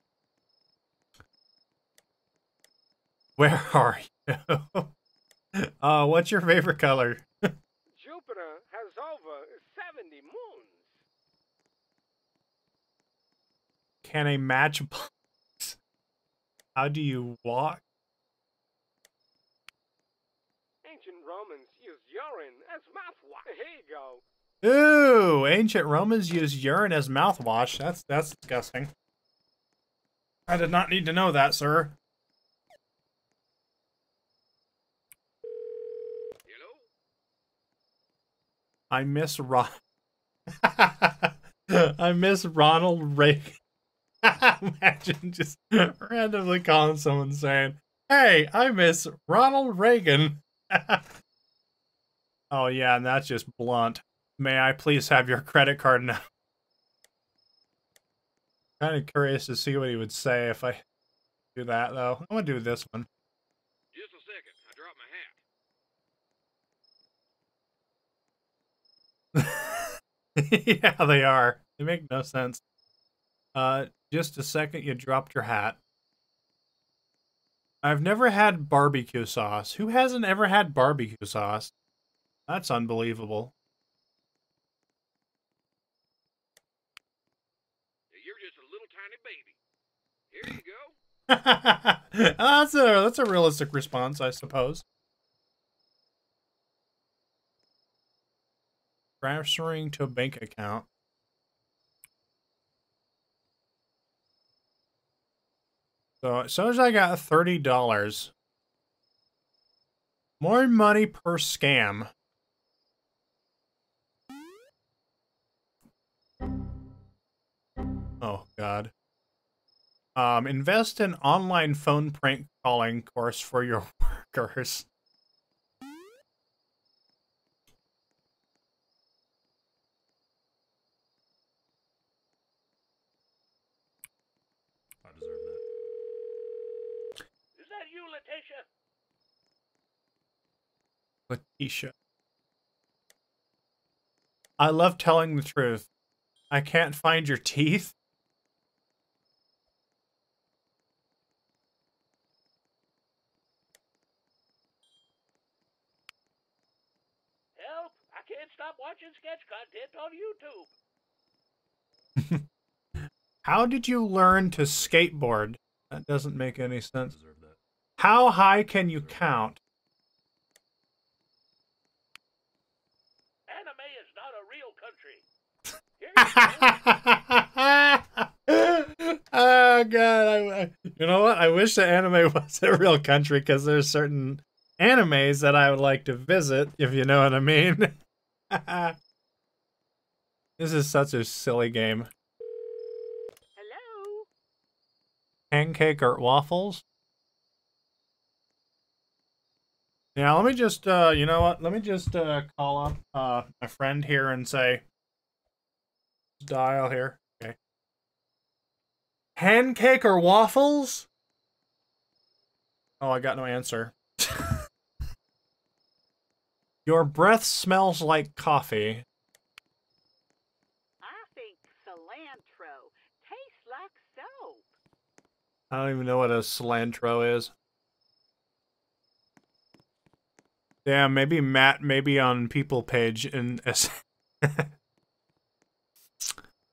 Where are you? uh, what's your favorite color? Jupiter has over 70 moons. Can a matchbox? How do you walk? Ancient Romans used urine as mouthwash. Here you go. Ooh, ancient Romans used urine as mouthwash. That's that's disgusting. I did not need to know that, sir. Hello? I miss Ron. I miss Ronald Reagan. Imagine just randomly calling someone saying, "Hey, I miss Ronald Reagan." oh yeah, and that's just blunt. May I please have your credit card now? Kind of curious to see what he would say if I do that, though. I want to do this one. Just a second. I dropped my hat. yeah, they are. They make no sense. Uh, just a second, you dropped your hat. I've never had barbecue sauce. Who hasn't ever had barbecue sauce? That's unbelievable. You're just a little tiny baby. Here you go. that's a that's a realistic response, I suppose. Transferring to a bank account. So as soon as I got thirty dollars, more money per scam. Oh God. Um, invest in online phone prank calling course for your workers. I deserve that. Is that you, Letitia? Letitia. I love telling the truth. I can't find your teeth. Help! I can't stop watching sketch content on YouTube. How did you learn to skateboard? That doesn't make any sense. How high can you count? Anime is not a real country. Here you go. oh god, I, you know what? I wish the anime was a real country because there's certain animes that I would like to visit, if you know what I mean. this is such a silly game. Hello? Pancake or waffles? Yeah, let me just uh you know what? Let me just uh call up uh my friend here and say dial here. Okay. Pancake or waffles? Oh, I got no answer. Your breath smells like coffee. I think cilantro tastes like soap. I don't even know what a cilantro is. Damn, maybe Matt maybe on people page in S-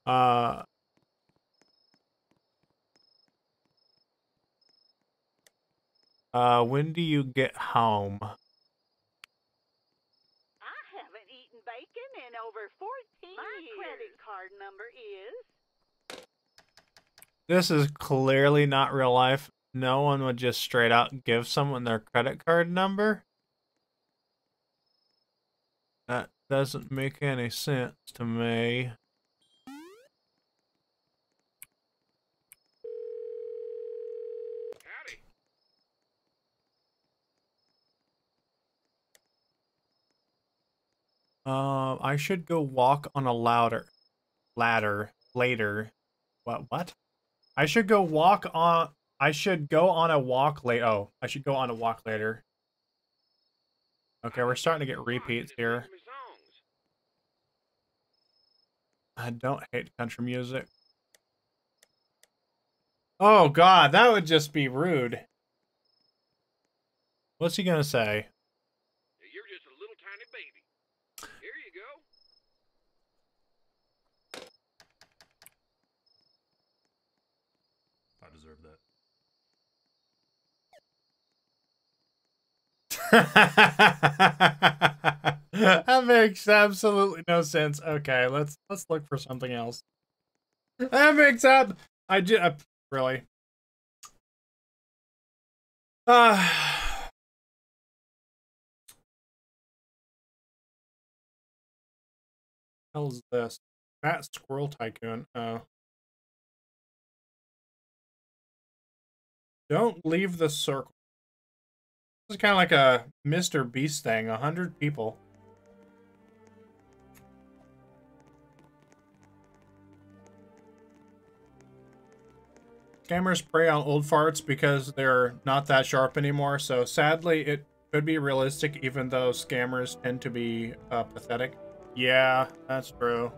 uh Uh when do you get home? I haven't eaten bacon in over 14 My years. credit card number is This is clearly not real life. No one would just straight out give someone their credit card number. That doesn't make any sense to me. Uh, I should go walk on a louder ladder later. What? What? I should go walk on. I should go on a walk later. Oh, I should go on a walk later. Okay, we're starting to get repeats here. I don't hate country music. Oh God, that would just be rude. What's he gonna say? You're just a little tiny baby. Here you go. I deserve that. that makes absolutely no sense. Okay, let's let's look for something else. That makes up. I just uh, really. Uh, hell's this? Fat Squirrel Tycoon. Oh. Don't leave the circle. This is kind of like a Mr. Beast thing. A hundred people. Scammers prey on old farts because they're not that sharp anymore. So sadly, it could be realistic, even though scammers tend to be uh, pathetic. Yeah, that's true.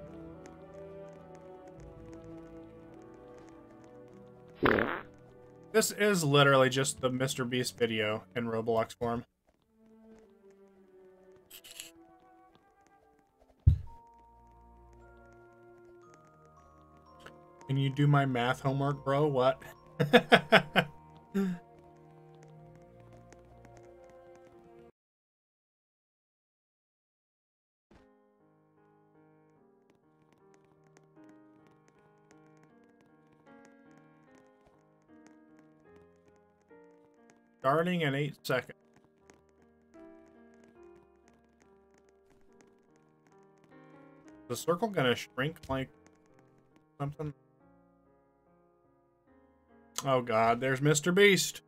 This is literally just the Mr. Beast video in Roblox form. Can you do my math homework, bro? What? Starting in eight seconds. The circle gonna shrink like something? Oh god, there's Mr. Beast.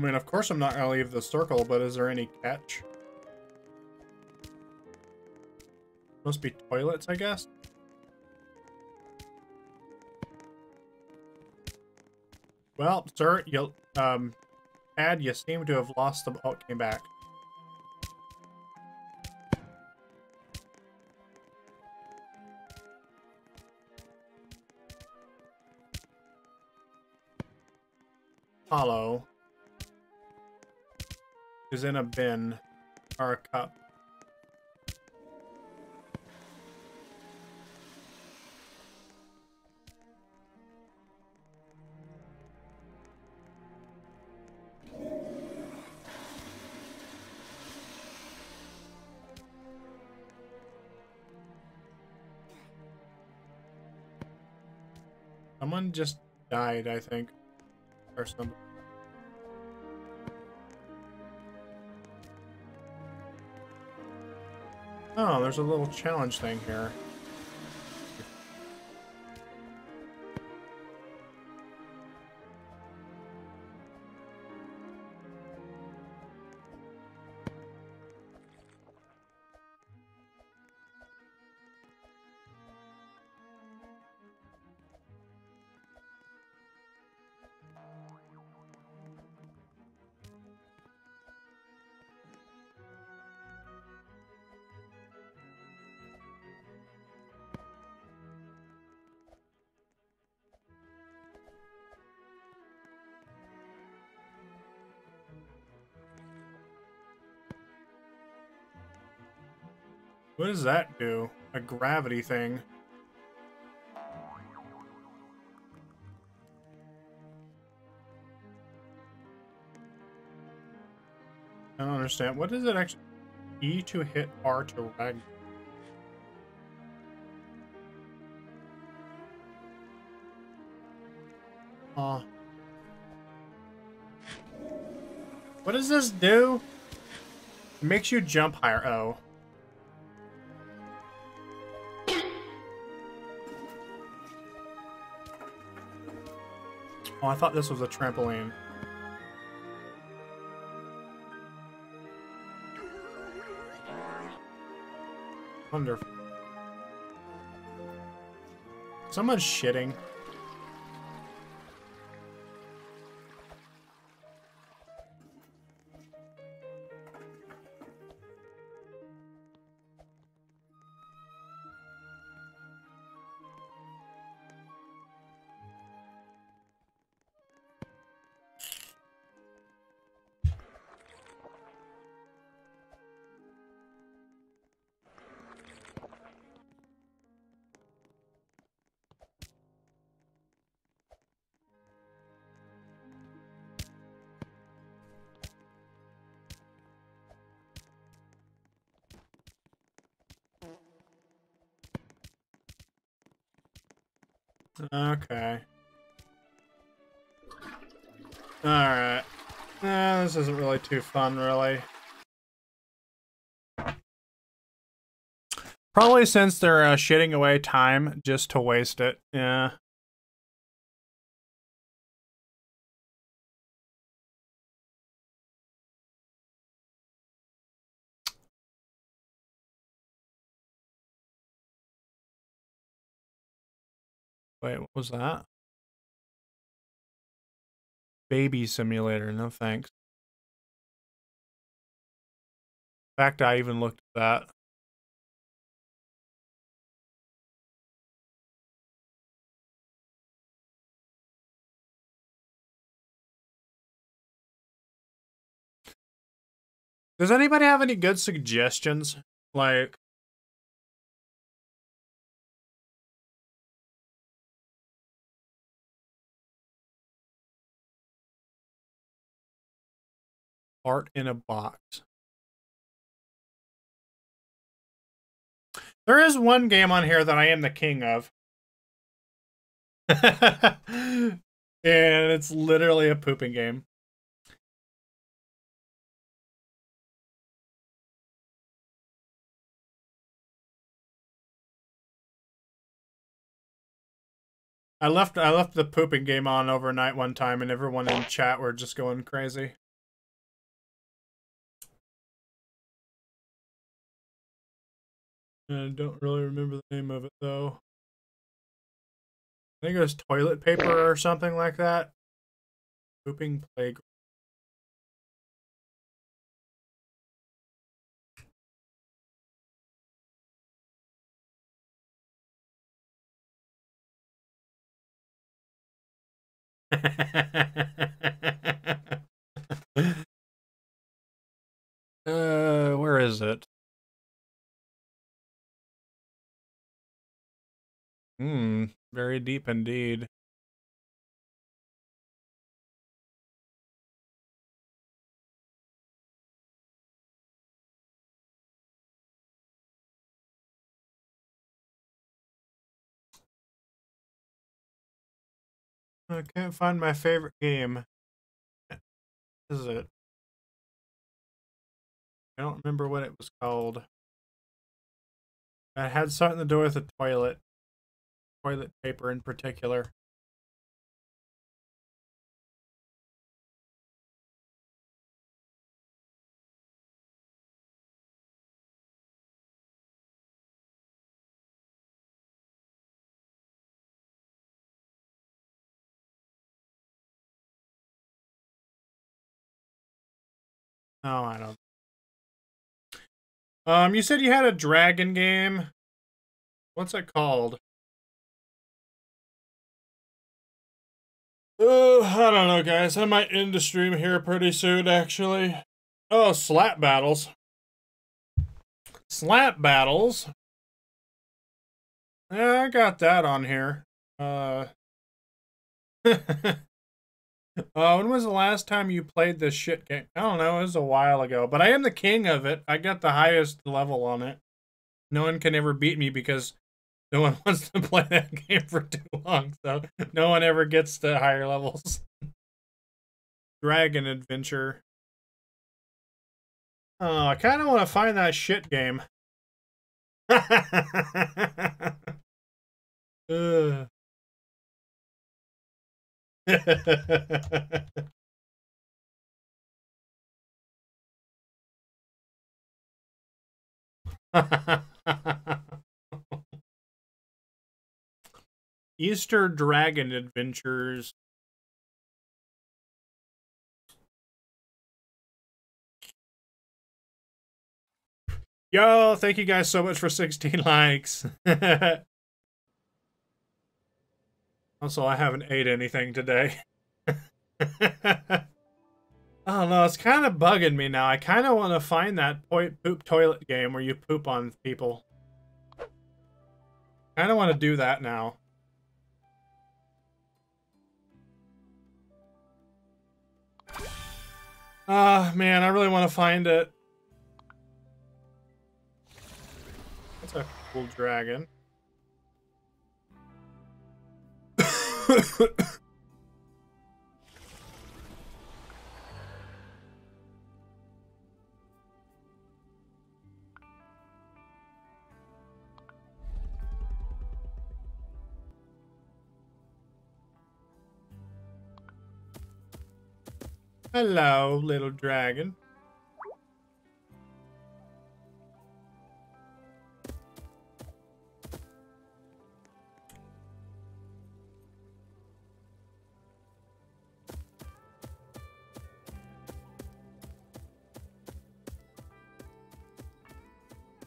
I mean, of course I'm not gonna leave the circle, but is there any catch? Must be toilets, I guess? Well, sir, you um, Ad, you seem to have lost the. Oh, came back. Is in a bin or a cup. Someone just died, I think. Or something. Oh, there's a little challenge thing here. Does that do? A gravity thing. I don't understand. What does it actually... E to hit R to rag... Aw. What does this do? It makes you jump higher. Oh. Oh, I thought this was a trampoline. Wonderful. Someone's shitting. Too fun, really. Probably since they're uh, shitting away time just to waste it. Yeah. Wait, what was that? Baby simulator, no thanks. Fact, I even looked at that. Does anybody have any good suggestions? Like, Art in a box. There is one game on here that I am the king of. and it's literally a pooping game. I left I left the pooping game on overnight one time and everyone in chat were just going crazy. I don't really remember the name of it though. I think it was toilet paper or something like that. Pooping playground. uh, where is it? Hmm, very deep indeed. I can't find my favorite game. Is it? I don't remember what it was called. I had something to do with a toilet. Toilet paper in particular. Oh, I don't. Um, you said you had a dragon game. What's it called? I don't know, guys. I might end the stream here pretty soon, actually. Oh, slap battles. Slap battles. Yeah, I got that on here. Uh. Uh, when was the last time you played this shit game? I don't know. It was a while ago, but I am the king of it. I got the highest level on it. No one can ever beat me because no one wants to play that game for too long. So no one ever gets to higher levels. Dragon Adventure. Oh, I kind of want to find that shit game. Easter Dragon Adventures. Yo, thank you guys so much for 16 likes. Also, I haven't ate anything today. I don't know. It's kind of bugging me now. I kind of want to find that po poop toilet game where you poop on people. I kind of want to do that now. Ah, man, I really want to find it. That's a cool dragon. Hello, little dragon.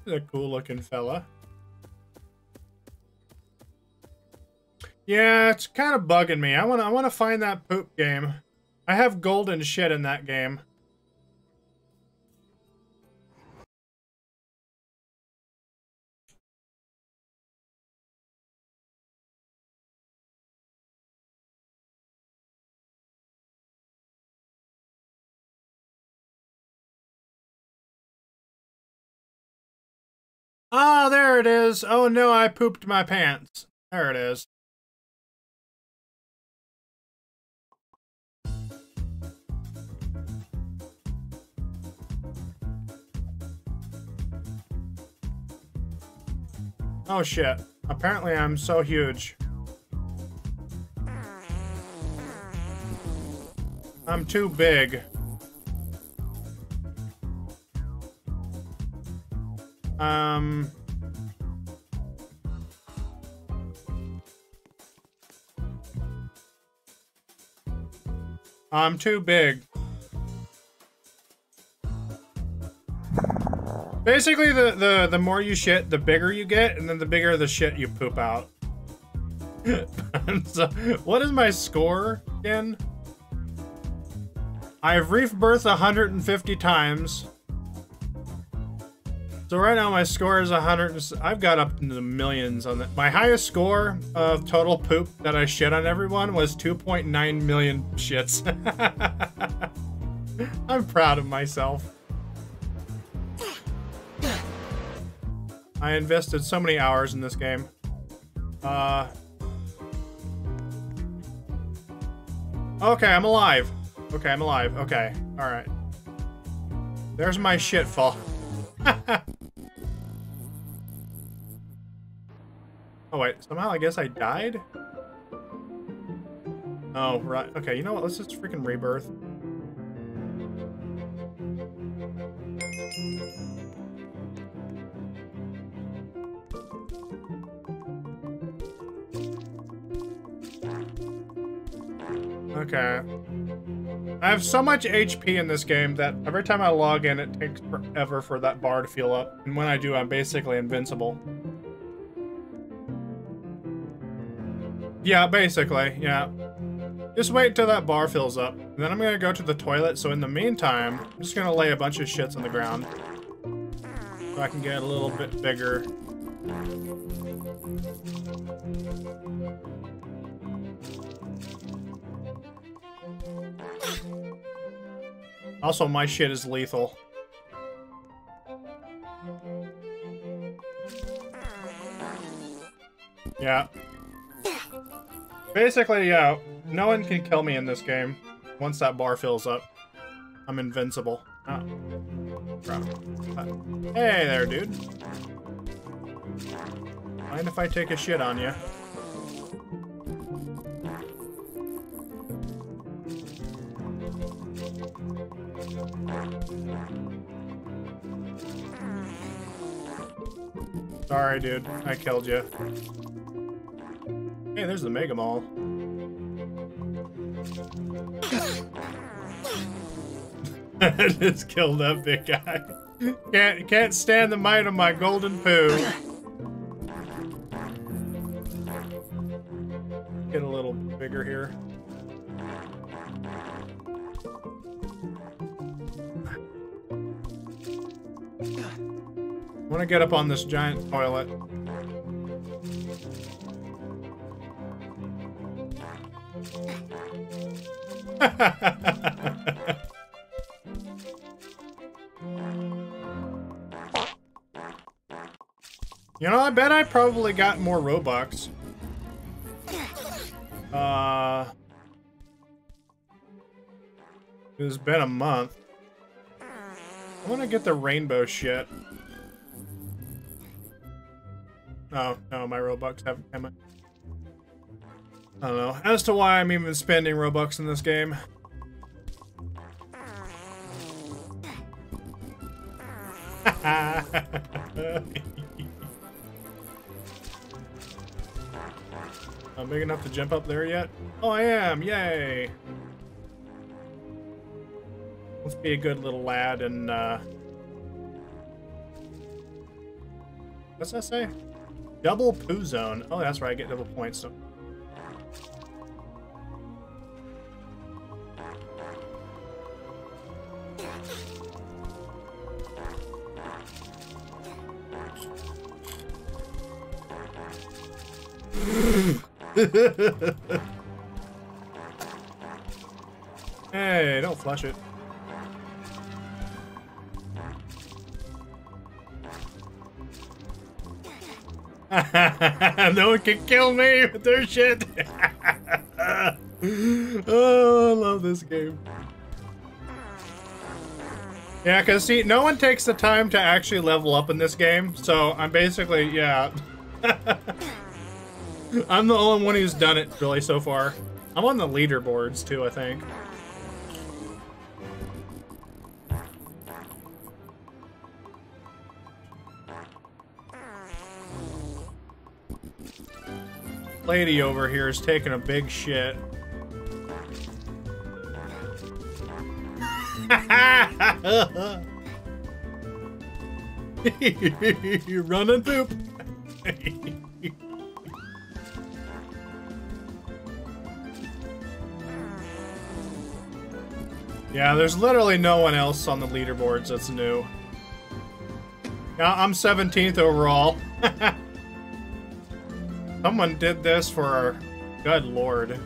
A cool looking fella. Yeah, it's kind of bugging me. I want to I want to find that poop game. I have golden shit in that game. Ah, oh, there it is. Oh no, I pooped my pants. There it is. Oh shit. Apparently I'm so huge. I'm too big. Um. I'm too big. Basically, the, the, the more you shit, the bigger you get, and then the bigger the shit you poop out. so, what is my score again? I've reef birthed 150 times. So right now my score is 100. and s- I've got up into the millions on that. My highest score of total poop that I shit on everyone was 2.9 million shits. I'm proud of myself. I invested so many hours in this game. Uh. Okay, I'm alive. Okay, I'm alive. Okay, alright. There's my shit fall. oh, wait. Somehow I guess I died? Oh, right. Okay, you know what? Let's just freaking rebirth. Okay. I have so much HP in this game that every time I log in, it takes forever for that bar to fill up. And when I do, I'm basically invincible. Yeah, basically, yeah. Just wait until that bar fills up. And then I'm gonna go to the toilet, so in the meantime, I'm just gonna lay a bunch of shits on the ground. So I can get a little bit bigger. Also, my shit is lethal. Yeah. Basically, yeah, no one can kill me in this game. Once that bar fills up, I'm invincible. Oh. Hey there, dude. Mind if I take a shit on you? Sorry, dude. I killed you. Hey, there's the Mega Mall. I just killed that big guy. Can't can't stand the might of my golden poo. Get a little bigger here. I want to get up on this giant toilet. you know, I bet I probably got more Robux. Uh, it's been a month. I want to get the rainbow shit. Oh, no, my Robux haven't come. I don't know. As to why I'm even spending Robux in this game. I'm big enough to jump up there yet? Oh, I am! Yay! Let's be a good little lad and, uh... What's that say? Double poo zone. Oh, that's right, I get double points. So. hey, don't flush it. no one can kill me with their shit. oh, I love this game. Yeah, because see, no one takes the time to actually level up in this game, so I'm basically, yeah. I'm the only one who's done it, really, so far. I'm on the leaderboards, too, I think. Lady over here is taking a big shit. You're running poop. yeah, there's literally no one else on the leaderboards that's new. Yeah, I'm 17th overall. Someone did this for our... Good lord.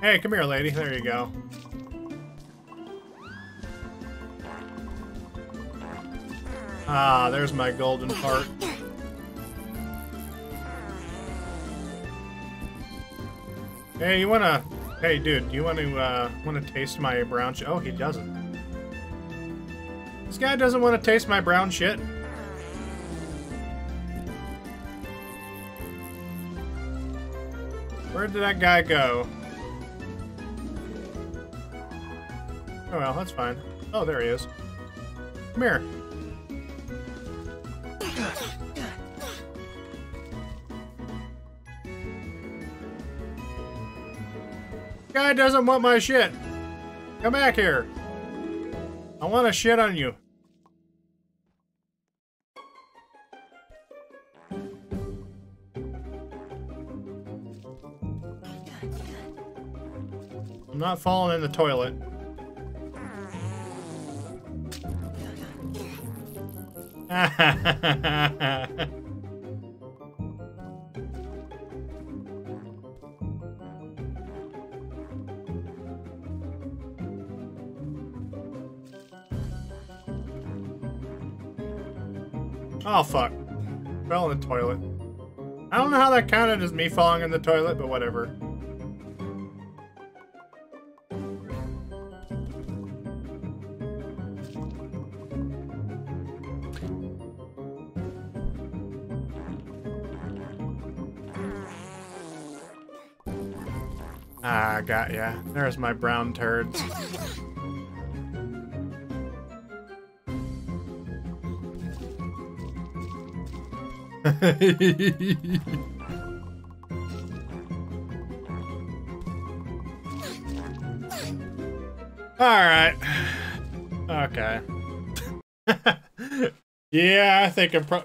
Hey, come here, lady. There you go. Ah, there's my golden part. Hey, you wanna... Hey, dude, do you want to, uh, want to taste my brown shit? Oh, he doesn't. This guy doesn't want to taste my brown shit. Where did that guy go? Oh well, that's fine. Oh, there he is. Come here. Guy doesn't want my shit. Come back here. I want to shit on you. I'm not falling in the toilet. oh fuck. Fell in the toilet. I don't know how that counted as me falling in the toilet, but whatever. Got ya. There's my brown turds. Alright. Okay. yeah, I think I'm pro-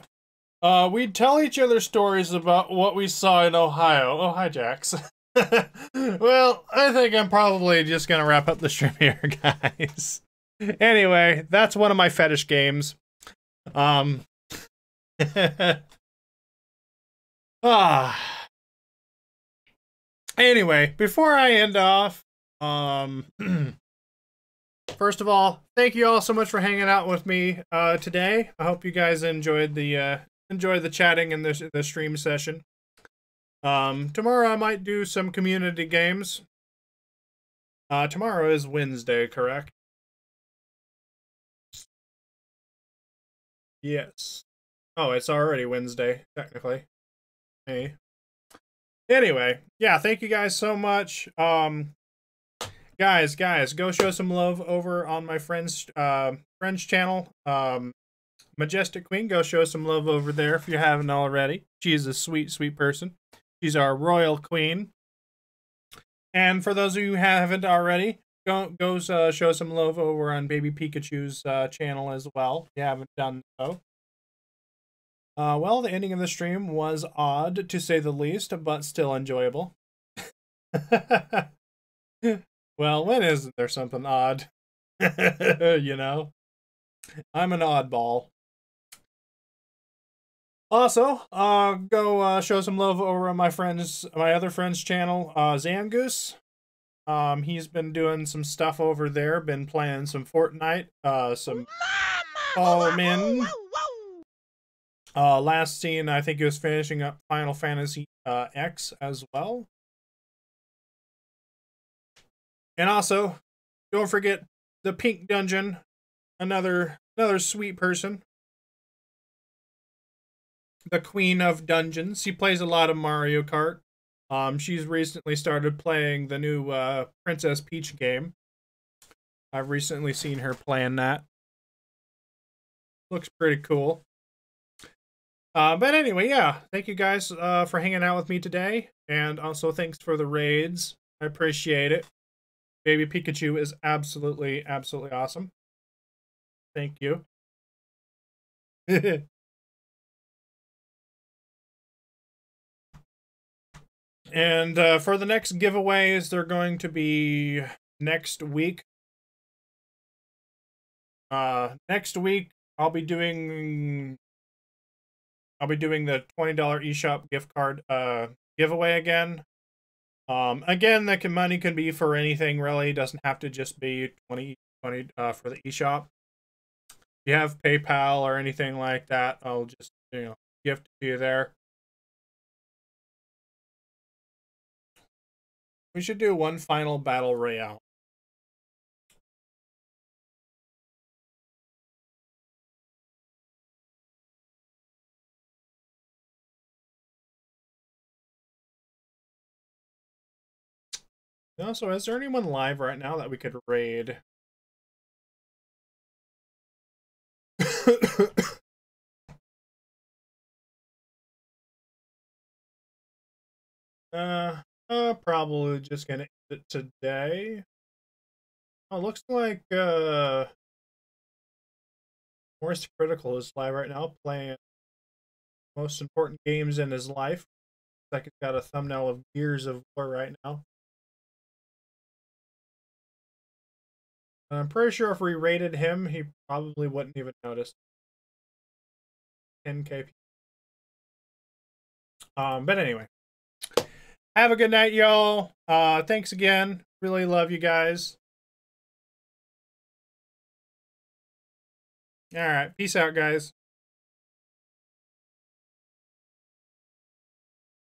Uh, we tell each other stories about what we saw in Ohio. Oh, hi, Jax. well, I think I'm probably just gonna wrap up the stream here, guys. anyway, that's one of my fetish games. Um. ah. Anyway, before I end off, um. First of all, thank you all so much for hanging out with me uh, today. I hope you guys enjoyed the uh, enjoyed the chatting in the the stream session. Um, tomorrow I might do some community games. Uh, tomorrow is Wednesday, correct? Yes. Oh, it's already Wednesday, technically. Hey. Anyway, yeah, thank you guys so much. Um, guys, guys, go show some love over on my friend's uh, friend's channel. Um, Majestic Queen, go show some love over there if you haven't already. She's a sweet, sweet person. She's our royal queen. And for those of you who haven't already, go go uh, show some love over on Baby Pikachu's uh, channel as well. If you haven't done so. Uh, well, the ending of the stream was odd to say the least, but still enjoyable. well, when isn't there something odd? you know, I'm an oddball. Also, uh, go uh, show some love over on my friends, my other friend's channel, uh, Zangoose. Um, he's been doing some stuff over there. Been playing some Fortnite, uh, some in. Uh, last seen, I think he was finishing up Final Fantasy uh, X as well. And also, don't forget the Pink Dungeon, another another sweet person. The Queen of Dungeons. She plays a lot of Mario Kart. Um, she's recently started playing the new uh, Princess Peach game. I've recently seen her playing that. Looks pretty cool. Uh, but anyway, yeah, thank you guys uh, for hanging out with me today. And also thanks for the raids. I appreciate it. Baby Pikachu is absolutely, absolutely awesome. Thank you. and uh, for the next giveaways, they're going to be next week. Uh, next week, I'll be doing I'll be doing the $20 eShop gift card uh giveaway again. Um again, the money can be for anything really, it doesn't have to just be 20 20 uh for the eShop. If you have PayPal or anything like that, I'll just, you know, gift to you there. We should do one final battle royale. Also, is there anyone live right now that we could raid? uh, uh, probably just gonna end it today. Oh, looks like uh, Moist Critical is live right now, playing most important games in his life. Like it's got a thumbnail of Gears of War right now. And I'm pretty sure if we rated him, he probably wouldn't even notice. 10k. Um, but anyway, have a good night, y'all. Uh, thanks again. Really love you guys. All right, peace out, guys.